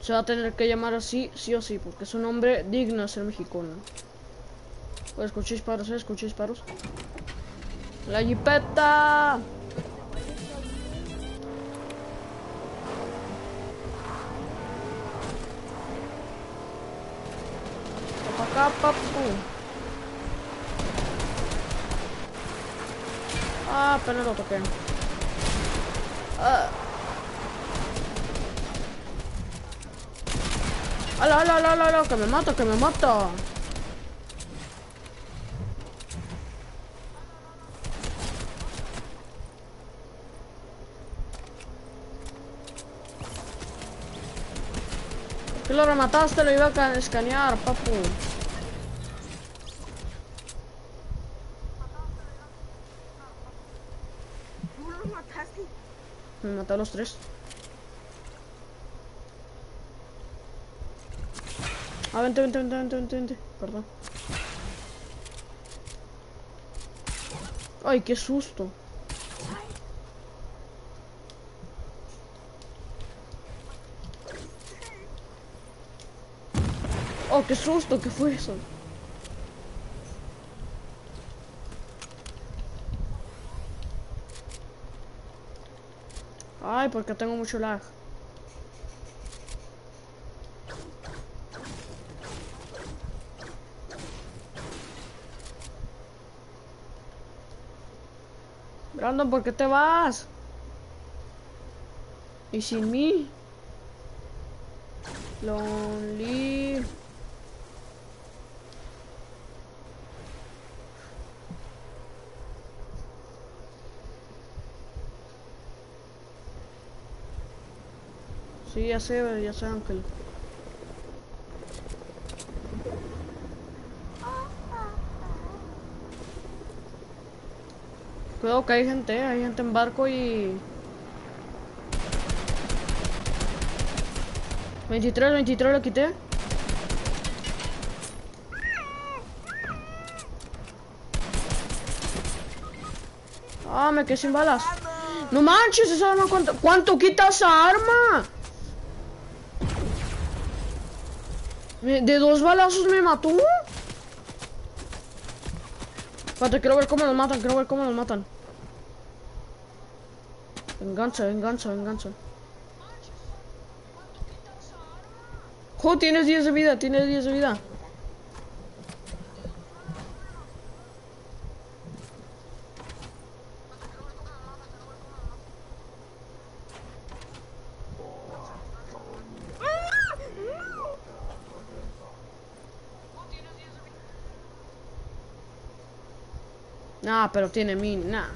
Se va a tener que llamar así, sí o sí, porque es un hombre digno de ser mexicano. Pues escuché disparos, eh, escuché disparos. La jipeta. Acá, papu. Apenas lo toqué. Ah. ¡Hala, hala, hala, hala! ¡Que me mato, que me mato! ¿Qué lo remataste? Lo iba a ca- escanear, papu. Tú los mataste. Maté a los tres. Ah, vente, vente, vente, vente, vente, vente. Perdón. Ay, qué susto. Oh, qué susto, ¿qué fue eso? Porque tengo mucho lag. Brandon, ¿por qué te vas? ¿Y sin mí? Lonely. Sí, ya sé, ya sé, Ángel. Cuidado que hay gente, hay gente en barco y... 23, 23 lo quité. Ah, me quedé sin balas. No manches, esa arma cuánto, ¿cuánto quita esa arma? De dos balazos me mató. Espérate, quiero ver cómo los matan, quiero ver cómo los matan. Venganza, venganza, venganza. Jo, tienes 10 de vida, tienes 10 de vida. Nah, pero tiene mini, nah.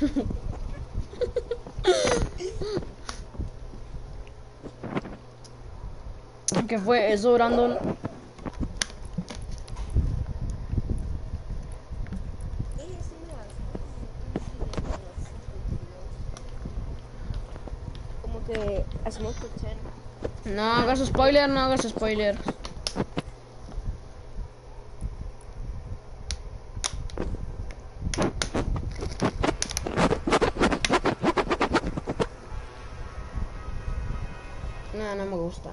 ¿Qué fue eso, Brandon? Ella sí me hace. Como que hacemos pretend. No hagas spoiler, no hagas spoiler. No, no me gusta.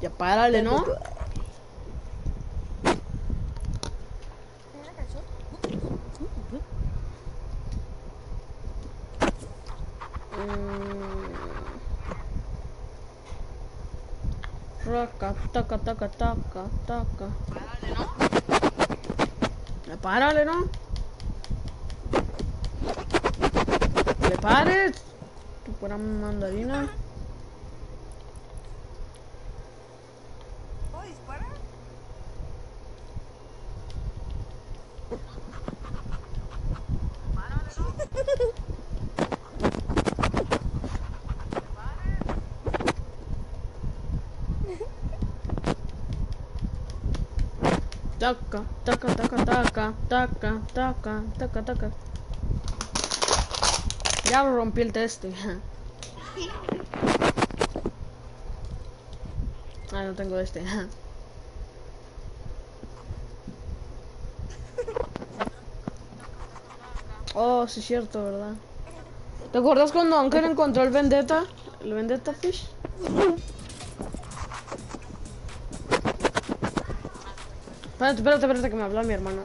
Ya párale, ¿no? ¿Una canción? Raca, taca, taca, taca, taca. Ya Párale, ¿no? ¡Le pares! Tu pura mandarina. ¿Puedo disparar? Taca, taca, taca, taca, taca, taca, taca, taca. Ya rompí el teste. Ah, no tengo este. Oh, sí cierto, ¿verdad? ¿Te acuerdas cuando Anker encontró el Vendetta? ¿El Vendetta Fish? Espérate, espérate, espérate que me habla mi hermano.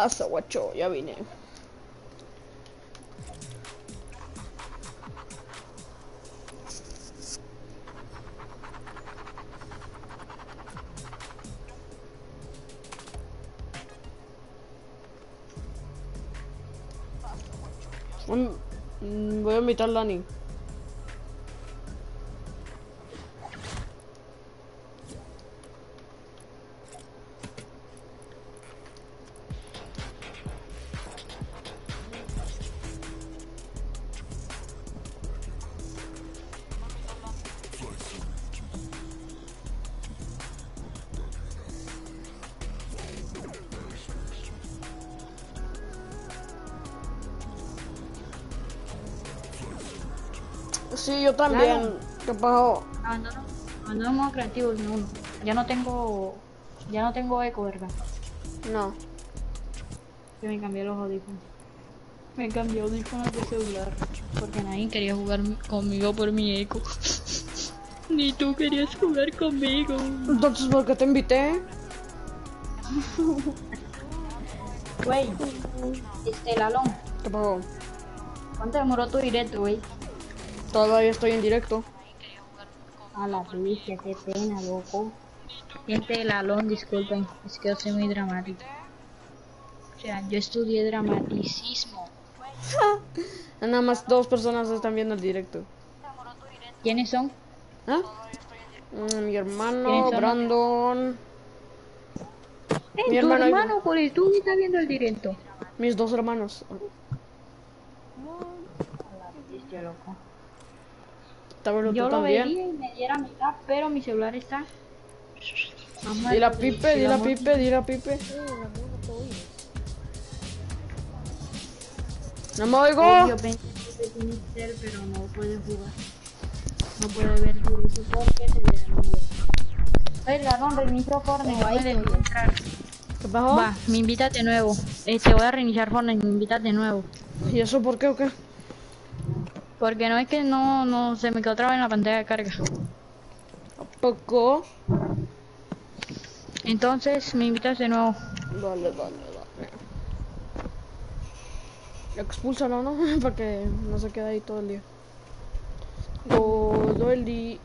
Pasa, guacho? Ya vine. Mm, Voy a invitar a Lani. También. Claro. ¿Qué pasó? Abandono, abandono modo creativo, no uno. Ya no tengo... Ya no tengo eco, ¿verdad? No. Que me cambié los audífonos. Me cambié audífonos de celular. Porque nadie quería jugar conmigo por mi eco. Ni tú querías jugar conmigo. Entonces, ¿por qué te invité? Güey, este Lalón, ¿Qué pasó? ¿cuánto demoró tu directo, güey? Todavía estoy en directo. A la bestia, qué pena, loco. Gente de Lalón, disculpen, es que yo soy muy dramático. O sea, yo estudié dramaticismo. Nada más dos personas están viendo el directo. ¿Quiénes son? ¿Ah? Mm, Mi hermano. Brandon, Eh, Mi tu hermano- hermano, por el tú estás viendo el directo. mis dos hermanos. A la bestia, loco. Tábalo Yo tú lo también. vería y me diera mitad, pero mi celular está. Vamos Dile a Pipe, dile a Pipe, dile a Pipe. No me oigo. Yo pensé que tiene ser, pero no puede jugar. No puede ver directo porque se le da miedo. Oye, Ladrón, reinicio Fortnite, no me dejó entrar. ¿Qué pasó? Va, me invitas de nuevo. Eh, te voy a reiniciar Fortnite, me invitas de nuevo. ¿Y eso por qué o qué? Porque no es que no, no, se me quedó otra vez en la pantalla de carga. ¿A poco? Entonces, me invitas de nuevo. Dale, dale, dale. Expúlsalo, ¿no? Para que no se quede ahí todo el día. Todo el día.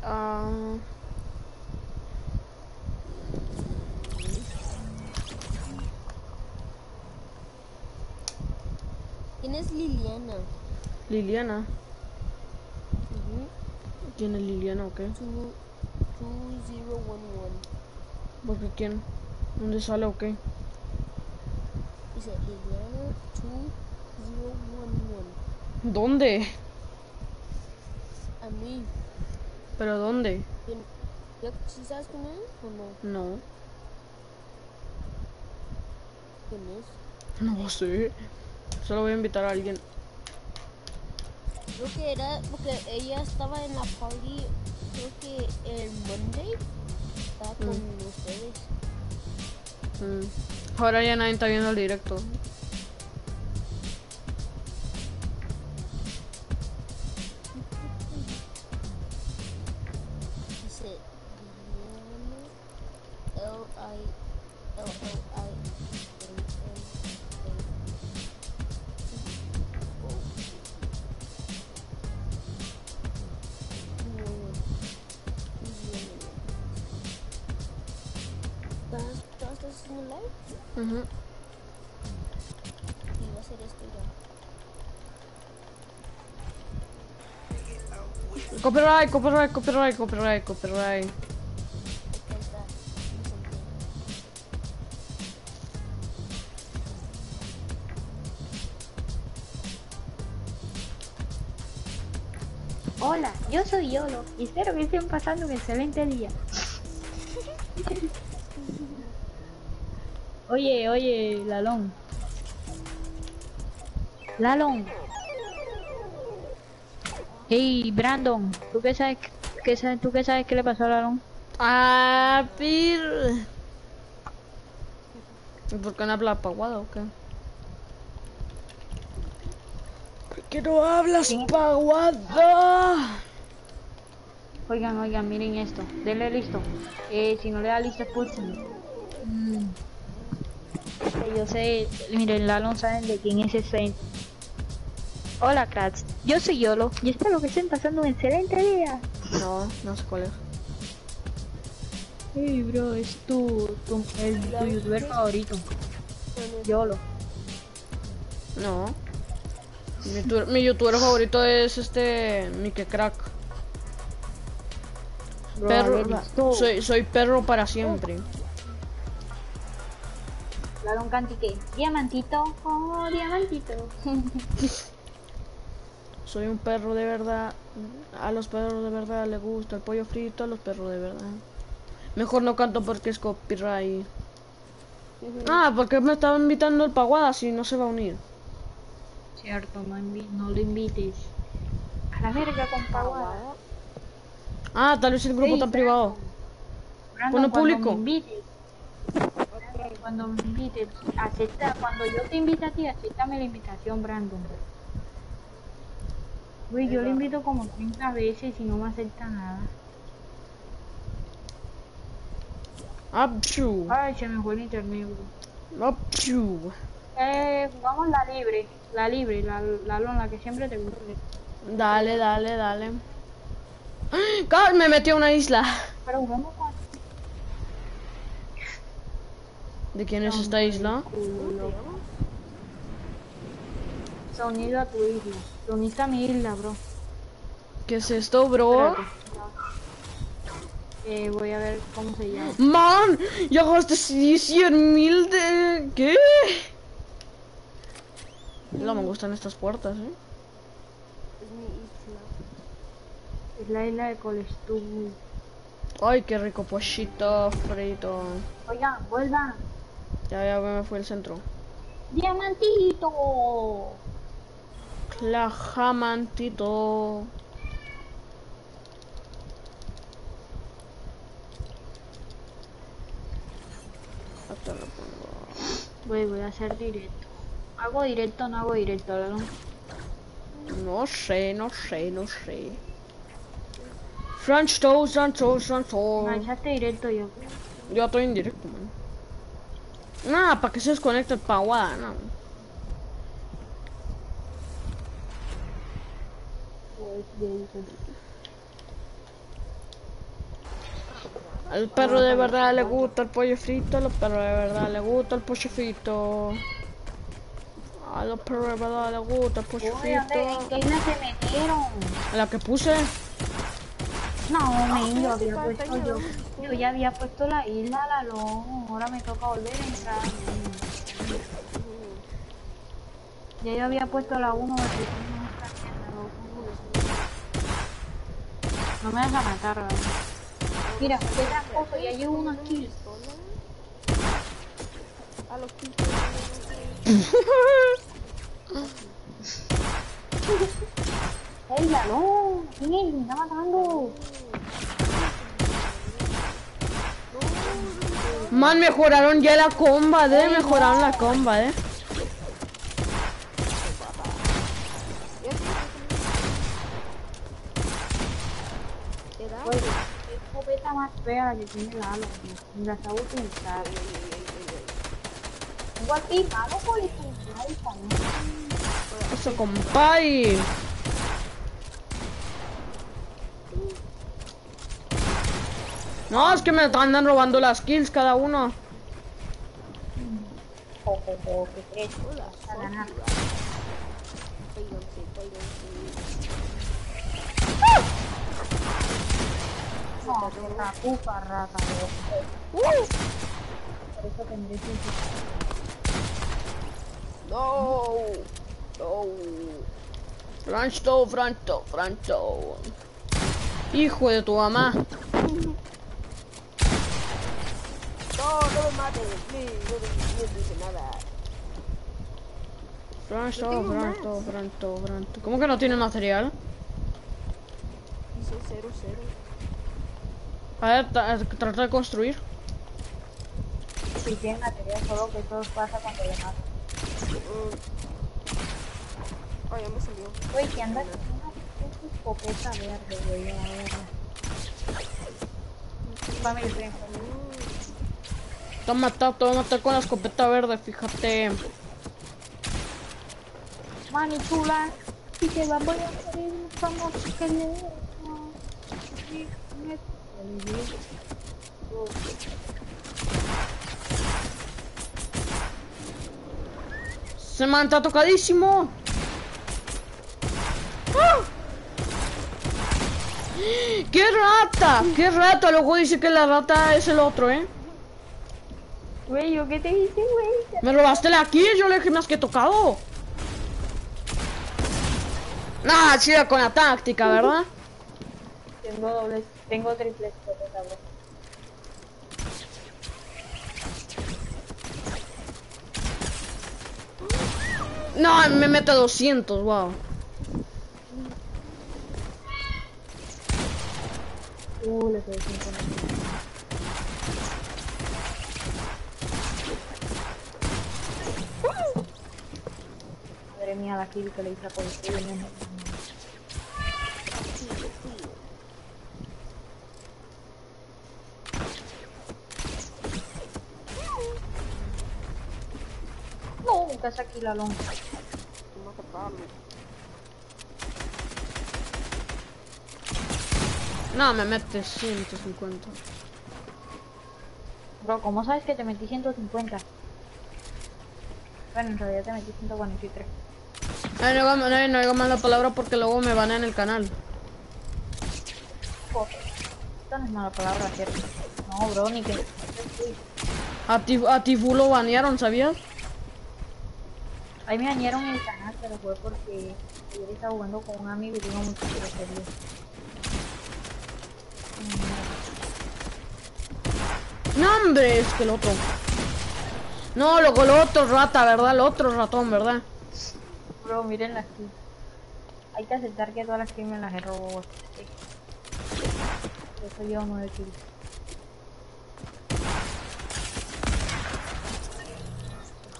¿Quién es Liliana? Liliana. ¿Quién es Liliana o qué? Two- 2011. ¿Por qué quién? ¿Dónde sale o qué? Dice Liliana 2011. ¿Dónde? A mí. ¿Pero dónde? ¿Quién- ¿Ya sí sabes quién es o no? No. ¿Quién es? No sé. Solo voy a invitar a alguien. Creo que era porque ella estaba en la party, creo que el Monday. Estaba con ustedes. Mm. Ahora ya nadie está viendo el directo. Copyright, copyright, copyright, copyright, copyright. Hola, yo soy Yolo y espero que estén pasando un excelente día. Oye, oye, Lalón. Lalón. Hey, Brandon, ¿tú qué sabes? ¿Qué sabes? ¿Tú qué sabes qué le pasó a Lalón? Ah, pir. ¿Y ¿Por qué no habla paguada o qué? ¿Por qué no hablas paguada? Oigan, oigan, miren esto. Denle listo. Eh, si no le da listo, expulsen. Mm. Yo sé, miren, Lalón saben de quién es ese. Hola, cracks. Yo soy Yolo y espero que estén pasando un excelente día. No, no sé cuál es. Hey, bro, es tu, tu, el, tu youtuber favorito. Yolo. No. Mi, tu- mi youtuber favorito es este. Mike Crack. Bro, Perro. Soy, soy perro para siempre. Lalón cantique. Diamantito. Oh, diamantito. Soy un perro de verdad. A los perros de verdad les gusta el pollo frito, a los perros de verdad. Mejor no canto porque es copyright. Ah, porque me estaba invitando el Paguada si no se va a unir. Cierto, no, invi- no lo invites. A la verga con Paguada. Ah, tal vez el grupo Sí, está privado. Cuando público. me invites, cuando me invites, acepta, cuando yo te invite a ti, aceptame la invitación, Brandon. Güey, yo le invito como 30 veces y no me acepta nada. Apchu. Ay, se me fue el internet, bro. Apchu. Eh, jugamos la libre, la libre, la, la lona que siempre te gusta. Dale, dale, dale. ¡Car! Me metió a una isla. Pero jugamos con ¿De quién es esta isla? Sonido a tu isla. Sonido a mi isla, bro. ¿Qué es esto, bro? Espérate. Eh, voy a ver cómo se llama. ¡Man! ¡Ya gasté 100 mil de... ¿Qué? No me gustan estas puertas, ¿eh? Es mi isla. Es la isla de Colestú. Ay, qué rico pochito frito. Oigan, vuelvan. Ya, ya me fue el centro. ¡Diamantito! Clajamantito. Lo pongo. Voy, voy a hacer directo. ¿Hago directo o no hago directo, no? No sé, no sé, no sé. French toast, French toast, French toast. Directo yo. Yo estoy en directo, man. Nada, para que se desconecte el paguada, no. Al perro de verdad le gusta el pollo frito, a los perros de verdad le gusta el pollo frito. A los perros de verdad le gusta el pollo Uy, ¿dónde, ¿en frito. qué isla se metieron? La que puse, No, men, yo había puesto yo. Yo ya había puesto la isla, la loma. Ahora me toca volver a entrar. Ya yo había puesto la 1 No me vas a matar, ¿verdad? Mira, qué tramposo, ya llevo una kill. A los 15 ¡Ey, la no! ¿Quién es? Me está matando. man, mejoraron ya la comba, de mejoraron la comba, eh. te da. Oye, qué escopeta más fea la que tiene la ala. Ni la utilizar. Tengo aquí, mano por el Eso, compay. No, es que me andan robando las kills cada uno. Ojo, ¿qué crees? A No, que la pupa rata, Por eso tendré que No. No. Francho, Francho, Francho. Hijo de tu mamá. No, no me mates, please, no, no, no dice nada. Pronto, tengo pronto, pronto, pronto. ¿Cómo que no tiene material? Dice 0, 0. A ver, tra- trata de construir. Si tiene material, solo que todo pasa cuando le matan. Ay, ya me salió. Güey, que anda con una escopeta verde, güey, a verla. Family friend. Te va a matar, te va a matar con la escopeta verde, fíjate. Mani chula, si te va voy a morir, vamos que le... Se está tocadísimo. ¡Ah! ¡Qué rata! ¡Qué rata! Luego dice que la rata es el otro, ¿eh? Güey, ¿yo qué te hice, güey? Me robaste la kill, yo le dije más que tocado. Nah, chida con la táctica, ¿verdad? Tengo doble, tengo triple escopeta, bro. No, me mete 200, wow. Uh, le cinco Madre mía, la kill que le hice a Coliseo, no, nunca saqué la longa. No, me mete 150. Bro, ¿cómo sabes que te metí 150? Bueno, en realidad te metí 143. Ay, no, no, no digo mal la palabra porque luego me van en el canal. Esta no es mala palabra, ¿cierto? No, bro, ni que... A ti, a ti lo banearon, ¿sabías? Ahí me dañaron el canal, pero fue porque ayer estaba jugando con un amigo y digo mucho grosería. No, hombre, es que el otro. No, luego el otro rata, ¿verdad? El otro ratón, ¿verdad? Bro, miren las kills. Hay que aceptar que todas las kills me las he robado. Eso llevo 9 kills.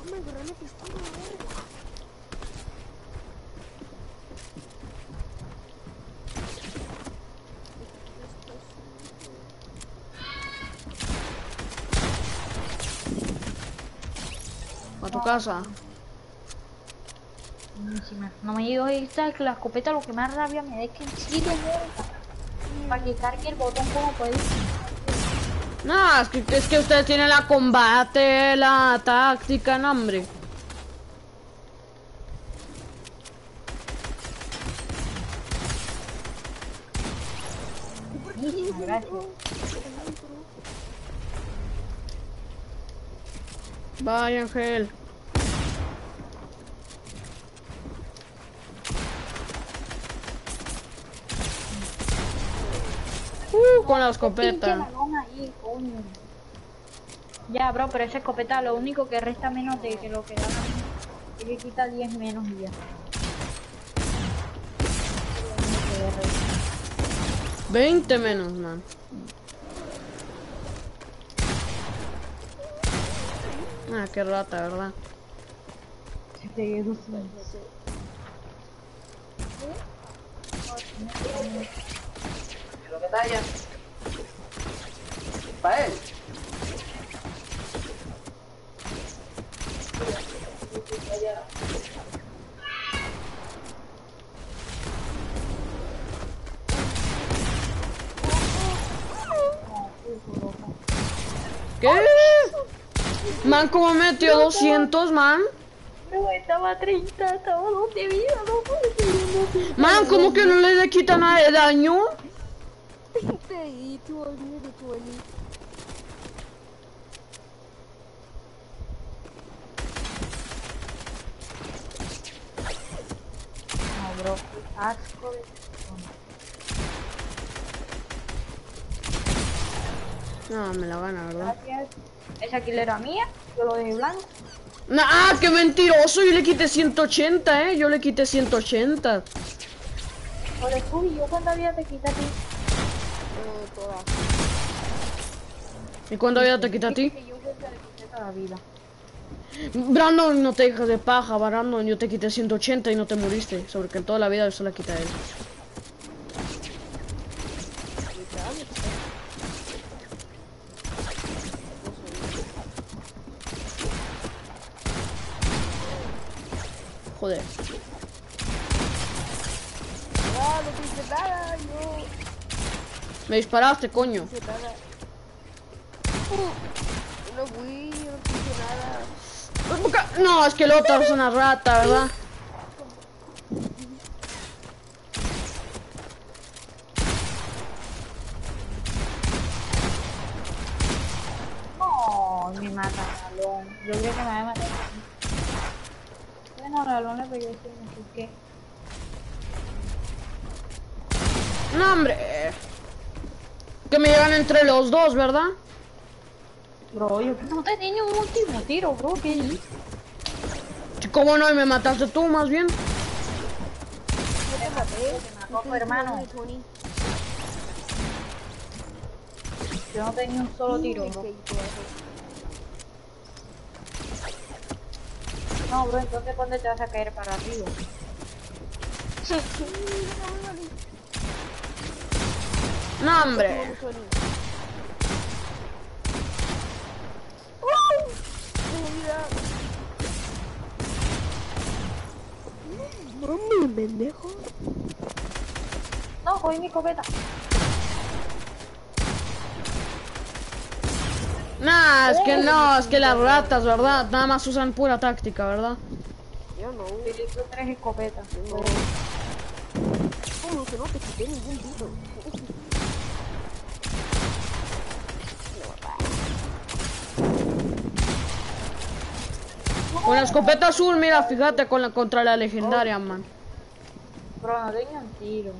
Déjame A tu casa. Buenísima. No me digo esta que la escopeta lo que más rabia me da es que en Chile Para que cargue el botón como puede. No, es que, es que ustedes tienen la combate, la táctica, no, hombre. Gracias. Vaya, Ángel. Uh, con la escopeta. balón ahí, coño. Ya, bro, pero esa escopeta lo único que resta menos de que lo que da es que quita 10 menos y ya. 20 menos, man. Ah, qué rata, ¿verdad? lo que talla. Para él. Man, ¿cómo metió 200, man? No, estaba a 30, estaba a 2 de vida, no puedo Man, ¿cómo que no le quita nada de daño? Te 20, 20. No, bro, asco de No, me la gana, ¿verdad? Gracias. Esa kill era mía, yo lo dejé blanco. Nah, ah, qué mentiroso, yo le quité 180, eh, yo le quité 180. Ole, uy, yo cuánta vida te quita a ti. Eh, todas. ¿Y cuándo ya te quita a ti? Que yo siempre le quité toda la vida. Brandon, no te dejes de paja, Brandon, yo te quité 180 y no te moriste, sobre que en toda la vida eso la quita él. Joder. Ah, no te hice nada, yo. Me disparaste, coño. No. Uh, no no nada. No, es que el otro es una rata, ¿verdad? No, me mata Alon. Yo creo que me va a matar. Bueno, Alon le pegué sin así que. No, hombre. Que me llegan entre los dos, ¿verdad? Bro, yo no te tenía un último tiro, bro. ¿Qué hice? ¿Cómo no? Y me mataste tú, más bien. Yo te maté. mató, hermano. Yo no tenía un solo tiro, bro. No, bro, entonces ¿cuándo te vas a caer para arriba? No, hombre. Mami, pendejo. No, cogí mi escopeta. Nah, es que no, es que las ratas, ¿verdad? Nada más usan pura táctica, ¿verdad? Yo no. Utilizo tres escopetas. No. ¿Cómo que no quité ningún? Con la escopeta azul, mira, fíjate, con la, contra la legendaria, man. Bro, no tenía un tiro.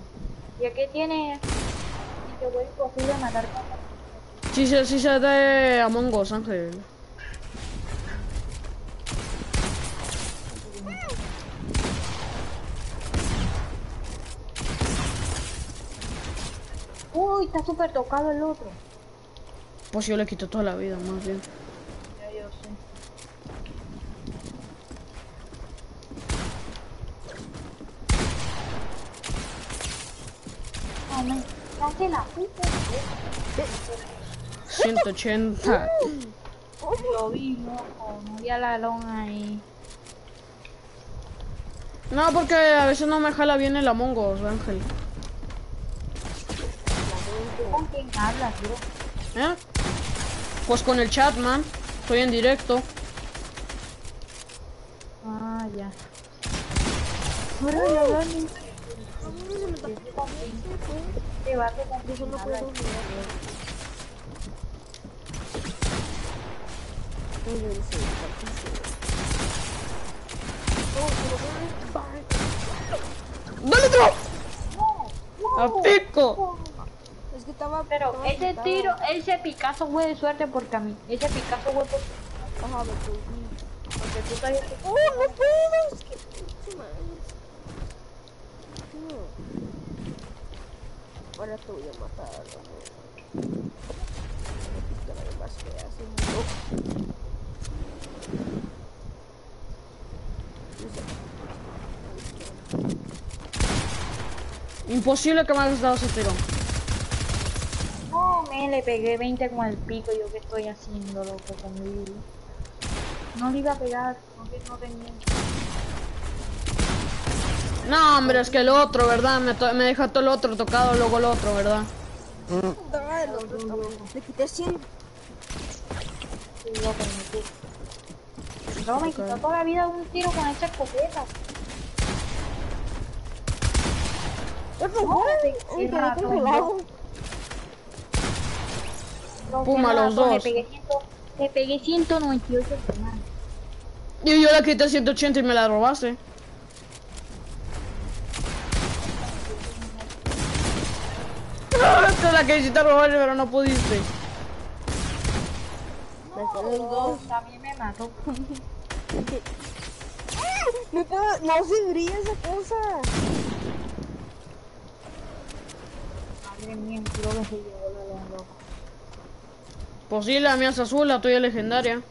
¿Y aquí tiene? Que fue imposible matar Sí, sí, sí se de Among Us, Ángel. Uy, está súper tocado el otro. Pues yo le quito toda la vida, más bien. Ya yo sé. No, me cague la puta. 180. Lo vi, loco. No vi a la lona ahí. No, porque a veces no me jala bien el Among Us, Ángel. ¿Con quién hablas, bro? ¿Eh? Pues con el chat, man. Estoy en directo. Ah, ya. Ya Dani. Te vas a Yo no puedo ¡Dale otro! ¡A pico! Es que estaba. Pero ese quitado. tiro, ese Picasso fue de suerte porque a mí. Ese Picasso fue por... Ajá, porque tú. ¡Oh, no puedo! Es que. pinche madre. No. Ahora te voy a matar, más que. Imposible que me hayas dado ese tiro. No, me le pegué 20 con el pico. Yo qué estoy haciendo, loco, con mi vida. No le iba a pegar, no, que no tenía... No, hombre, es que el otro, ¿verdad? Me, to- me deja todo el otro tocado, luego el otro, ¿verdad? Dale. Le quité 100. Sí, loco, me quito. No, me quitó toda la vida un tiro con esa escopeta. ¡Es No, Uy, qué quedé rato, congelado. No, Puma, los dos. le pegué 198 semanas. Y yo le quité 180 y me la robaste. Te la quisiste robar, pero no pudiste. Mataron dos. También me mató. No, puedo- no se brilla esa cosa. Madre mía, creo que se llevó la loco. Pues sí, la mía es azul, la tuya es legendaria.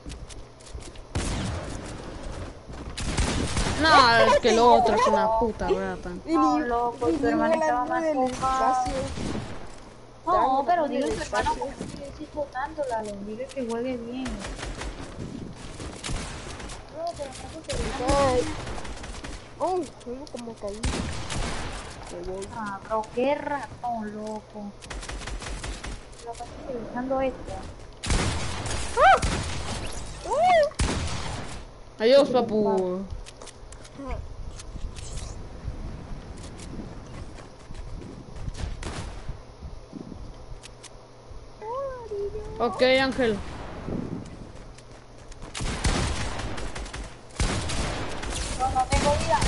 No, es que lo otro es una puta rata. No, loco, tu hermano estaba más del copado. espacio. No, pero dile a tu hermano espacio. porque sigue disfrutándola, dile que juegue bien. No, pero no se Ay. Oh, juego como caí. Ah, bro, qué ratón, loco. Lo que estoy usando esto. Adiós, papu. Ok, Ángel. No, no tengo vida.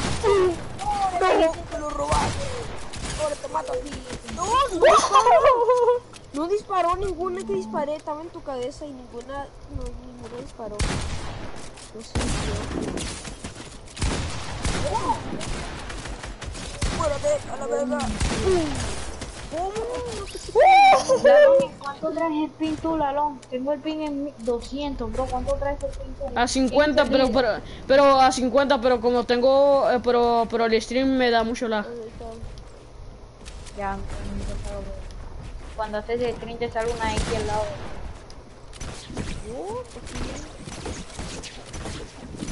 No, me lo robaste. Ahora te mato a ti. No, no disparó. No disparó ninguna que disparé. Estaba en tu cabeza y ninguna, no, ninguna disparó. No sé. Muérate a la verga. ¿Cómo? Lalón, ¿cuánto traes el pin tú, Lalón? Tengo el pin en mi- 200, bro. ¿Cuánto traes el pin tú? A 50, pero, pero, pero a 50, pero como tengo, eh, pero, pero el stream me da mucho lag. Ya. Cuando haces el screen te sale una X al lado.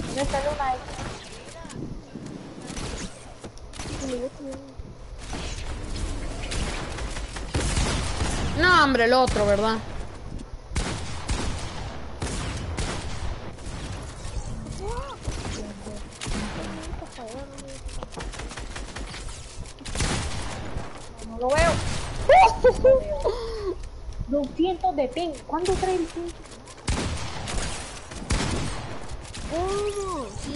¿Dónde sale una X? No, hombre, el otro, ¿verdad? No lo veo. 200 de ping. ¿Cuánto trae el ping? ¿Cómo? Sí,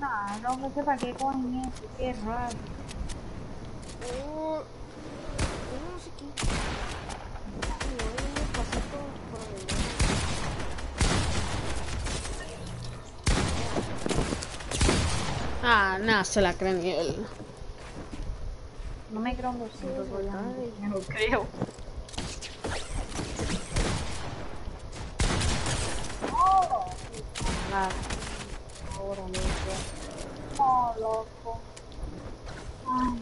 Nah, no, no sé para qué eso. Qué raro. oh, no sé qué. No, un pasito por allá. Ah, nada, se la cree ni él. No me creo un 200, obviamente. Me lo creo. Oh. Ahora loco. Oh, loco. Ay,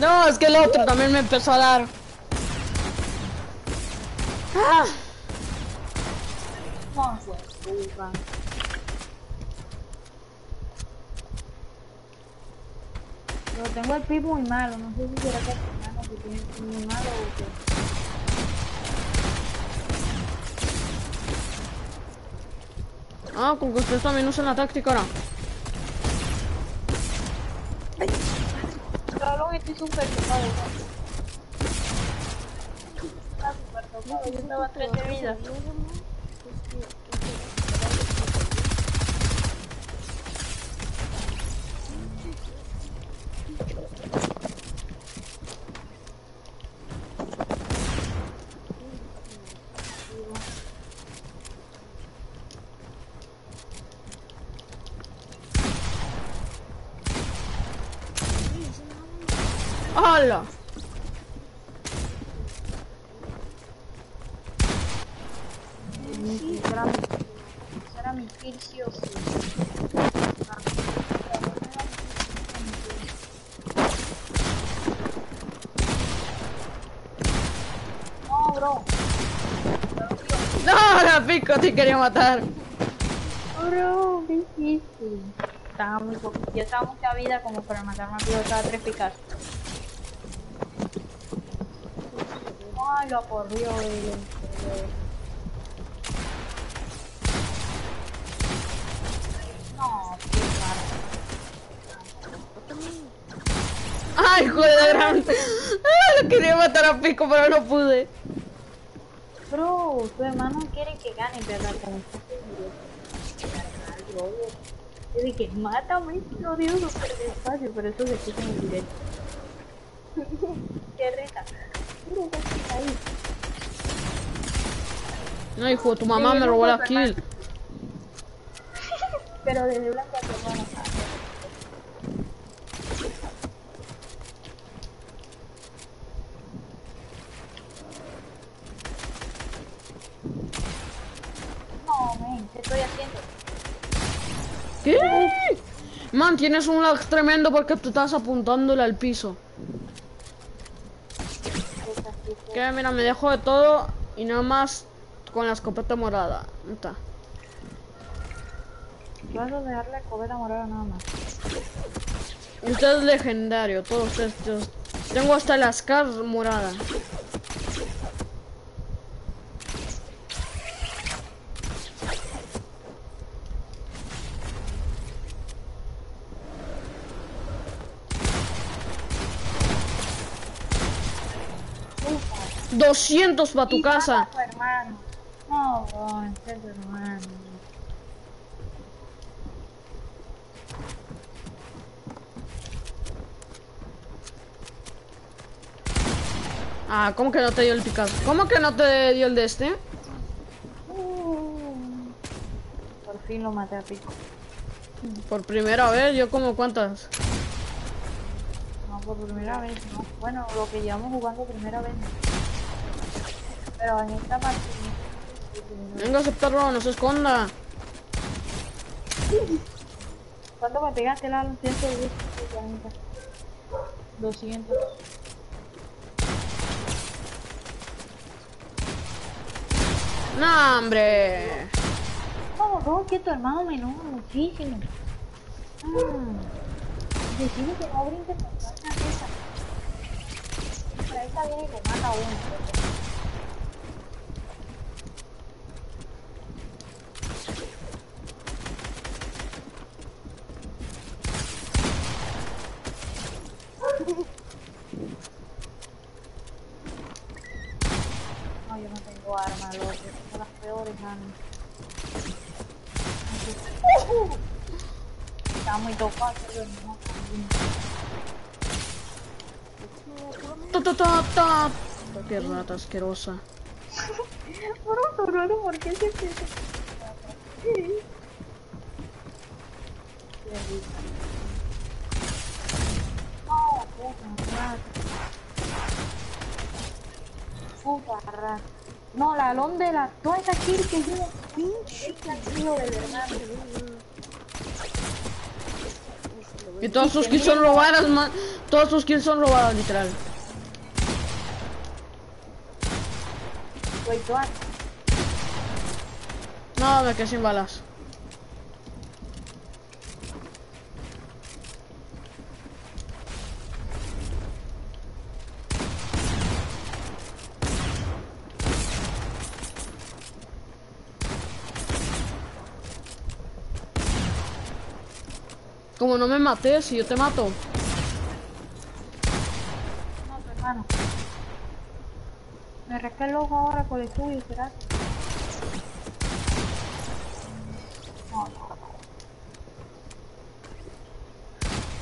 No, es que el otro también me empezó a dar. Ah, no. Pero tengo el pip muy malo, no sé si será que hermano que tiene el pip muy malo o qué. ah, con que ustedes también usan la táctica ahora. Cabrón, estoy súper yo estaba 3 de vida. ¡Hala! Será mi, será mi kill sí o sí. No, bro. No, la pico, te quería matar. Bro, ¿qué hiciste? Estaba muy poquito. Yo estaba mucha vida como para matarme a pilotar a tres picas. Lo corrió él. No, qué Ay, joder, de gran. Ah, lo quería matar a pico, pero no pude. Bro, tu hermano quiere que gane, ¿verdad? Como Yo dije, mátame, lo digo súper despacio, pero eso se escucha en el directo. Qué reta. No, hijo, tu mamá me robó la kill. Pero desde blanco a tu hermano. No, men, ¿qué estoy haciendo? ¿Qué? Man, tienes un lag tremendo porque te estás apuntándole al piso. Que mira, me dejo de todo y nada más con la escopeta morada. Está. Vas a dejarle escopeta morada nada más. Usted es legendario, todos estos. Tengo hasta las scars morada. ¡200 para tu casa! Tu hermano. No, este es tu hermano. Ah, ¿cómo que no te dio el Picasso? ¿Cómo que no te dio el de este? Uh, por fin lo maté a pico. Por primera vez, yo como cuántas. No, por primera vez, no. Bueno, lo que llevamos jugando primera vez. Pero en esta partida. Venga a aceptarlo, no se esconda. ¿Cuánto me pegaste la 110? 200. No, hombre. No, no, que tu hermano me enoja muchísimo. Ah, decime que no brinques con. Por ahí está bien y lo mata a uno. No, yo no tengo arma, loco. Son las peores armas. Está muy tocado, pero no. Ta, ta, ta. Qué rata asquerosa. Por un ¿por qué se? No, la alón de la... Toda esa kill que yo... Pinche tío de verdad. Y todas sus kills son robadas, man. Todas sus kills son robadas, literal. Toda... No, me quedé sin balas. Como no me maté, si yo te mato. No, hermano. Me rasqué el ahora con el tuyo, ¿será?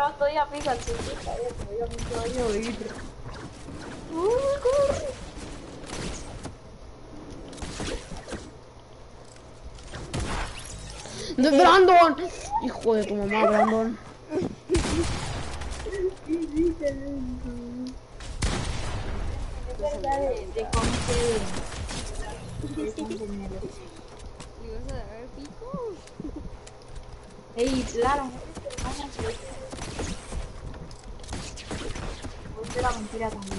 No, estoy a pica al 50, obviamente voy a oír. ¡De Brandon! Hijo de tu mamá, Brandon. Es verdad de, de cómo se... ¿Ibas a dar pico? Ey, claro, era mentira también.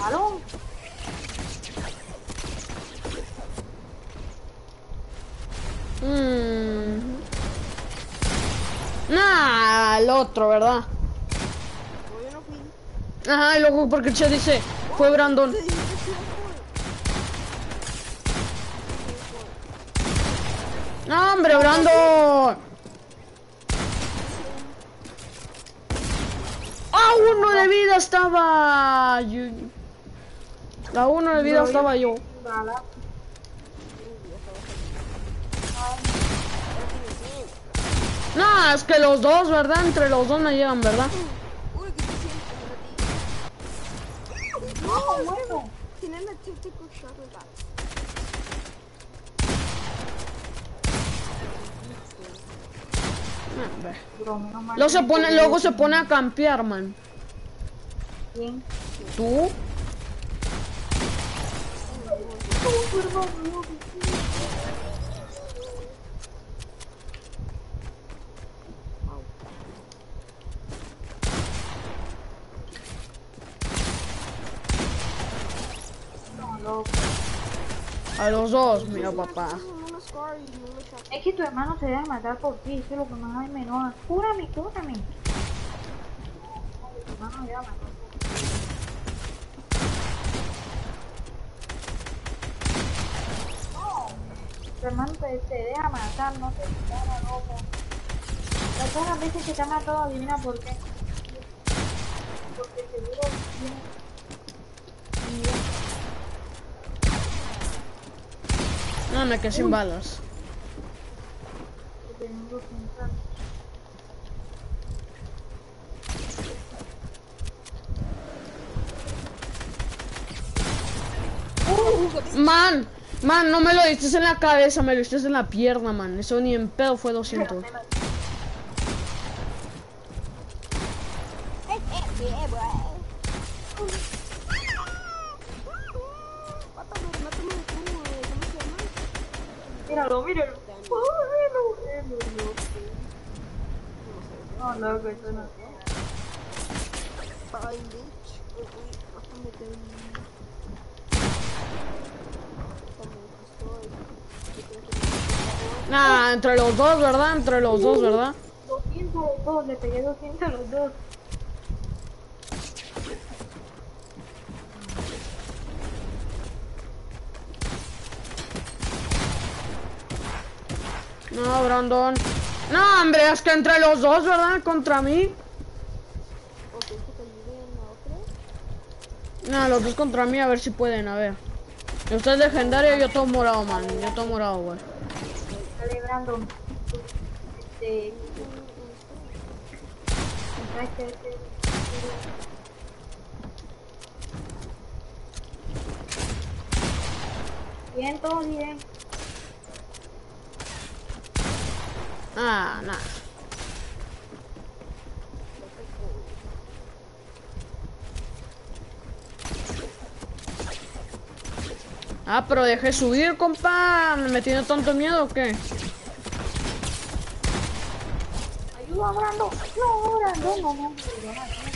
¡Balón! Mmm. Nah, el otro, ¿verdad? Ajá, y luego porque el chat dice, fue Brandon. ¡No, hombre, Brandon! ¡Ah, uno de vida estaba! yo- La uno de vida estaba yo. Bala. No, es que los dos, ¿verdad? Entre los dos me llegan, ¿verdad? Uy, te No, muerto. Tiene la típico shot of that. Bro, menos mal Luego se pone, luego se pone a campear, man. ¿Quién? ¿Tú? A los dos, mira, papá. Es que tu hermano se debe matar por ti, eso es lo que más hay me enoja. Cúrame, cúrame. Tu hermano se debe matar. No, tu hermano te, te deja matar, no te dispara, loco. Las pocas veces que te ha matado, adivina por qué. Porque seguro tiene... No, me quedé sin balas. Pensar. Man, man, no me lo diste en la cabeza, me lo diste en la pierna, man. Eso ni en pedo fue 200. Mátame, mátame tú, eh, ¿cómo se llama? Míralo, míralo. Oh. No, loco, eso no. Ay, Nah, entre los dos, ¿verdad? Entre los dos, ¿verdad? 200 a los dos, le pegué 200 a los dos. No, Brandon. No, hombre, es que entre los dos, ¿verdad? Contra mí. No, los dos contra mí, a ver si pueden, a ver. Usted es legendario, yo todo morado, man. Yo todo morado, güey. Dale, Brandon. Este- Bien, todo bien. Ah, nada. Ah, pero dejé subir, compa. ¿Me tiene tanto miedo o qué? Ayuda, Brandon. No, Brandon, no, no, no. Hola,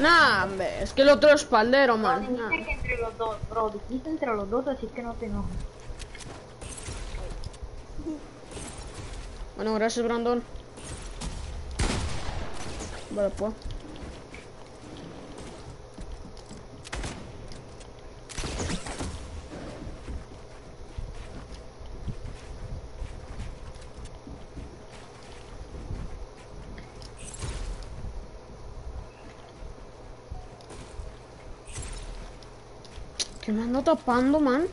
Nah, hombre, es que el otro es espaldero, man. Dijiste Nah. que entre los dos, bro, dijiste entre los dos, así que no te enojes. Bueno, gracias, Brandon. Vale, pues. ¿Qué me ando tapando, man?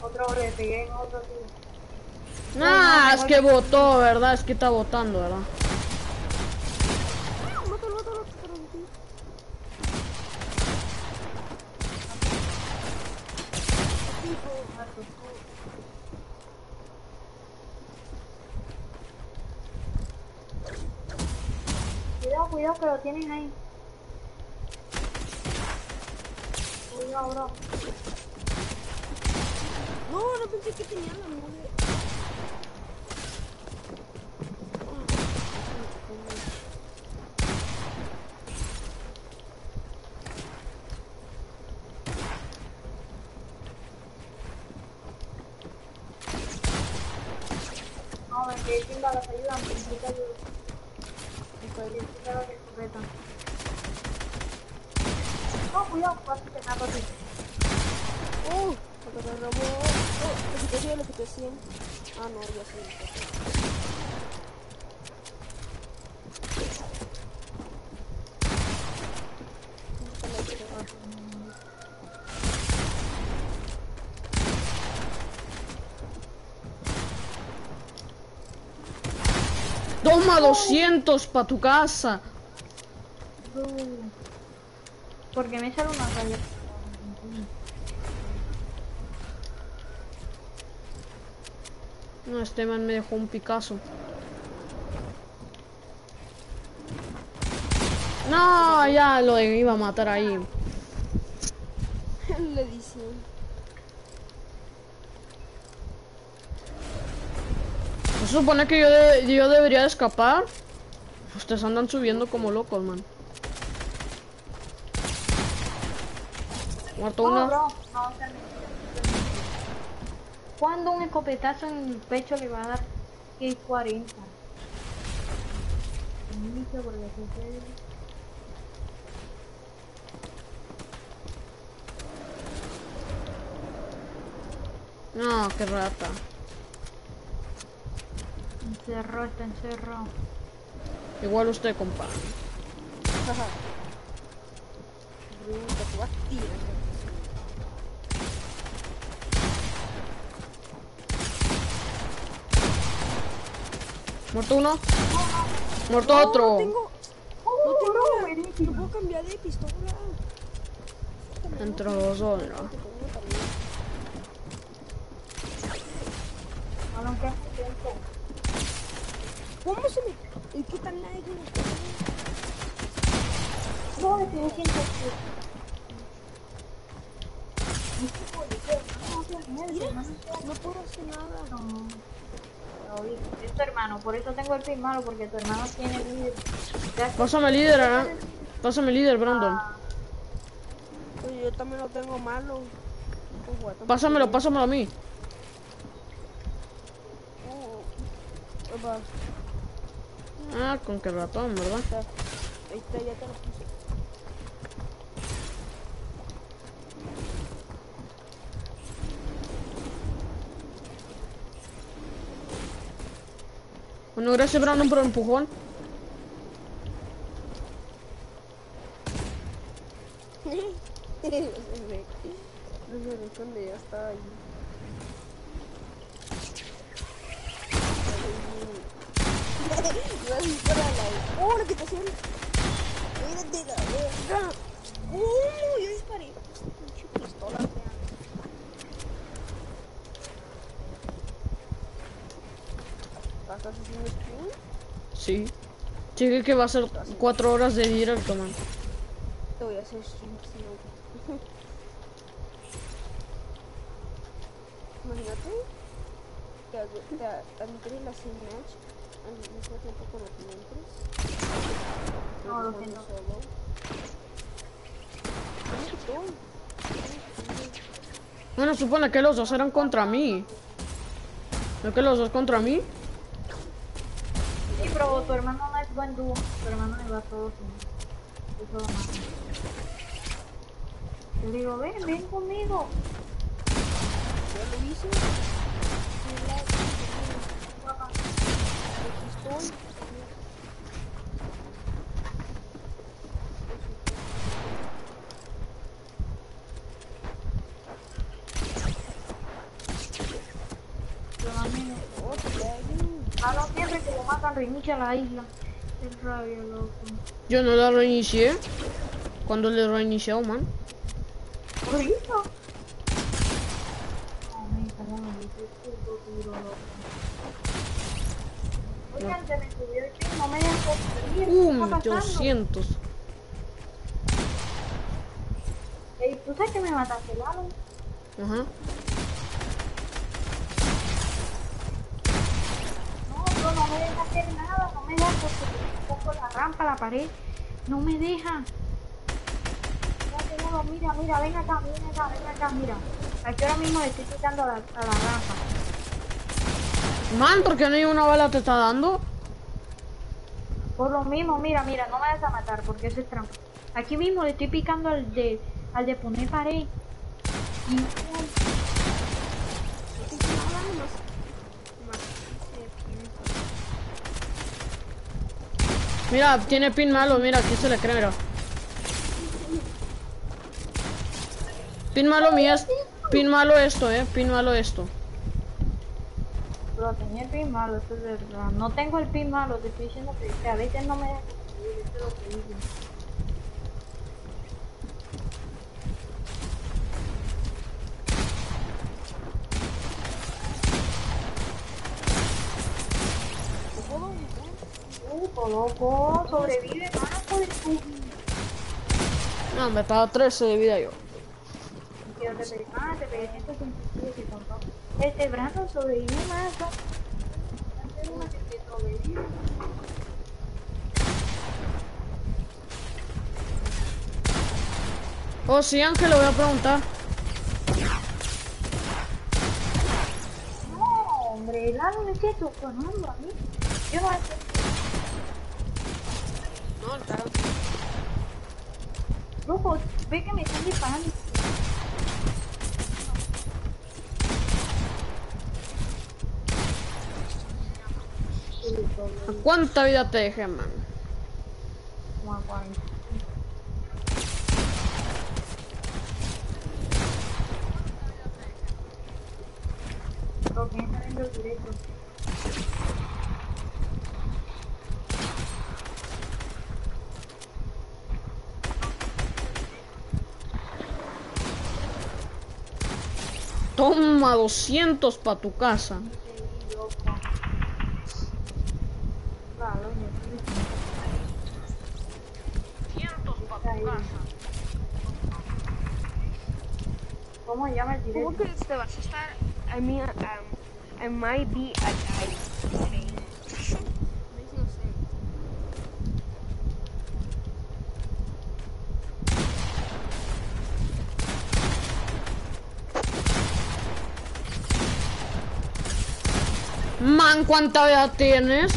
Otro pegué en otro tío. Nah, es que votó, ¿verdad? Es que está votando, ¿verdad? Cuidado, cuidado que lo tienen ahí. No, no pensé que tenía la nube. No, me quedé sin balas, ayúdame, necesito ayuda. Me. No, cuidado, a. Uh, lo que te robó. Oh, que te hacían. Ah, no, ya sé. Toma 200 pa' tu casa. Porque me sale una raya. No, este man me dejó un Picasso. No, ya lo iba a matar ahí. Edición. ¿No se supone que yo, de- yo debería de escapar? Ustedes andan subiendo como locos, man. Muerto No, uno. bro, no, o sea, me- ¿Cuándo un escopetazo en el pecho le va a dar que 40? Inicio porque sucede. No, qué rata. Encerró, está encerrado. Igual usted, compa. Pregunta, tú vas a tirar. Muerto uno. Muerto No, otro. No tengo. No tengo la. No puedo cambiar de pistola. Entre los dos, tiempo. ¿Cómo se me.? ¿Y qué tal nadie que No, yo siento Mira, no puedo hacer nada. Que es tu hermano, por eso tengo el pin malo, porque tu hermano tiene líder. Que- Pásame líder, ¿eh? Pásame líder, Brandon. Oye, yo también lo tengo malo. Tampoco- Pásamelo, pásamelo a mí. Oh, va, Ah, con qué ratón, ¿verdad? Ahí está, ya te lo puse. Bueno, gracias, Brandon, por el empujón. no sé, dónde ya está ahí. Ir para la... ¡Oh, la quitación! ¡Mírate la verga! ¡Uh! Yo disparé. Pinche pistola ¿Estás haciendo stream? Sí. Cheque que va a ser cuatro horas de directo, man. Te voy a hacer stream, si no. Imagínate que entres la sin match al mismo tiempo con los entres. No, lo siento. Bueno, supone que los dos eran contra mí. ¿No que los dos contra mí? Sí, pero tu hermano no es buen dúo. Tu hermano le va a todos. Eso lo mata. Le digo, ven, ven conmigo. Ya lo hice. Aquí estoy. Caí. Ah, no, siempre que lo matan reinicia la isla. Es rabia, loco. Yo no la reinicié. Cuando le reinicié, man. Puto tiro, loco. Oigan, se me subió el no me dejan. Uh, ¿Qué me está metió pasando? 200. Ey, ¿tú sabes que me mataste, Lalo? Ajá. No, no me deja hacer nada, no me deja porque pongo la rampa, la pared, no me deja. Tengo, mira, mira, ven acá, ven acá, ven acá, mira. Aquí ahora mismo le estoy quitando a la, a la rampa. Man, ¿por qué ni una bala te está dando? Por lo mismo, mira, mira, no me vas a matar porque eso es trampa. Aquí mismo le estoy picando al de al de poner pared. Y Mira, tiene pin malo, mira, aquí se le cree, mira. Pin malo mías, pin malo esto, eh, pin malo esto. Pero tenía el pin malo, eso es verdad. No tengo el pin malo, te estoy diciendo que, a veces no me deja es lo que. Uh, loco, sobrevive, mano, por el tubo. No, me estaba 13 de vida yo. Quiero te pegué, ah, te pegué 157 con todo. Este Brandon sobrevive más. Oh, sí, Ángel, le voy a preguntar. No, hombre, Lalo, me estoy tocando a mí. Yo no sé. No, está. Loco, ve que me están disparando. ¿Cuánta vida te dejé, man? Como a 40. Lo que está viendo el directo. Toma 200 pa' tu casa. ¿Cómo llama el ¿Cómo directo? que te vas a estar? I mean, um, I might be a guy. No sé. Man, ¿cuánta vida tienes?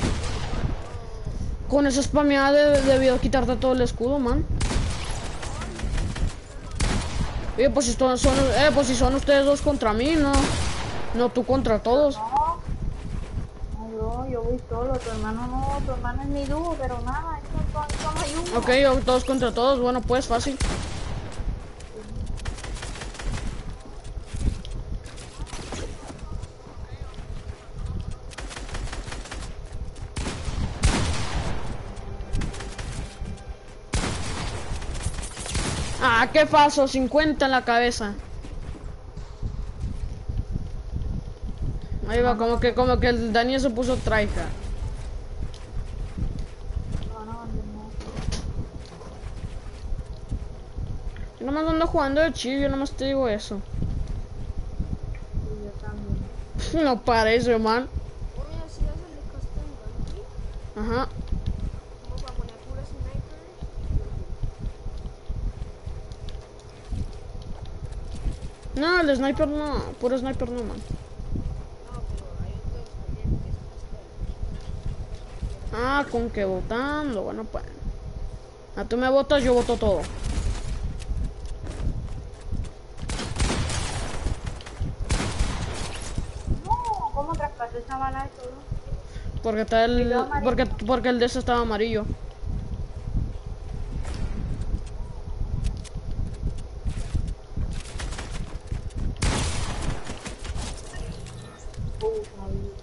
Con esa spameada de- debido quitarte todo el escudo, man. Oye, pues si son, son- eh, pues si son ustedes dos contra mí, no. No tú contra todos. No, yo voy solo. Tu hermano no, tu hermano es mi dúo, pero nada, eso somos uno. Ok, yo todos contra todos. Bueno, pues fácil. Ah, qué paso, 50 en la cabeza. Ahí va, como que, como que el Daniel se puso traica. Yo nomás ando jugando de chill, yo nomás te digo eso. No parece, man. Gun, Ajá. ¿cómo para poner puros snipers? No, el sniper no, puro sniper no, man. Ah, con que votando, bueno pues. A tú me votas, yo voto todo. No, ¿cómo traspasó esa bala de todo? Porque está el. Porque, porque el de ese estaba amarillo. Puta vida.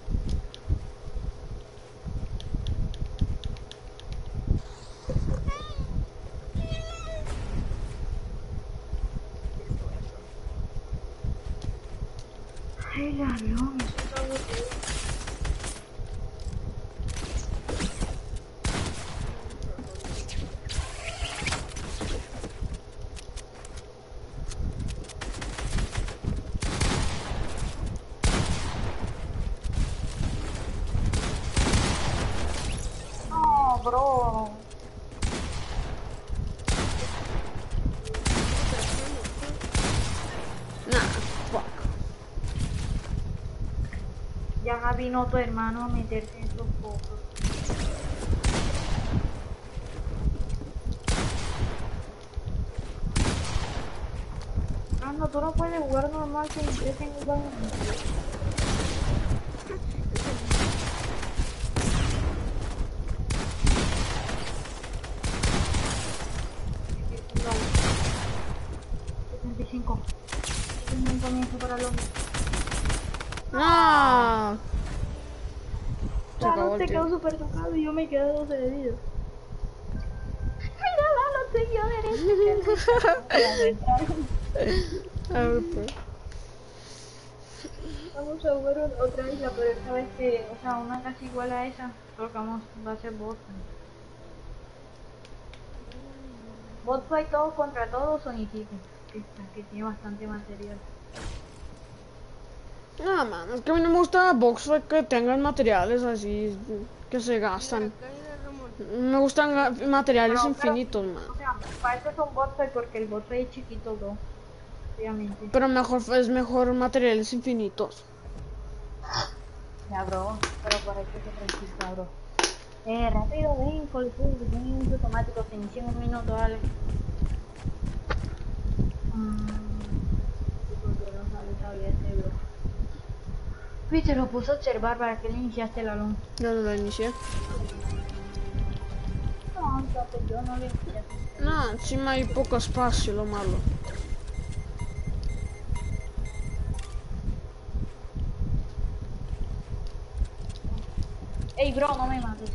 Ay, el avión, eso es algo que... No, bro. Nah, fuck. Ya. Vino tu hermano a meterse en sus cosas. Ah, no, tú no puedes jugar normal meterse en un baño. No. Un comienzo para los... ¡No! Se acabó Lalo el te quedó tiempo. súper tocado y yo me quedé 12 de vida. Mira, Lalo, te yo derecho. A ver, pues. Vamos a jugar o- otra isla, pero esta vez o una casi igual a esa, solo que vamos, va a ser Boston. Bot fight todos contra todos son City, que, que tiene bastante material. No, man, es que a mí no me gusta box que tengan materiales así que se gastan. Me gustan materiales Pero, pero- infinitos, man. O sea, para eso son bot fight porque el bot fight es chiquito, ¿no? Obviamente. Pero mejor es mejor materiales infinitos. Bro, pero por eso se precisa, bro. Eh, rápido, ven, tiene un automático, se inicia en un minuto, dale. Mm, no. Uy, se lo puso a observar para que le iniciaste el balón. Yo no lo inicié. No, yo no le inicié. No, encima hay poco espacio, lo malo. Ey, bro, no me mates.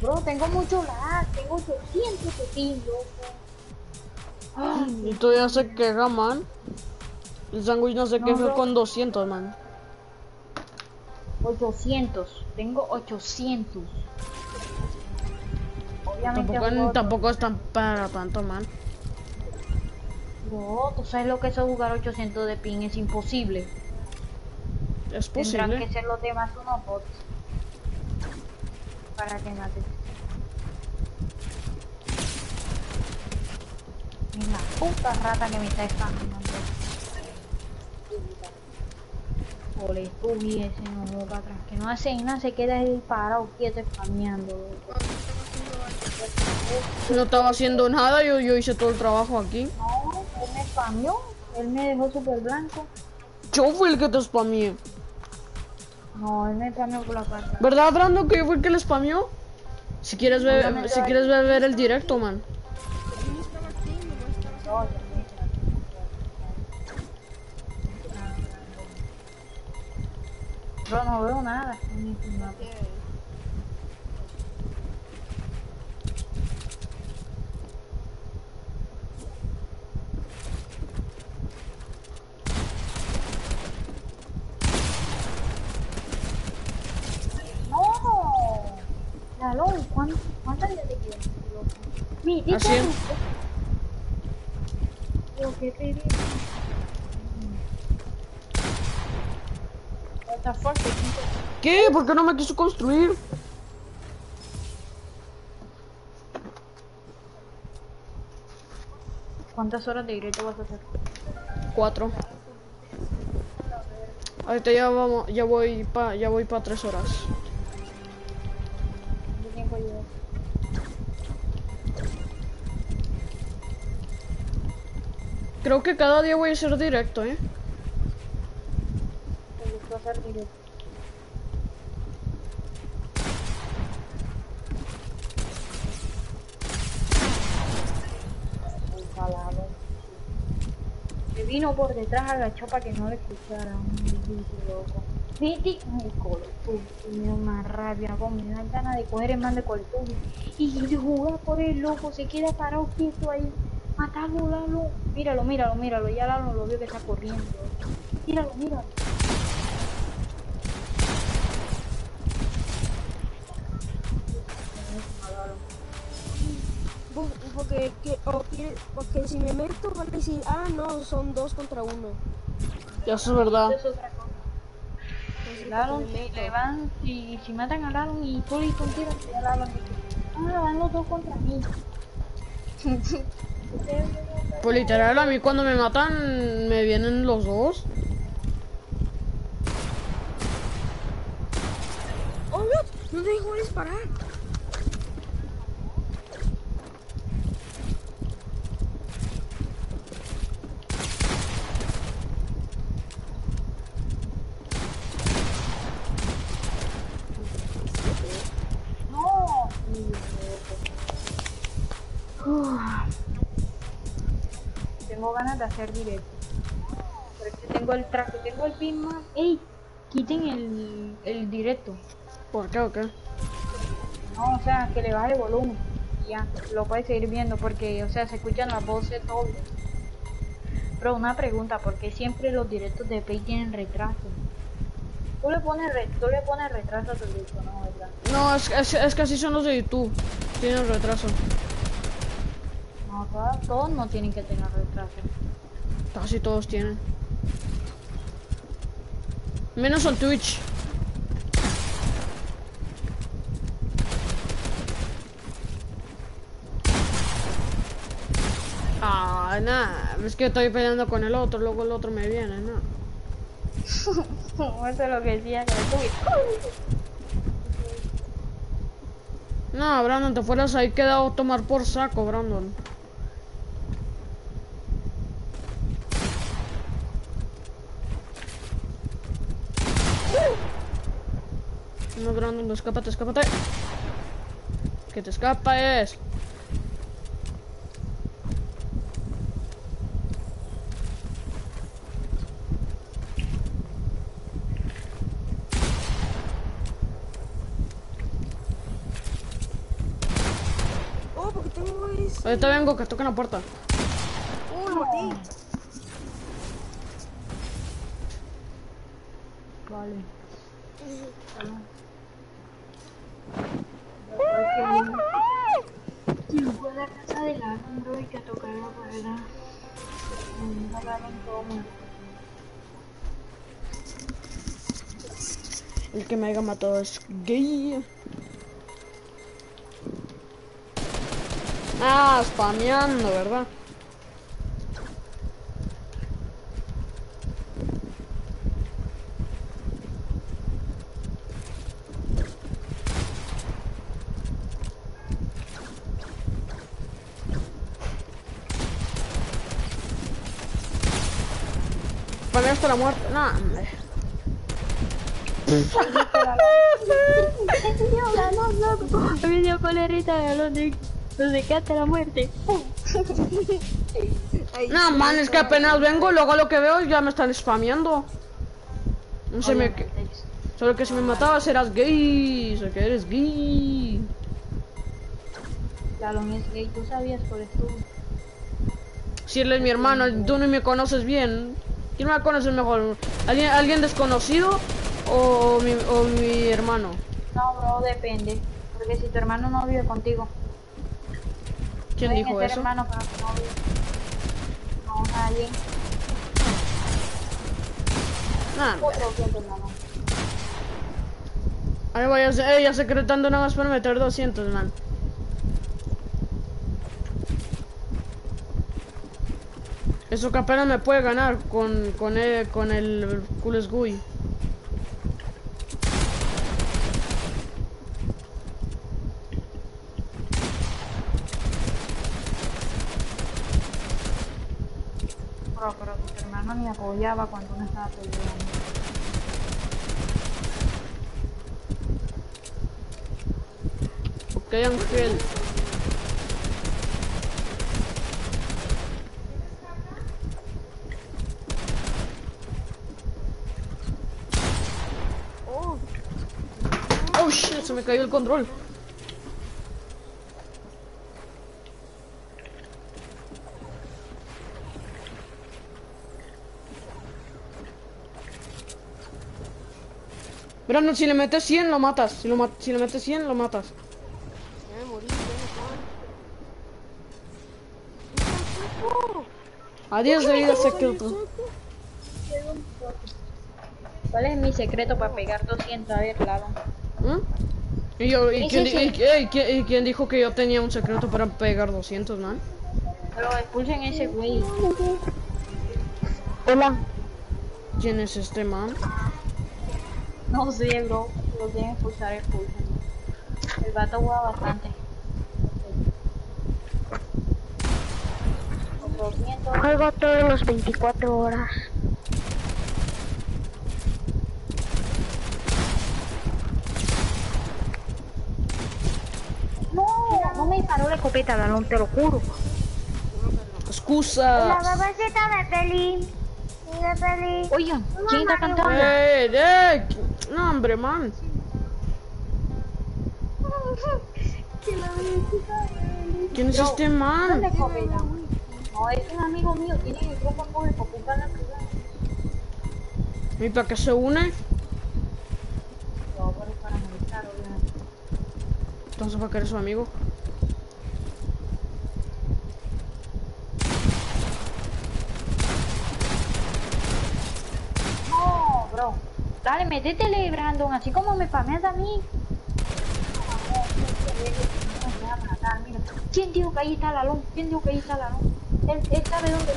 Bro, tengo mucho lag, tengo 800 de ping, loco. Y todavía se queja, man. El sándwich no se No, queja bro. con 200, man. 800, tengo 800. Obviamente Tampoco, tampoco es tan para tanto, man. Tú sabes lo que es jugar 800 de ping, es imposible. Es Tendrán posible. que ser los demás unos bots. Para que mates. Es la puta rata que me está spameando. Ole, tú y ese no va para atrás. Que no hace nada, se queda ahí parado, quieto, spameando. No estaba haciendo nada, yo, yo hice todo el trabajo aquí. No, spameó. Él me dejó súper blanco. Yo fui el que te spameé. No, él me spameó por la parte. ¿Verdad, Brando, que yo fui el que le spameó? Si quieres ver, Obviamente si quieres ver, ver el directo, man. Yo no veo nada. en este mapa. ¡No! ¿Cuán- ¿cuántas ya te quedan? Mi, ¿qué quinto? ¿Qué? ¿Por qué no me quiso construir? ¿Cuántas horas de directo vas a hacer? Cuatro. Ahorita ya vamos, ya voy pa, ya voy para tres horas. Creo que cada día voy a hacer directo, ¿eh? ¿Te gustó hacer directo? Me vino por detrás agachó para que no le escuchara. Bicho loco. Vete, ay, colo, tú, me da una rabia, me da ganas de coger el man de colector y de jugar por el loco, se queda parado quieto ahí, matarlo, Lalo. Míralo, míralo, míralo, ya Lalo lo vio que está corriendo. Míralo, míralo. Porque, que, porque si me meto van a decir, ah, no, son dos contra uno. Ya eso es verdad. Eso es otra cosa. Si le van, si, si matan a Lalon y le tira, ya Lalon dice, ah, van los dos contra mí. Pues literal, a mí cuando me matan, me vienen los dos. ¡Oh! No te dejo disparar. No. Uf. Tengo ganas de hacer directo. Pero es que tengo el traje, tengo el pin más. ¡Ey! Quiten el, el directo. ¿Por qué o qué? No, o sea, que le baje el volumen. Ya, lo puedes seguir viendo porque, o sea, se escuchan las voces dobles. Pero una pregunta, ¿por qué siempre los directos de Pay tienen retraso? Tú le pones, re- tú le pones retraso a tu directo, ¿no? ¿Verdad? No, es, es, es que así son los de YouTube. Tienen retraso. No, todos no tienen que tener retraso. Casi todos tienen. Menos en Twitch. Ah, nada, es que estoy peleando con el otro, luego el otro me viene, no. Eso es lo que decía No, Brandon, te fueras ahí quedado tomar por saco, Brandon. No, Brandon, escápate, escápate. Que te escapes. Oh, porque tengo ese. Ahorita vengo, que toquen la puerta. Oh, lo maté. Vale. Si fue la casa de bro y que tocar la madera. Agarran todo. El que me haya matado es gay. Ah, spameando, ¿verdad? Spamear hasta la muerte. No, hombre. Video con la Rita de los de que hasta la muerte. No, man, es que apenas vengo, luego lo que veo ya me están spameando. No sé, me... Solo que si me matabas eras gay, sé que eres gay. Lalón es gay, tú sabías por esto. Si él es mi hermano, tú ni me conoces bien. ¿Quién me conoce mejor? ¿Alguien, alguien desconocido o mi, o mi hermano? No, bro, depende. Porque si tu hermano no vive contigo. ¿Quién dijo eso? hermanos, pero no vive. No, nadie. Hermano. ahí voy a eh, ya secretando nada más para meter 200, man. Eso que apenas me puede ganar con, con, el, con el Cool Gui. Bro, pero tu hermano me apoyaba cuando uno estaba peleando. Ok, Ángel. Oh, Oh shit, se me cayó el control. Brandon, si le metes 100 lo matas. Si, lo ma- si le metes 100 lo matas. ya me morí, ya me acaban. A 10 de vida secreto. ¿Cuál es mi secreto para pegar 200? A ver. ¿Mm? ¿Y, yo, y, ¿Qué quién, y- ¿quién- y quién dijo que yo tenía un secreto para pegar 200, man? Pero expulsen ese güey. Hola. ¿Quién es este man? No sé, bro. Lo tienen que expulsar, expulsen. El vato juega bastante. Juego todos los 24 horas. No, no me disparó la escopeta, Dalón, te lo juro. Excusas. babacita de peli. Peli. Oigan, ¿quién está cantando? ¡Eh, eh! No, hombre, man. ¿Quién es este man? No, es un amigo mío, tiene el grupo con escopeta en la ciudad. ¿Y para qué se une? No, para molestar, obviamente. Entonces, ¿para qué eres su amigo? No, bro. Dale, métetele, Brandon, así como me pameas a mí. ¿Quién dijo que ahí está la luz? ¿Quién dijo que ahí está la luz? Él, él sabe dónde.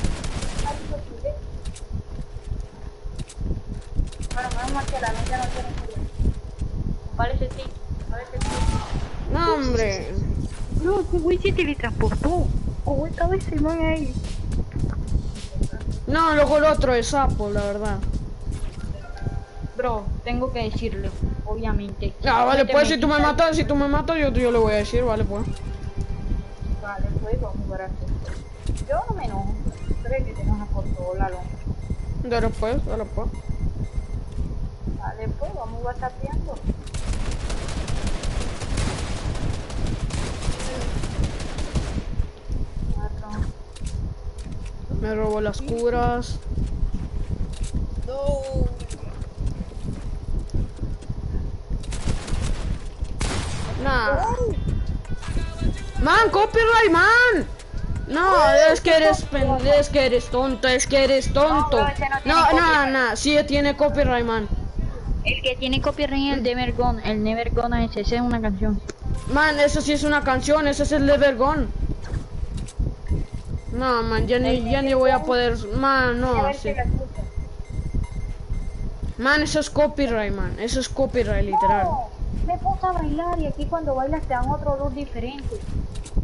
Bueno, menos mal que la luz ya no tiene cuidado. Parece sí, parece sí. No, hombre. Bro, ese güey se teletransportó. ¿Cómo estaba ese man ahí? No, luego el otro es sapo, la verdad. Bro, tengo que decirle, obviamente. Ah, vale, pues si tú me matas, si tú me matas, yo, yo le voy a decir, vale, pues. Vale, pues vamos a jugar así. Yo no me enojo. Creo que te enojas por todo la lona. Dale, pues, dale, pues. Vale, pues vamos a whatsappeando. Me robó las curas. Nah. Man, copyright, man. No, es que eres pen- es que eres tonto, es que eres tonto. No, no No, no, no, sí tiene copyright, man. El que tiene copyright es el Never Gone. El Never Gone es, esa es una canción. Man, eso sí es una canción, ese es el de Vergón. No, man, ya ni, ya ni voy a poder. Man, no, sí. Man, eso es copyright, man. Eso es copyright, literal. Me puse a bailar y aquí cuando bailas te dan otro look diferente.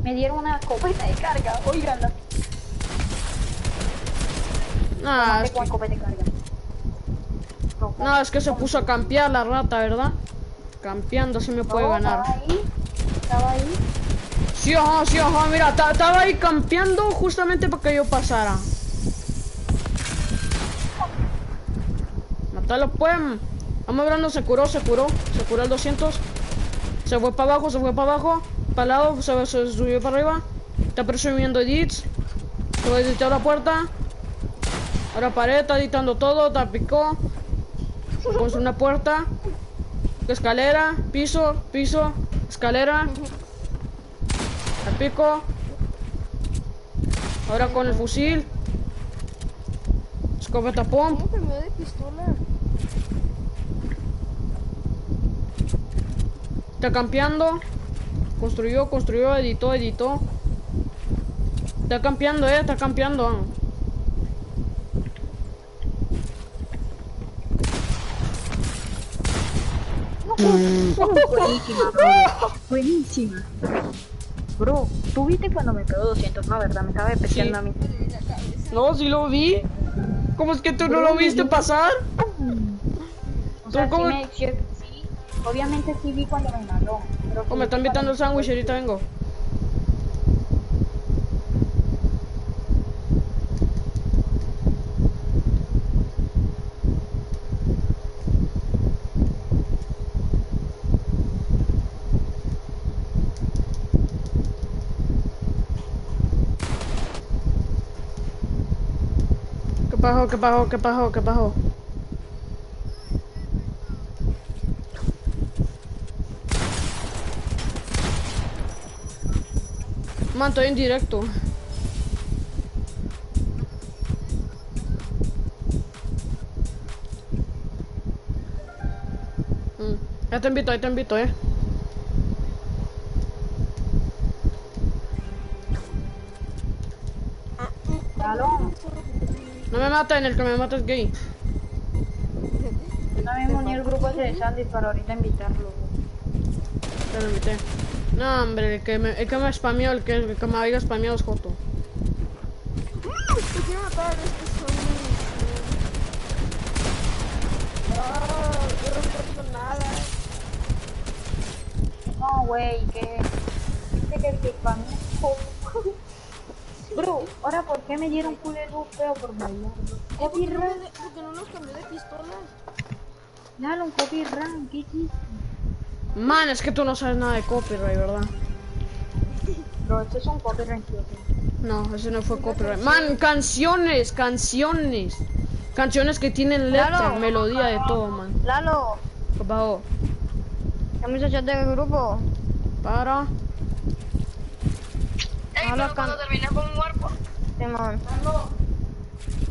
Me dieron una escopeta de carga, oiganla. No, Mate es que, escopeta de carga. No, no, es que se puso a campear la rata, ¿verdad? Campeando así me puede no, ganar. Estaba ahí, estaba ahí. Sí, ajá, sí, ajá, mira, ta- estaba ahí campeando justamente para que yo pasara. Matalo, pues. Vamos hablando, se curó, se curó. Se curó el 200. Se fue para abajo, se fue para abajo. Para el lado, se, subió para arriba. Está presumiendo edits. Se va a editar la puerta. Ahora pared, está editando todo, está picó. Puso una puerta. Escalera, piso, piso, escalera. Al pico. Ahora con el fusil. Escopeta pump. ¿Cómo cambió de pistola? Está campeando. Construyó, construyó, editó, editó. Está campeando, eh, está campeando. Buenísima, bro. Buenísima. Bro, ¿tú viste cuando me pegó 200? No, ¿verdad? Me estaba especiando a mí. No, sí lo vi. ¿Cómo es que tú no lo viste pasar? O sea, ¿Tú cómo- me- sí, obviamente sí vi cuando me mató. Pero Oh, me están invitando el sándwich, ahorita vengo. ¿Qué pasó? ¿Qué pasó? ¿Qué pasó? ¿Qué pasó? Man, estoy en directo. Mm, Ya te invito, ya te invito, eh. No me maten, el que me mata es gay. yo también uní al grupo ese de Sandy para ahorita invitarlo. Te lo invité. No, hombre, el que me, el que me spameó, el que, el que me había spameado es Joto. Te quiero matar, estos son Ah, yo no. No, güey, que... Dice que el que mí es poco. Bro, ahora ¿por qué me dieron culero feo por bailar? ¿Por qué no, de- por qué no nos cambió de pistolas? Dale un copy run, ¿qué? Man, es que tú no sabes nada de copyright, ¿verdad? Bro, esto es un copy run, tío. No, ese no fue copyright. Man, canciones, canciones. Canciones que tienen letra, melodía, de todo, man. Lalo, ¿Qué pasó? ¿qué muchachos del grupo? Para. Habla con... termines con un cuerpo. Simón.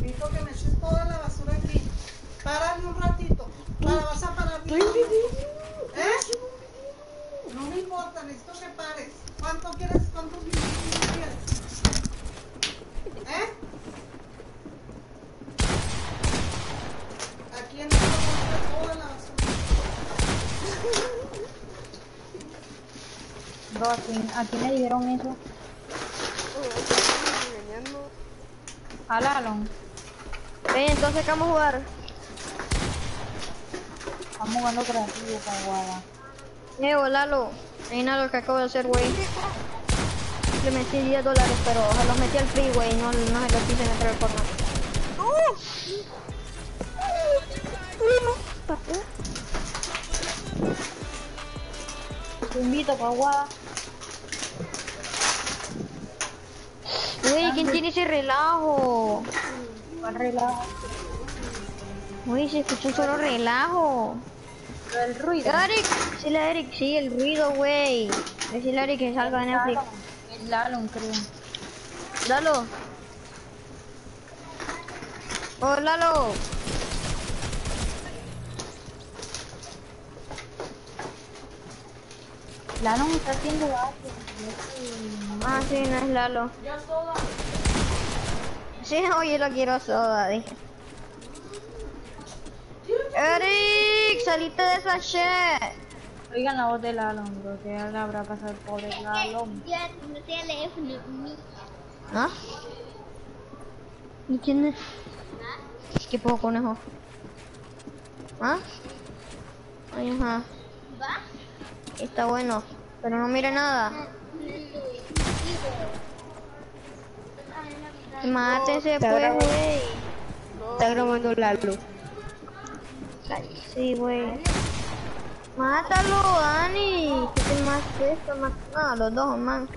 Necesito que me eches toda la basura aquí. Párame un ratito. Para, vas a parar mi ¿Eh? No me importa, necesito que pares. ¿Cuánto quieres? ¿Cuántos minutos quieres? ¿Eh? Aquí en bolsa toda la basura. Bro, aquí, aquí me dijeron eso. A Lalón, Ven, entonces, ¿qué vamos a jugar? estamos jugando creativo, caguada. Eh, Lalo, hay nada lo que acabo de hacer, güey. Le metí 10 dólares, pero se los metí al free, güey, no, no se los quise meter al Fortnite. Te invito, caguada. Güey, ¿quién tiene ese relajo? ¿Cuál relajo? Güey, se escucha un solo relajo. Del ruido. Eric, decile a Eric, sí, el ruido, güey. Decile a Eric que salga de Netflix. Es Lalón, creo. Lalo. Oh, Lalo. Lalón está haciendo algo. Ah, sí, no es Lalo. Sí, oye, lo quiero soda, dije. Eric, salite de esa shit. Oigan la voz de Lalón, bro. ¿Qué le habrá pasado al pobre Lalón? ¿Ah? ¿Y quién es? ¿Qué poco conejo? ¿Ah? Ay, ajá. Está bueno, pero no mire nada. Mátese pues, güey. Está grabando Lalo. Sí, güey. Mátalo, Dani. ¿Qué te más esto? No, los dos, man.